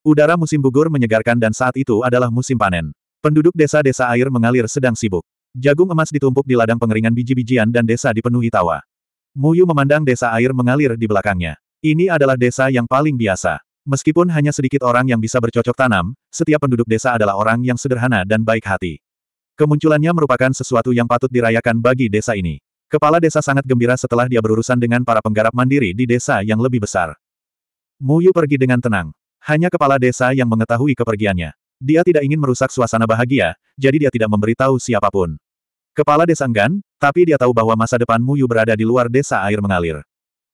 Udara musim gugur menyegarkan dan saat itu adalah musim panen. Penduduk desa-desa air mengalir sedang sibuk. Jagung emas ditumpuk di ladang pengeringan biji-bijian dan desa dipenuhi tawa. Muyu memandang desa air mengalir di belakangnya. Ini adalah desa yang paling biasa. Meskipun hanya sedikit orang yang bisa bercocok tanam, setiap penduduk desa adalah orang yang sederhana dan baik hati. Kemunculannya merupakan sesuatu yang patut dirayakan bagi desa ini. Kepala desa sangat gembira setelah dia berurusan dengan para penggarap mandiri di desa yang lebih besar. Muyu pergi dengan tenang. Hanya kepala desa yang mengetahui kepergiannya. Dia tidak ingin merusak suasana bahagia, jadi dia tidak memberitahu siapa pun. Kepala desa enggan, tapi dia tahu bahwa masa depan Muyu berada di luar desa air mengalir.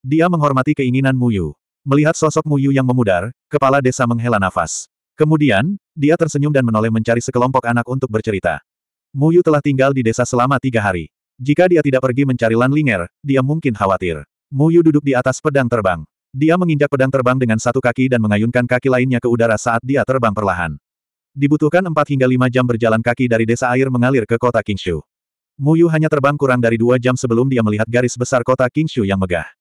Dia menghormati keinginan Muyu. Melihat sosok Muyu yang memudar, kepala desa menghela nafas. Kemudian, dia tersenyum dan menoleh mencari sekelompok anak untuk bercerita. Muyu telah tinggal di desa selama tiga hari. Jika dia tidak pergi mencari Lan Linger, dia mungkin khawatir. Muyu duduk di atas pedang terbang. Dia menginjak pedang terbang dengan satu kaki dan mengayunkan kaki lainnya ke udara saat dia terbang perlahan. Dibutuhkan 4 hingga 5 jam berjalan kaki dari desa air mengalir ke kota Kingshu. Muyu hanya terbang kurang dari dua jam sebelum dia melihat garis besar kota Kingshu yang megah.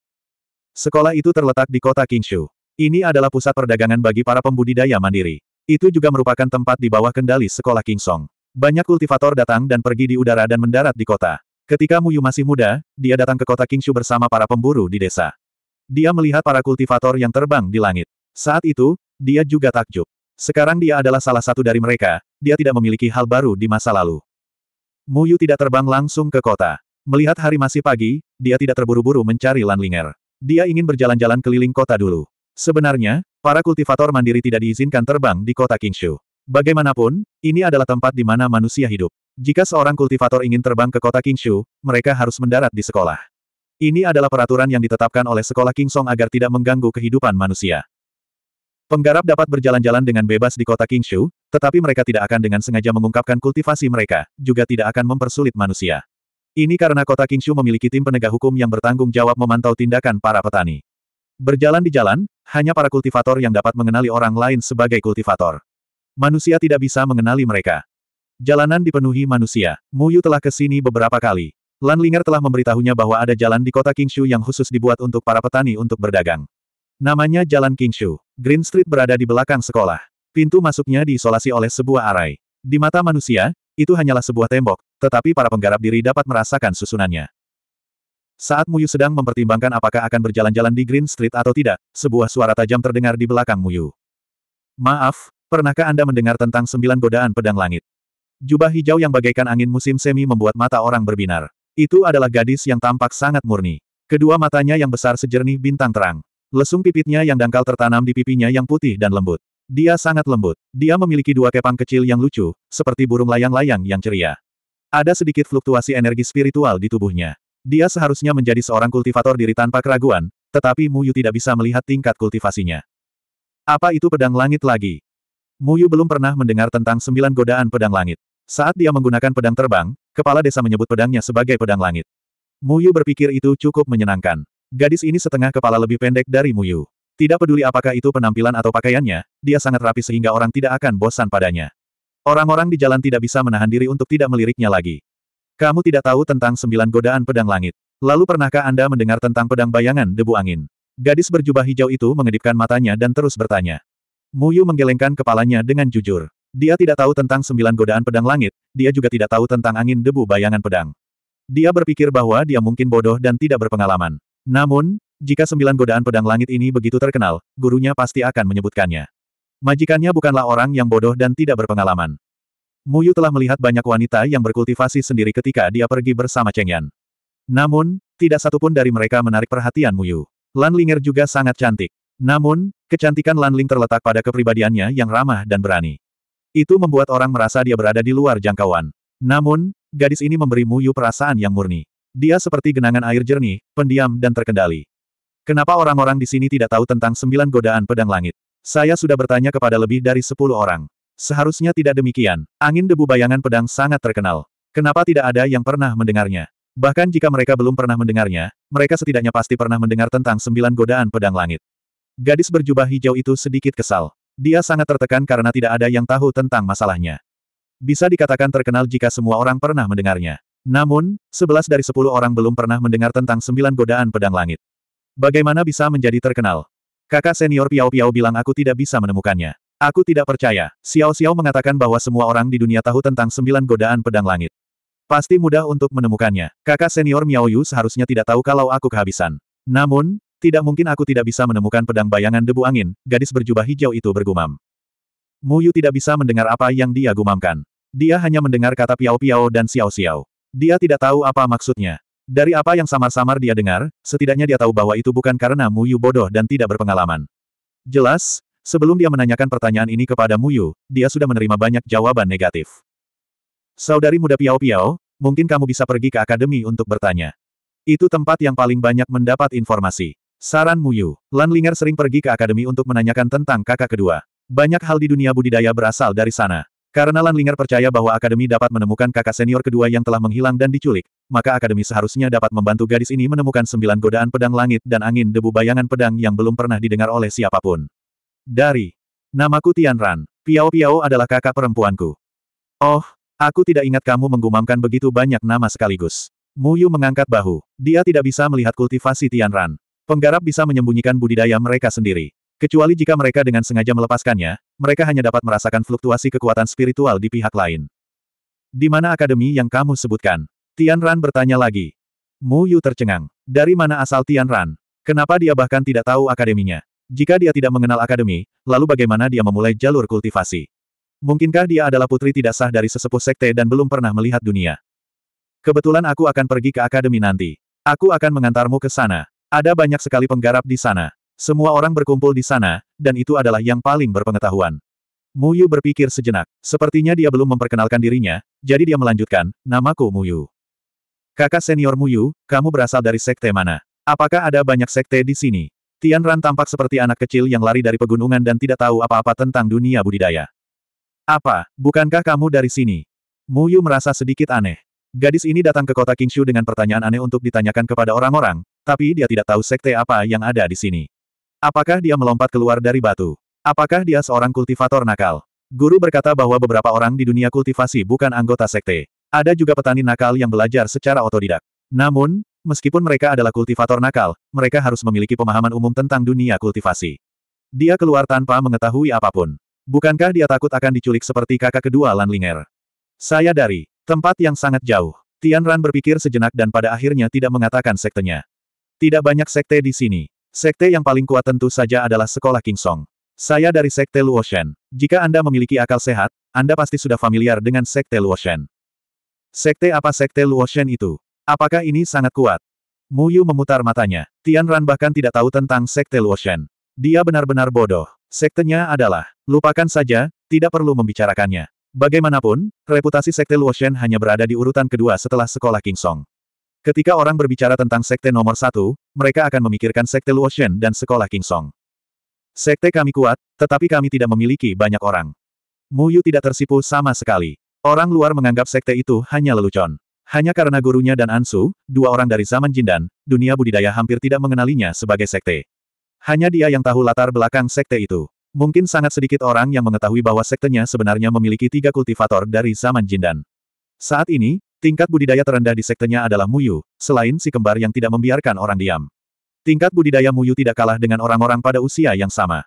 Sekolah itu terletak di kota Kingshu. Ini adalah pusat perdagangan bagi para pembudidaya mandiri. Itu juga merupakan tempat di bawah kendali sekolah Kingsong. Banyak kultivator datang dan pergi di udara dan mendarat di kota. Ketika Muyu masih muda, dia datang ke kota Kingshu bersama para pemburu di desa. Dia melihat para kultivator yang terbang di langit. Saat itu, dia juga takjub. Sekarang dia adalah salah satu dari mereka, dia tidak memiliki hal baru di masa lalu. Muyu tidak terbang langsung ke kota. Melihat hari masih pagi, dia tidak terburu-buru mencari Lanlinger. Dia ingin berjalan-jalan keliling kota dulu. Sebenarnya, para kultivator mandiri tidak diizinkan terbang di kota Kingshu. Bagaimanapun, ini adalah tempat di mana manusia hidup. Jika seorang kultivator ingin terbang ke kota Kingshu, mereka harus mendarat di sekolah. Ini adalah peraturan yang ditetapkan oleh sekolah Kingsong agar tidak mengganggu kehidupan manusia. Penggarap dapat berjalan-jalan dengan bebas di kota Kingshu, tetapi mereka tidak akan dengan sengaja mengungkapkan kultivasi mereka, juga tidak akan mempersulit manusia. Ini karena kota Kingshu memiliki tim penegak hukum yang bertanggung jawab memantau tindakan para petani. Berjalan di jalan, hanya para kultivator yang dapat mengenali orang lain sebagai kultivator. Manusia tidak bisa mengenali mereka. Jalanan dipenuhi manusia. Muyu telah ke sini beberapa kali. Lan Linger telah memberitahunya bahwa ada jalan di kota Kingshu yang khusus dibuat untuk para petani untuk berdagang. Namanya Jalan Kingshu. Green Street berada di belakang sekolah. Pintu masuknya diisolasi oleh sebuah arai. Di mata manusia, itu hanyalah sebuah tembok, tetapi para penggarap diri dapat merasakan susunannya. Saat Muyu sedang mempertimbangkan apakah akan berjalan-jalan di Green Street atau tidak, sebuah suara tajam terdengar di belakang Muyu. Maaf, pernahkah Anda mendengar tentang sembilan godaan pedang langit? Jubah hijau yang bagaikan angin musim semi membuat mata orang berbinar. Itu adalah gadis yang tampak sangat murni. Kedua matanya yang besar sejernih bintang terang. Lesung pipitnya yang dangkal tertanam di pipinya yang putih dan lembut. Dia sangat lembut. Dia memiliki dua kepang kecil yang lucu, seperti burung layang-layang yang ceria. Ada sedikit fluktuasi energi spiritual di tubuhnya. Dia seharusnya menjadi seorang kultivator diri tanpa keraguan, tetapi Muyu tidak bisa melihat tingkat kultivasinya. Apa itu pedang langit lagi? Muyu belum pernah mendengar tentang sembilan godaan pedang langit. Saat dia menggunakan pedang terbang, kepala desa menyebut pedangnya sebagai pedang langit. Muyu berpikir itu cukup menyenangkan. Gadis ini setengah kepala lebih pendek dari Muyu. Tidak peduli apakah itu penampilan atau pakaiannya, dia sangat rapi sehingga orang tidak akan bosan padanya. Orang-orang di jalan tidak bisa menahan diri untuk tidak meliriknya lagi. Kamu tidak tahu tentang sembilan godaan pedang langit. Lalu pernahkah Anda mendengar tentang pedang bayangan debu angin? Gadis berjubah hijau itu mengedipkan matanya dan terus bertanya. Muyu menggelengkan kepalanya dengan jujur. Dia tidak tahu tentang sembilan godaan pedang langit, dia juga tidak tahu tentang angin debu bayangan pedang. Dia berpikir bahwa dia mungkin bodoh dan tidak berpengalaman. Namun, jika sembilan godaan pedang langit ini begitu terkenal, gurunya pasti akan menyebutkannya. Majikannya bukanlah orang yang bodoh dan tidak berpengalaman. Muyu telah melihat banyak wanita yang berkultivasi sendiri ketika dia pergi bersama Cheng Yan. Namun, tidak satupun dari mereka menarik perhatian Muyu. Lan Linger juga sangat cantik. Namun, kecantikan Lan Ling terletak pada kepribadiannya yang ramah dan berani. Itu membuat orang merasa dia berada di luar jangkauan. Namun, gadis ini memberi Muyu perasaan yang murni. Dia seperti genangan air jernih, pendiam dan terkendali. Kenapa orang-orang di sini tidak tahu tentang sembilan godaan pedang langit? Saya sudah bertanya kepada lebih dari sepuluh orang. Seharusnya tidak demikian. Angin debu bayangan pedang sangat terkenal. Kenapa tidak ada yang pernah mendengarnya? Bahkan jika mereka belum pernah mendengarnya, mereka setidaknya pasti pernah mendengar tentang sembilan godaan pedang langit. Gadis berjubah hijau itu sedikit kesal. Dia sangat tertekan karena tidak ada yang tahu tentang masalahnya. Bisa dikatakan terkenal jika semua orang pernah mendengarnya. Namun, sebelas dari sepuluh orang belum pernah mendengar tentang sembilan godaan pedang langit. Bagaimana bisa menjadi terkenal? Kakak senior Piao Piao bilang aku tidak bisa menemukannya. Aku tidak percaya. Xiao Xiao mengatakan bahwa semua orang di dunia tahu tentang sembilan godaan pedang langit. Pasti mudah untuk menemukannya. Kakak senior Miao Yu seharusnya tidak tahu kalau aku kehabisan. Namun, tidak mungkin aku tidak bisa menemukan pedang bayangan debu angin, gadis berjubah hijau itu bergumam. Mu Yu tidak bisa mendengar apa yang dia gumamkan. Dia hanya mendengar kata Piao Piao dan Xiao Xiao. Dia tidak tahu apa maksudnya. Dari apa yang samar-samar dia dengar, setidaknya dia tahu bahwa itu bukan karena Mu Yu bodoh dan tidak berpengalaman. Jelas, Sebelum dia menanyakan pertanyaan ini kepada Muyu, dia sudah menerima banyak jawaban negatif. Saudari muda Piao Piao, mungkin kamu bisa pergi ke akademi untuk bertanya. Itu tempat yang paling banyak mendapat informasi. Saran Muyu, Lan Linger sering pergi ke akademi untuk menanyakan tentang kakak kedua. Banyak hal di dunia budidaya berasal dari sana. Karena Lan Linger percaya bahwa akademi dapat menemukan kakak senior kedua yang telah menghilang dan diculik, maka akademi seharusnya dapat membantu gadis ini menemukan sembilan godaan pedang langit dan angin debu bayangan pedang yang belum pernah didengar oleh siapa pun. Dari. Namaku Tian Ran. Piao Piao adalah kakak perempuanku. Oh, aku tidak ingat kamu menggumamkan begitu banyak nama sekaligus. Mu Yu mengangkat bahu. Dia tidak bisa melihat kultivasi Tian Ran. Penggarap bisa menyembunyikan budidaya mereka sendiri. Kecuali jika mereka dengan sengaja melepaskannya, mereka hanya dapat merasakan fluktuasi kekuatan spiritual di pihak lain. Di mana akademi yang kamu sebutkan? Tian Ran bertanya lagi. Mu Yu tercengang. Dari mana asal Tian Ran? Kenapa dia bahkan tidak tahu akademinya? Jika dia tidak mengenal akademi, lalu bagaimana dia memulai jalur kultivasi? Mungkinkah dia adalah putri tidak sah dari sesepuh sekte dan belum pernah melihat dunia? Kebetulan aku akan pergi ke akademi nanti. Aku akan mengantarmu ke sana. Ada banyak sekali penggarap di sana. Semua orang berkumpul di sana, dan itu adalah yang paling berpengetahuan. Muyu berpikir sejenak. Sepertinya dia belum memperkenalkan dirinya, jadi dia melanjutkan, namaku Muyu. Kakak senior Muyu, kamu berasal dari sekte mana? Apakah ada banyak sekte di sini? Tian Ran tampak seperti anak kecil yang lari dari pegunungan dan tidak tahu apa-apa tentang dunia budidaya. Apa, bukankah kamu dari sini? Mu Yu merasa sedikit aneh. Gadis ini datang ke kota Qingshu dengan pertanyaan aneh untuk ditanyakan kepada orang-orang, tapi dia tidak tahu sekte apa yang ada di sini. Apakah dia melompat keluar dari batu? Apakah dia seorang kultivator nakal? Guru berkata bahwa beberapa orang di dunia kultivasi bukan anggota sekte. Ada juga petani nakal yang belajar secara otodidak. Namun, Meskipun mereka adalah kultivator nakal, mereka harus memiliki pemahaman umum tentang dunia kultivasi. Dia keluar tanpa mengetahui apa pun. Bukankah dia takut akan diculik seperti kakak kedua Lan Linger? Saya dari tempat yang sangat jauh. Tian Ran berpikir sejenak dan pada akhirnya tidak mengatakan sektenya. Tidak banyak sekte di sini. Sekte yang paling kuat tentu saja adalah sekolah King Song. Saya dari sekte Luoshen. Jika Anda memiliki akal sehat, Anda pasti sudah familiar dengan sekte Luoshen. Sekte apa sekte Luoshen itu? Apakah ini sangat kuat? Mu Yu memutar matanya. Tian Ran bahkan tidak tahu tentang Sekte Luoshen. Dia benar-benar bodoh. Sektenya adalah, lupakan saja, tidak perlu membicarakannya. Bagaimanapun, reputasi Sekte Luoshen hanya berada di urutan kedua setelah sekolah King Song. Ketika orang berbicara tentang sekte nomor satu, mereka akan memikirkan Sekte Luoshen dan sekolah King Song. Sekte kami kuat, tetapi kami tidak memiliki banyak orang. Mu Yu tidak tersipu sama sekali. Orang luar menganggap sekte itu hanya lelucon. Hanya karena gurunya dan Ansu, dua orang dari zaman Jindan, dunia budidaya hampir tidak mengenalinya sebagai sekte. Hanya dia yang tahu latar belakang sekte itu. Mungkin sangat sedikit orang yang mengetahui bahwa sektenya sebenarnya memiliki tiga kultivator dari zaman Jindan. Saat ini, tingkat budidaya terendah di sektenya adalah Muyu, selain si kembar yang tidak membiarkan orang diam. Tingkat budidaya Muyu tidak kalah dengan orang-orang pada usia yang sama.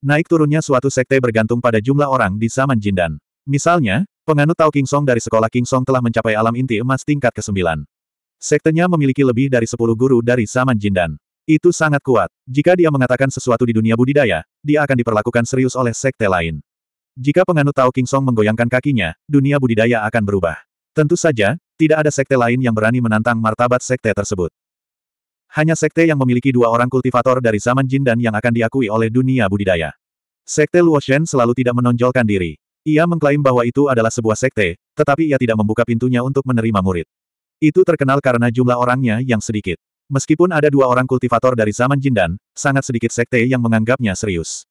Naik turunnya suatu sekte bergantung pada jumlah orang di zaman Jindan. Misalnya, Penganut Tao King Song dari sekolah King Song telah mencapai alam inti emas tingkat ke-9. Sektenya memiliki lebih dari 10 guru dari zaman Jindan. Itu sangat kuat. Jika dia mengatakan sesuatu di dunia budidaya, dia akan diperlakukan serius oleh sekte lain. Jika penganut Tao King Song menggoyangkan kakinya, dunia budidaya akan berubah. Tentu saja, tidak ada sekte lain yang berani menantang martabat sekte tersebut. Hanya sekte yang memiliki dua orang kultivator dari zaman Jindan yang akan diakui oleh dunia budidaya. Sekte Luoshen selalu tidak menonjolkan diri. Ia mengklaim bahwa itu adalah sebuah sekte, tetapi ia tidak membuka pintunya untuk menerima murid. Itu terkenal karena jumlah orangnya yang sedikit. Meskipun ada dua orang kultivator dari zaman Jindan, sangat sedikit sekte yang menganggapnya serius.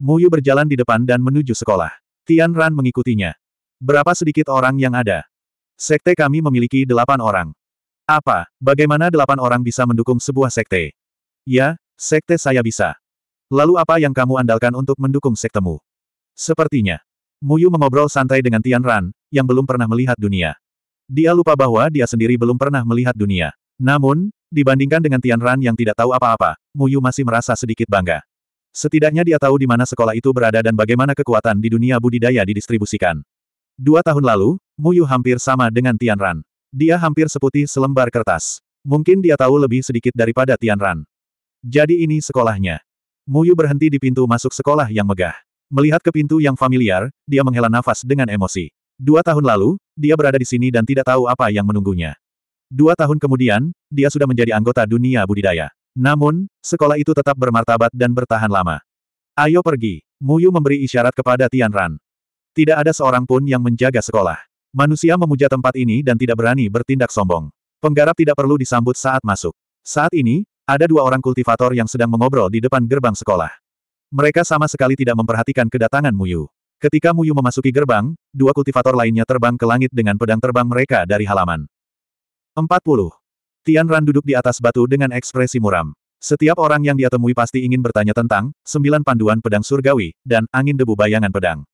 Muyu berjalan di depan dan menuju sekolah. Tian Ran mengikutinya. Berapa sedikit orang yang ada? Sekte kami memiliki delapan orang. Apa, bagaimana delapan orang bisa mendukung sebuah sekte? Ya, sekte saya bisa. Lalu apa yang kamu andalkan untuk mendukung sektemu? Sepertinya, Muyu mengobrol santai dengan Tian Ran, yang belum pernah melihat dunia. Dia lupa bahwa dia sendiri belum pernah melihat dunia. Namun, dibandingkan dengan Tian Ran yang tidak tahu apa-apa, Muyu masih merasa sedikit bangga. Setidaknya dia tahu di mana sekolah itu berada dan bagaimana kekuatan di dunia budidaya didistribusikan. Dua tahun lalu, Muyu hampir sama dengan Tian Ran. Dia hampir seputih selembar kertas. Mungkin dia tahu lebih sedikit daripada Tian Ran. Jadi ini sekolahnya. Muyu berhenti di pintu masuk sekolah yang megah. Melihat ke pintu yang familiar, dia menghela nafas dengan emosi. Dua tahun lalu, dia berada di sini dan tidak tahu apa yang menunggunya. Dua tahun kemudian, dia sudah menjadi anggota dunia budidaya. Namun, sekolah itu tetap bermartabat dan bertahan lama. Ayo pergi. Muyu memberi isyarat kepada Tian Ran. Tidak ada seorang pun yang menjaga sekolah. Manusia memuja tempat ini dan tidak berani bertindak sombong. Penggarap tidak perlu disambut saat masuk. Saat ini, ada dua orang kultivator yang sedang mengobrol di depan gerbang sekolah. Mereka sama sekali tidak memperhatikan kedatangan Muyu. Ketika Muyu memasuki gerbang, dua kultivator lainnya terbang ke langit dengan pedang terbang mereka dari halaman. 40. Tian Ran duduk di atas batu dengan ekspresi muram. Setiap orang yang dia temui pasti ingin bertanya tentang sembilan panduan pedang surgawi dan angin debu bayangan pedang.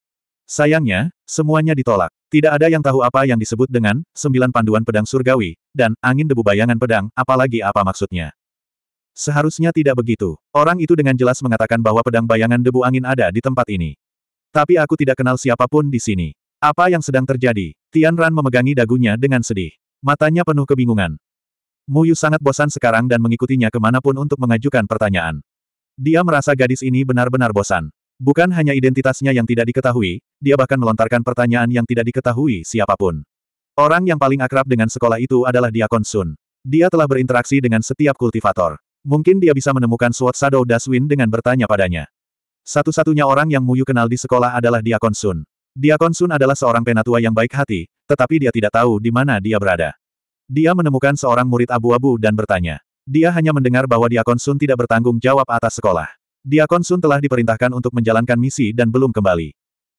Sayangnya, semuanya ditolak. Tidak ada yang tahu apa yang disebut dengan sembilan panduan pedang surgawi dan angin debu bayangan pedang, apalagi apa maksudnya. Seharusnya tidak begitu. Orang itu dengan jelas mengatakan bahwa pedang bayangan debu angin ada di tempat ini. Tapi aku tidak kenal siapa pun di sini. Apa yang sedang terjadi? Tian Ran memegangi dagunya dengan sedih. Matanya penuh kebingungan. Mu Yu sangat bosan sekarang dan mengikutinya ke mana pun untuk mengajukan pertanyaan. Dia merasa gadis ini benar-benar bosan. Bukan hanya identitasnya yang tidak diketahui, dia bahkan melontarkan pertanyaan yang tidak diketahui siapa pun. Orang yang paling akrab dengan sekolah itu adalah Diakon Sun. Dia telah berinteraksi dengan setiap kultivator. Mungkin dia bisa menemukan Sword Shadow Daswin dengan bertanya padanya. Satu-satunya orang yang Mu Yu kenal di sekolah adalah Diakon Sun. Diakon Sun adalah seorang penatua yang baik hati, tetapi dia tidak tahu di mana dia berada. Dia menemukan seorang murid abu-abu dan bertanya. Dia hanya mendengar bahwa Diakon Sun tidak bertanggung jawab atas sekolah. Diakon Sun telah diperintahkan untuk menjalankan misi dan belum kembali.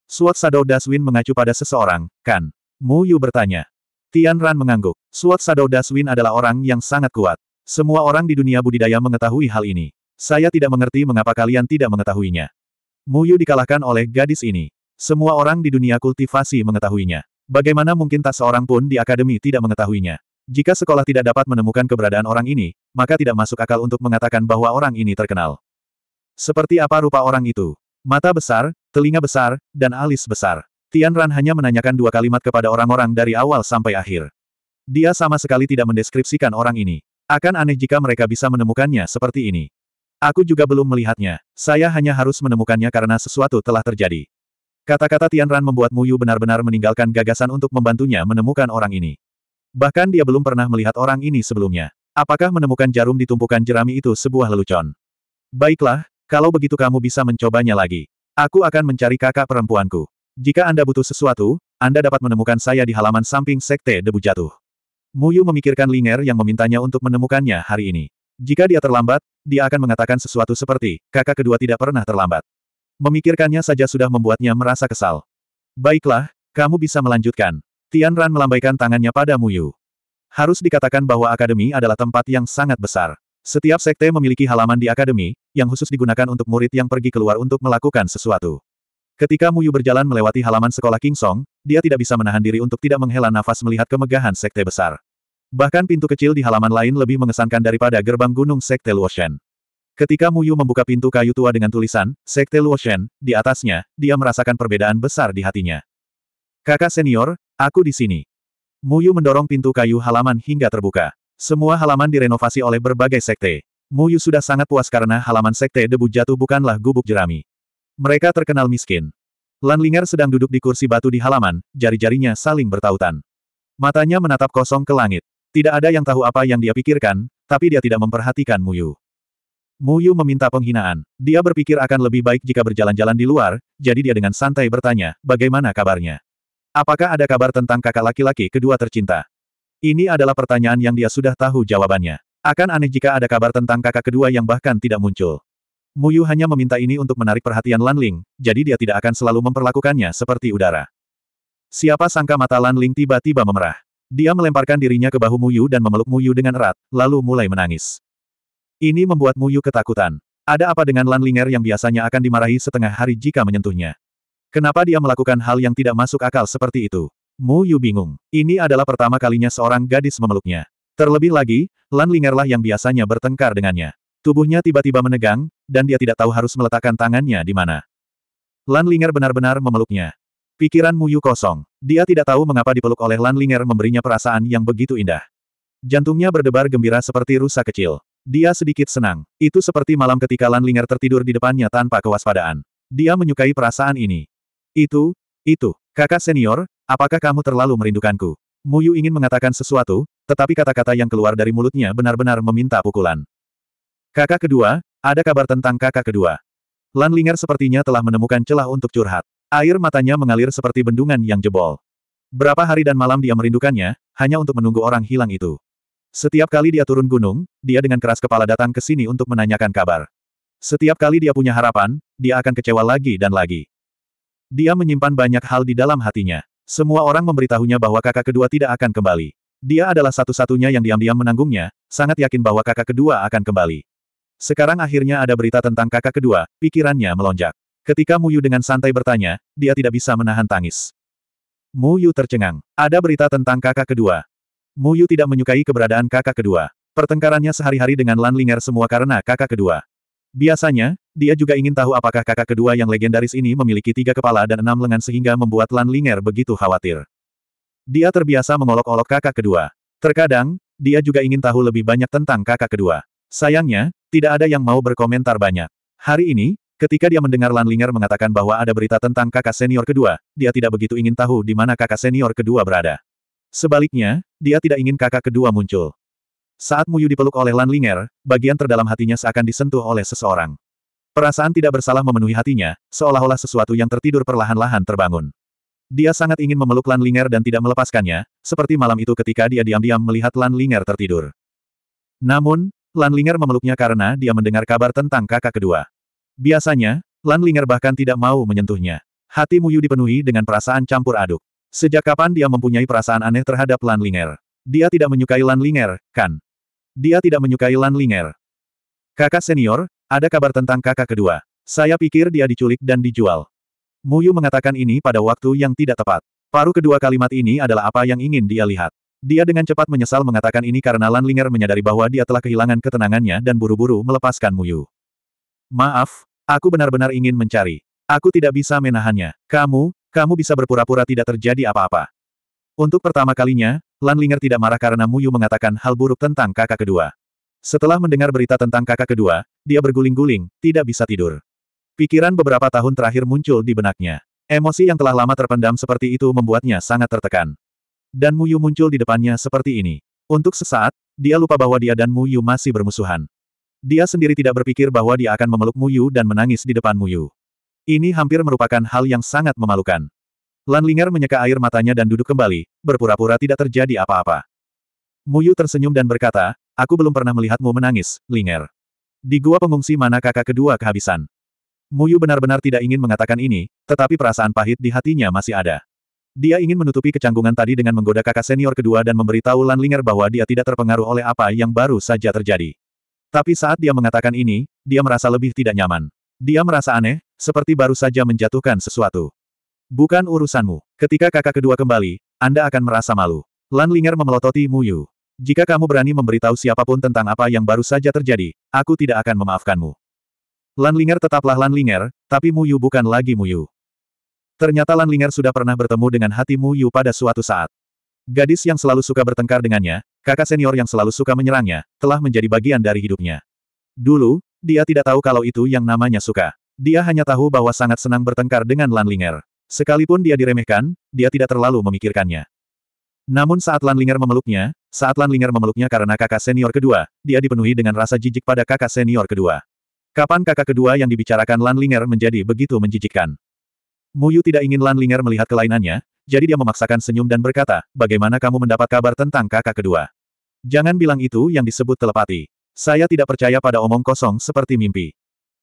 Suat Shadow Daswin mengacu pada seseorang, kan? Mu Yu bertanya. Tian Ran mengangguk. Suat Shadow Daswin adalah orang yang sangat kuat. Semua orang di dunia budidaya mengetahui hal ini. Saya tidak mengerti mengapa kalian tidak mengetahuinya. Mu Yu dikalahkan oleh gadis ini. Semua orang di dunia kultivasi mengetahuinya. Bagaimana mungkin tak seorang pun di akademi tidak mengetahuinya? Jika sekolah tidak dapat menemukan keberadaan orang ini, maka tidak masuk akal untuk mengatakan bahwa orang ini terkenal. Seperti apa rupa orang itu? Mata besar, telinga besar, dan alis besar. Tian Ran hanya menanyakan dua kalimat kepada orang-orang dari awal sampai akhir. Dia sama sekali tidak mendeskripsikan orang ini. Akan aneh jika mereka bisa menemukannya seperti ini. Aku juga belum melihatnya. Saya hanya harus menemukannya karena sesuatu telah terjadi. Kata-kata Tian Ran membuat Mu Yu benar-benar meninggalkan gagasan untuk membantunya menemukan orang ini. Bahkan dia belum pernah melihat orang ini sebelumnya. Apakah menemukan jarum di tumpukan jerami itu sebuah lelucon? Baiklah, kalau begitu kamu bisa mencobanya lagi. Aku akan mencari kakak perempuanku. Jika Anda butuh sesuatu, Anda dapat menemukan saya di halaman samping Sekte Debu Jatuh. Muyu memikirkan Linger yang memintanya untuk menemukannya hari ini. Jika dia terlambat, dia akan mengatakan sesuatu seperti, kakak kedua tidak pernah terlambat. Memikirkannya saja sudah membuatnya merasa kesal. Baiklah, kamu bisa melanjutkan. Tian Ran melambaikan tangannya pada Mu Yu. Harus dikatakan bahwa akademi adalah tempat yang sangat besar. Setiap sekte memiliki halaman di akademi, yang khusus digunakan untuk murid yang pergi keluar untuk melakukan sesuatu. Ketika Mu Yu berjalan melewati halaman sekolah King Song, dia tidak bisa menahan diri untuk tidak menghela nafas melihat kemegahan sekte besar. Bahkan pintu kecil di halaman lain lebih mengesankan daripada gerbang gunung sekte Luoshen. Ketika Mu Yu membuka pintu kayu tua dengan tulisan, Sekte Luoshen, di atasnya, dia merasakan perbedaan besar di hatinya. Kakak senior, Aku di sini. Muyu mendorong pintu kayu halaman hingga terbuka. Semua halaman direnovasi oleh berbagai sekte. Muyu sudah sangat puas karena halaman sekte debu jatuh bukanlah gubuk jerami. Mereka terkenal miskin. Lan Linger sedang duduk di kursi batu di halaman, jari-jarinya saling bertautan. Matanya menatap kosong ke langit. Tidak ada yang tahu apa yang dia pikirkan, tapi dia tidak memperhatikan Muyu. Muyu meminta penghinaan. Dia berpikir akan lebih baik jika berjalan-jalan di luar, jadi dia dengan santai bertanya, bagaimana kabarnya? Apakah ada kabar tentang kakak laki-laki kedua tercinta? Ini adalah pertanyaan yang dia sudah tahu jawabannya. Akan aneh jika ada kabar tentang kakak kedua yang bahkan tidak muncul. Muyu hanya meminta ini untuk menarik perhatian Lan Ling, jadi dia tidak akan selalu memperlakukannya seperti udara. Siapa sangka mata Lan Ling tiba-tiba memerah. Dia melemparkan dirinya ke bahu Muyu dan memeluk Muyu dengan erat, lalu mulai menangis. Ini membuat Muyu ketakutan. Ada apa dengan Lan Linger yang biasanya akan dimarahi setengah hari jika menyentuhnya? Kenapa dia melakukan hal yang tidak masuk akal seperti itu? Mu Yu bingung. Ini adalah pertama kalinya seorang gadis memeluknya. Terlebih lagi, Lan Lingerlah yang biasanya bertengkar dengannya. Tubuhnya tiba-tiba menegang, dan dia tidak tahu harus meletakkan tangannya di mana. Lan Linger benar-benar memeluknya. Pikiran Mu Yu kosong. Dia tidak tahu mengapa dipeluk oleh Lan Linger memberinya perasaan yang begitu indah. Jantungnya berdebar gembira seperti rusa kecil. Dia sedikit senang. Itu seperti malam ketika Lan Linger tertidur di depannya tanpa kewaspadaan. Dia menyukai perasaan ini. Itu, itu, kakak senior, apakah kamu terlalu merindukanku? Muyu ingin mengatakan sesuatu, tetapi kata-kata yang keluar dari mulutnya benar-benar meminta pukulan. Kakak kedua, ada kabar tentang kakak kedua. Lan Linger sepertinya telah menemukan celah untuk curhat. Air matanya mengalir seperti bendungan yang jebol. Berapa hari dan malam dia merindukannya, hanya untuk menunggu orang hilang itu. Setiap kali dia turun gunung, dia dengan keras kepala datang ke sini untuk menanyakan kabar. Setiap kali dia punya harapan, dia akan kecewa lagi dan lagi. Dia menyimpan banyak hal di dalam hatinya. Semua orang memberitahunya bahwa kakak kedua tidak akan kembali. Dia adalah satu-satunya yang diam-diam menanggungnya, sangat yakin bahwa kakak kedua akan kembali. Sekarang akhirnya ada berita tentang kakak kedua, pikirannya melonjak. Ketika Mu Yu dengan santai bertanya, dia tidak bisa menahan tangis. Mu Yu tercengang. Ada berita tentang kakak kedua. Mu Yu tidak menyukai keberadaan kakak kedua. Pertengkarannya sehari-hari dengan Lan Linger semua karena kakak kedua. Biasanya, dia juga ingin tahu apakah kakak kedua yang legendaris ini memiliki tiga kepala dan enam lengan sehingga membuat Lan Linger begitu khawatir. Dia terbiasa mengolok-olok kakak kedua. Terkadang, dia juga ingin tahu lebih banyak tentang kakak kedua. Sayangnya, tidak ada yang mau berkomentar banyak. Hari ini, ketika dia mendengar Lan Linger mengatakan bahwa ada berita tentang kakak senior kedua, dia tidak begitu ingin tahu di mana kakak senior kedua berada. Sebaliknya, dia tidak ingin kakak kedua muncul. Saat Muyu dipeluk oleh Lan Linger, bagian terdalam hatinya seakan disentuh oleh seseorang. Perasaan tidak bersalah memenuhi hatinya, seolah-olah sesuatu yang tertidur perlahan-lahan terbangun. Dia sangat ingin memeluk Lan Linger dan tidak melepaskannya, seperti malam itu ketika dia diam-diam melihat Lan Linger tertidur. Namun, Lan Linger memeluknya karena dia mendengar kabar tentang kakak kedua. Biasanya, Lan Linger bahkan tidak mau menyentuhnya. Hati Muyu dipenuhi dengan perasaan campur aduk. Sejak kapan dia mempunyai perasaan aneh terhadap Lan Linger? Dia tidak menyukai Lan Linger, kan? Dia tidak menyukai Lan Linger. Kakak senior, ada kabar tentang kakak kedua. Saya pikir dia diculik dan dijual. Muyu mengatakan ini pada waktu yang tidak tepat. Paruh kedua kalimat ini adalah apa yang ingin dia lihat. Dia dengan cepat menyesal mengatakan ini karena Lan Linger menyadari bahwa dia telah kehilangan ketenangannya dan buru-buru melepaskan Muyu. Maaf, aku benar-benar ingin mencari. Aku tidak bisa menahannya. Kamu, kamu bisa berpura-pura tidak terjadi apa-apa. Untuk pertama kalinya, Lan Linger tidak marah karena Muyu mengatakan hal buruk tentang kakak kedua. Setelah mendengar berita tentang kakak kedua, dia berguling-guling, tidak bisa tidur. Pikiran beberapa tahun terakhir muncul di benaknya. Emosi yang telah lama terpendam seperti itu membuatnya sangat tertekan. Dan Muyu muncul di depannya seperti ini. Untuk sesaat, dia lupa bahwa dia dan Muyu masih bermusuhan. Dia sendiri tidak berpikir bahwa dia akan memeluk Muyu dan menangis di depan Muyu. Ini hampir merupakan hal yang sangat memalukan. Lan Linger menyeka air matanya dan duduk kembali, berpura-pura tidak terjadi apa-apa. Muyu tersenyum dan berkata, aku belum pernah melihatmu menangis, Linger. Di gua pengungsi mana kakak kedua kehabisan. Muyu benar-benar tidak ingin mengatakan ini, tetapi perasaan pahit di hatinya masih ada. Dia ingin menutupi kecanggungan tadi dengan menggoda kakak senior kedua dan memberitahu Lan Linger bahwa dia tidak terpengaruh oleh apa yang baru saja terjadi. Tapi saat dia mengatakan ini, dia merasa lebih tidak nyaman. Dia merasa aneh, seperti baru saja menjatuhkan sesuatu. Bukan urusanmu. Ketika kakak kedua kembali, Anda akan merasa malu. Lan Linger memelototi Muyu. Jika kamu berani memberitahu siapa pun tentang apa yang baru saja terjadi, aku tidak akan memaafkanmu. Lan Linger tetaplah Lan Linger, tapi Mu Yu bukan lagi Mu Yu. Ternyata Lan Linger sudah pernah bertemu dengan hati Mu Yu pada suatu saat. Gadis yang selalu suka bertengkar dengannya, kakak senior yang selalu suka menyerangnya, telah menjadi bagian dari hidupnya. Dulu, dia tidak tahu kalau itu yang namanya suka. Dia hanya tahu bahwa sangat senang bertengkar dengan Lan Linger. Sekalipun dia diremehkan, dia tidak terlalu memikirkannya. Namun saat Lan Linger memeluknya, saat Lan Linger memeluknya karena kakak senior kedua, dia dipenuhi dengan rasa jijik pada kakak senior kedua. Kapan kakak kedua yang dibicarakan Lan Linger menjadi begitu menjijikkan? Muyu tidak ingin Lan Linger melihat kelainannya, jadi dia memaksakan senyum dan berkata, bagaimana kamu mendapat kabar tentang kakak kedua? Jangan bilang itu yang disebut telepati. Saya tidak percaya pada omong kosong seperti mimpi.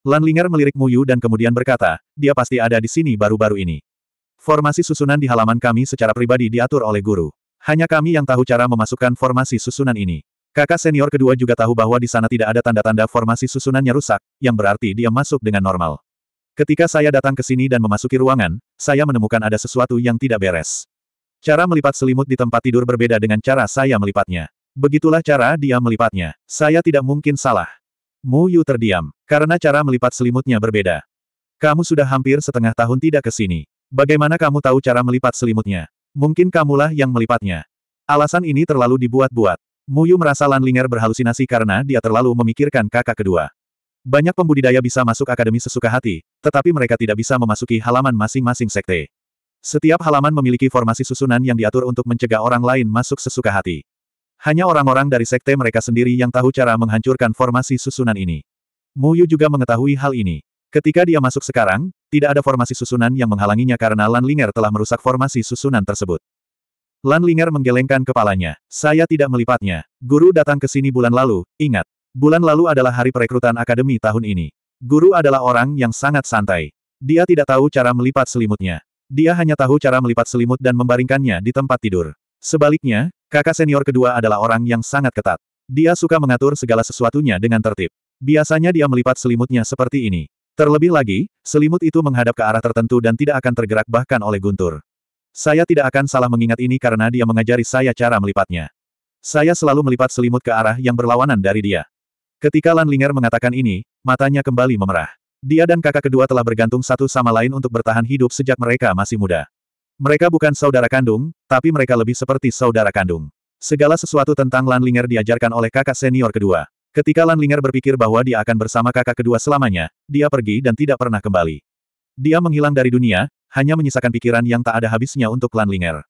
Lan Linger melirik Muyu dan kemudian berkata, dia pasti ada di sini baru-baru ini. Formasi susunan di halaman kami secara pribadi diatur oleh guru. Hanya kami yang tahu cara memasukkan formasi susunan ini. Kakak senior kedua juga tahu bahwa di sana tidak ada tanda-tanda formasi susunannya rusak, yang berarti dia masuk dengan normal. Ketika saya datang ke sini dan memasuki ruangan, saya menemukan ada sesuatu yang tidak beres. Cara melipat selimut di tempat tidur berbeda dengan cara saya melipatnya. Begitulah cara dia melipatnya. Saya tidak mungkin salah. Mu Yu terdiam, karena cara melipat selimutnya berbeda. Kamu sudah hampir setengah tahun tidak ke sini. Bagaimana kamu tahu cara melipat selimutnya? Mungkin kamulah yang melipatnya. Alasan ini terlalu dibuat-buat. Muyu merasa Lan Linger berhalusinasi karena dia terlalu memikirkan kakak kedua. Banyak pembudidaya bisa masuk akademi sesuka hati, tetapi mereka tidak bisa memasuki halaman masing-masing sekte. Setiap halaman memiliki formasi susunan yang diatur untuk mencegah orang lain masuk sesuka hati. Hanya orang-orang dari sekte mereka sendiri yang tahu cara menghancurkan formasi susunan ini. Muyu juga mengetahui hal ini. Ketika dia masuk sekarang, tidak ada formasi susunan yang menghalanginya karena Lan Linger telah merusak formasi susunan tersebut. Lan Linger menggelengkan kepalanya. Saya tidak melipatnya. Guru datang ke sini bulan lalu, ingat. Bulan lalu adalah hari perekrutan akademi tahun ini. Guru adalah orang yang sangat santai. Dia tidak tahu cara melipat selimutnya. Dia hanya tahu cara melipat selimut dan membaringkannya di tempat tidur. Sebaliknya, kakak senior kedua adalah orang yang sangat ketat. Dia suka mengatur segala sesuatunya dengan tertib. Biasanya dia melipat selimutnya seperti ini. Terlebih lagi, selimut itu menghadap ke arah tertentu dan tidak akan tergerak bahkan oleh guntur. Saya tidak akan salah mengingat ini karena dia mengajari saya cara melipatnya. Saya selalu melipat selimut ke arah yang berlawanan dari dia. Ketika Lan Linger mengatakan ini, matanya kembali memerah. Dia dan kakak kedua telah bergantung satu sama lain untuk bertahan hidup sejak mereka masih muda. Mereka bukan saudara kandung, tapi mereka lebih seperti saudara kandung. Segala sesuatu tentang Lan Linger diajarkan oleh kakak senior kedua. Ketika Lan Linger berpikir bahwa dia akan bersama kakak kedua selamanya, dia pergi dan tidak pernah kembali. Dia menghilang dari dunia, hanya menyisakan pikiran yang tak ada habisnya untuk Lan Linger.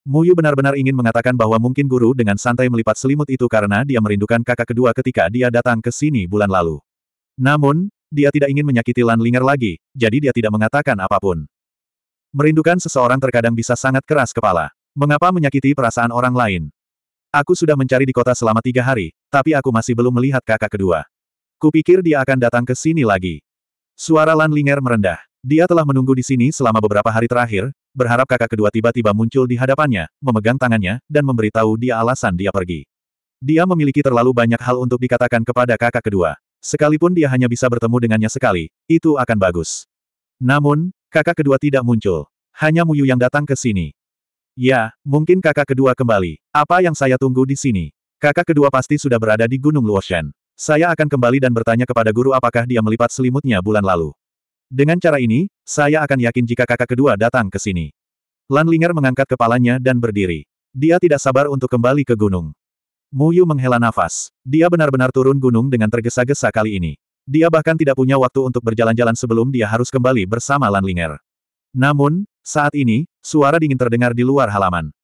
Muyu benar-benar ingin mengatakan bahwa mungkin guru dengan santai melipat selimut itu karena dia merindukan kakak kedua ketika dia datang ke sini bulan lalu. Namun, dia tidak ingin menyakiti Lan Linger lagi, jadi dia tidak mengatakan apa pun. Merindukan seseorang terkadang bisa sangat keras kepala. Mengapa menyakiti perasaan orang lain? Aku sudah mencari di kota selama tiga hari, tapi aku masih belum melihat kakak kedua. Kupikir dia akan datang ke sini lagi. Suara Lan Linger merendah. Dia telah menunggu di sini selama beberapa hari terakhir, berharap kakak kedua tiba-tiba muncul di hadapannya, memegang tangannya, dan memberitahu dia alasan dia pergi. Dia memiliki terlalu banyak hal untuk dikatakan kepada kakak kedua. Sekalipun dia hanya bisa bertemu dengannya sekali, itu akan bagus. Namun, kakak kedua tidak muncul. Hanya Muyu yang datang ke sini. Ya, mungkin kakak kedua kembali. Apa yang saya tunggu di sini? Kakak kedua pasti sudah berada di Gunung Luoshan. Saya akan kembali dan bertanya kepada guru apakah dia melipat selimutnya bulan lalu. Dengan cara ini, saya akan yakin jika kakak kedua datang ke sini. Lan Linger mengangkat kepalanya dan berdiri. Dia tidak sabar untuk kembali ke gunung. Muyu menghela nafas. Dia benar-benar turun gunung dengan tergesa-gesa kali ini. Dia bahkan tidak punya waktu untuk berjalan-jalan sebelum dia harus kembali bersama Lan Linger. Namun, saat ini, suara dingin terdengar di luar halaman.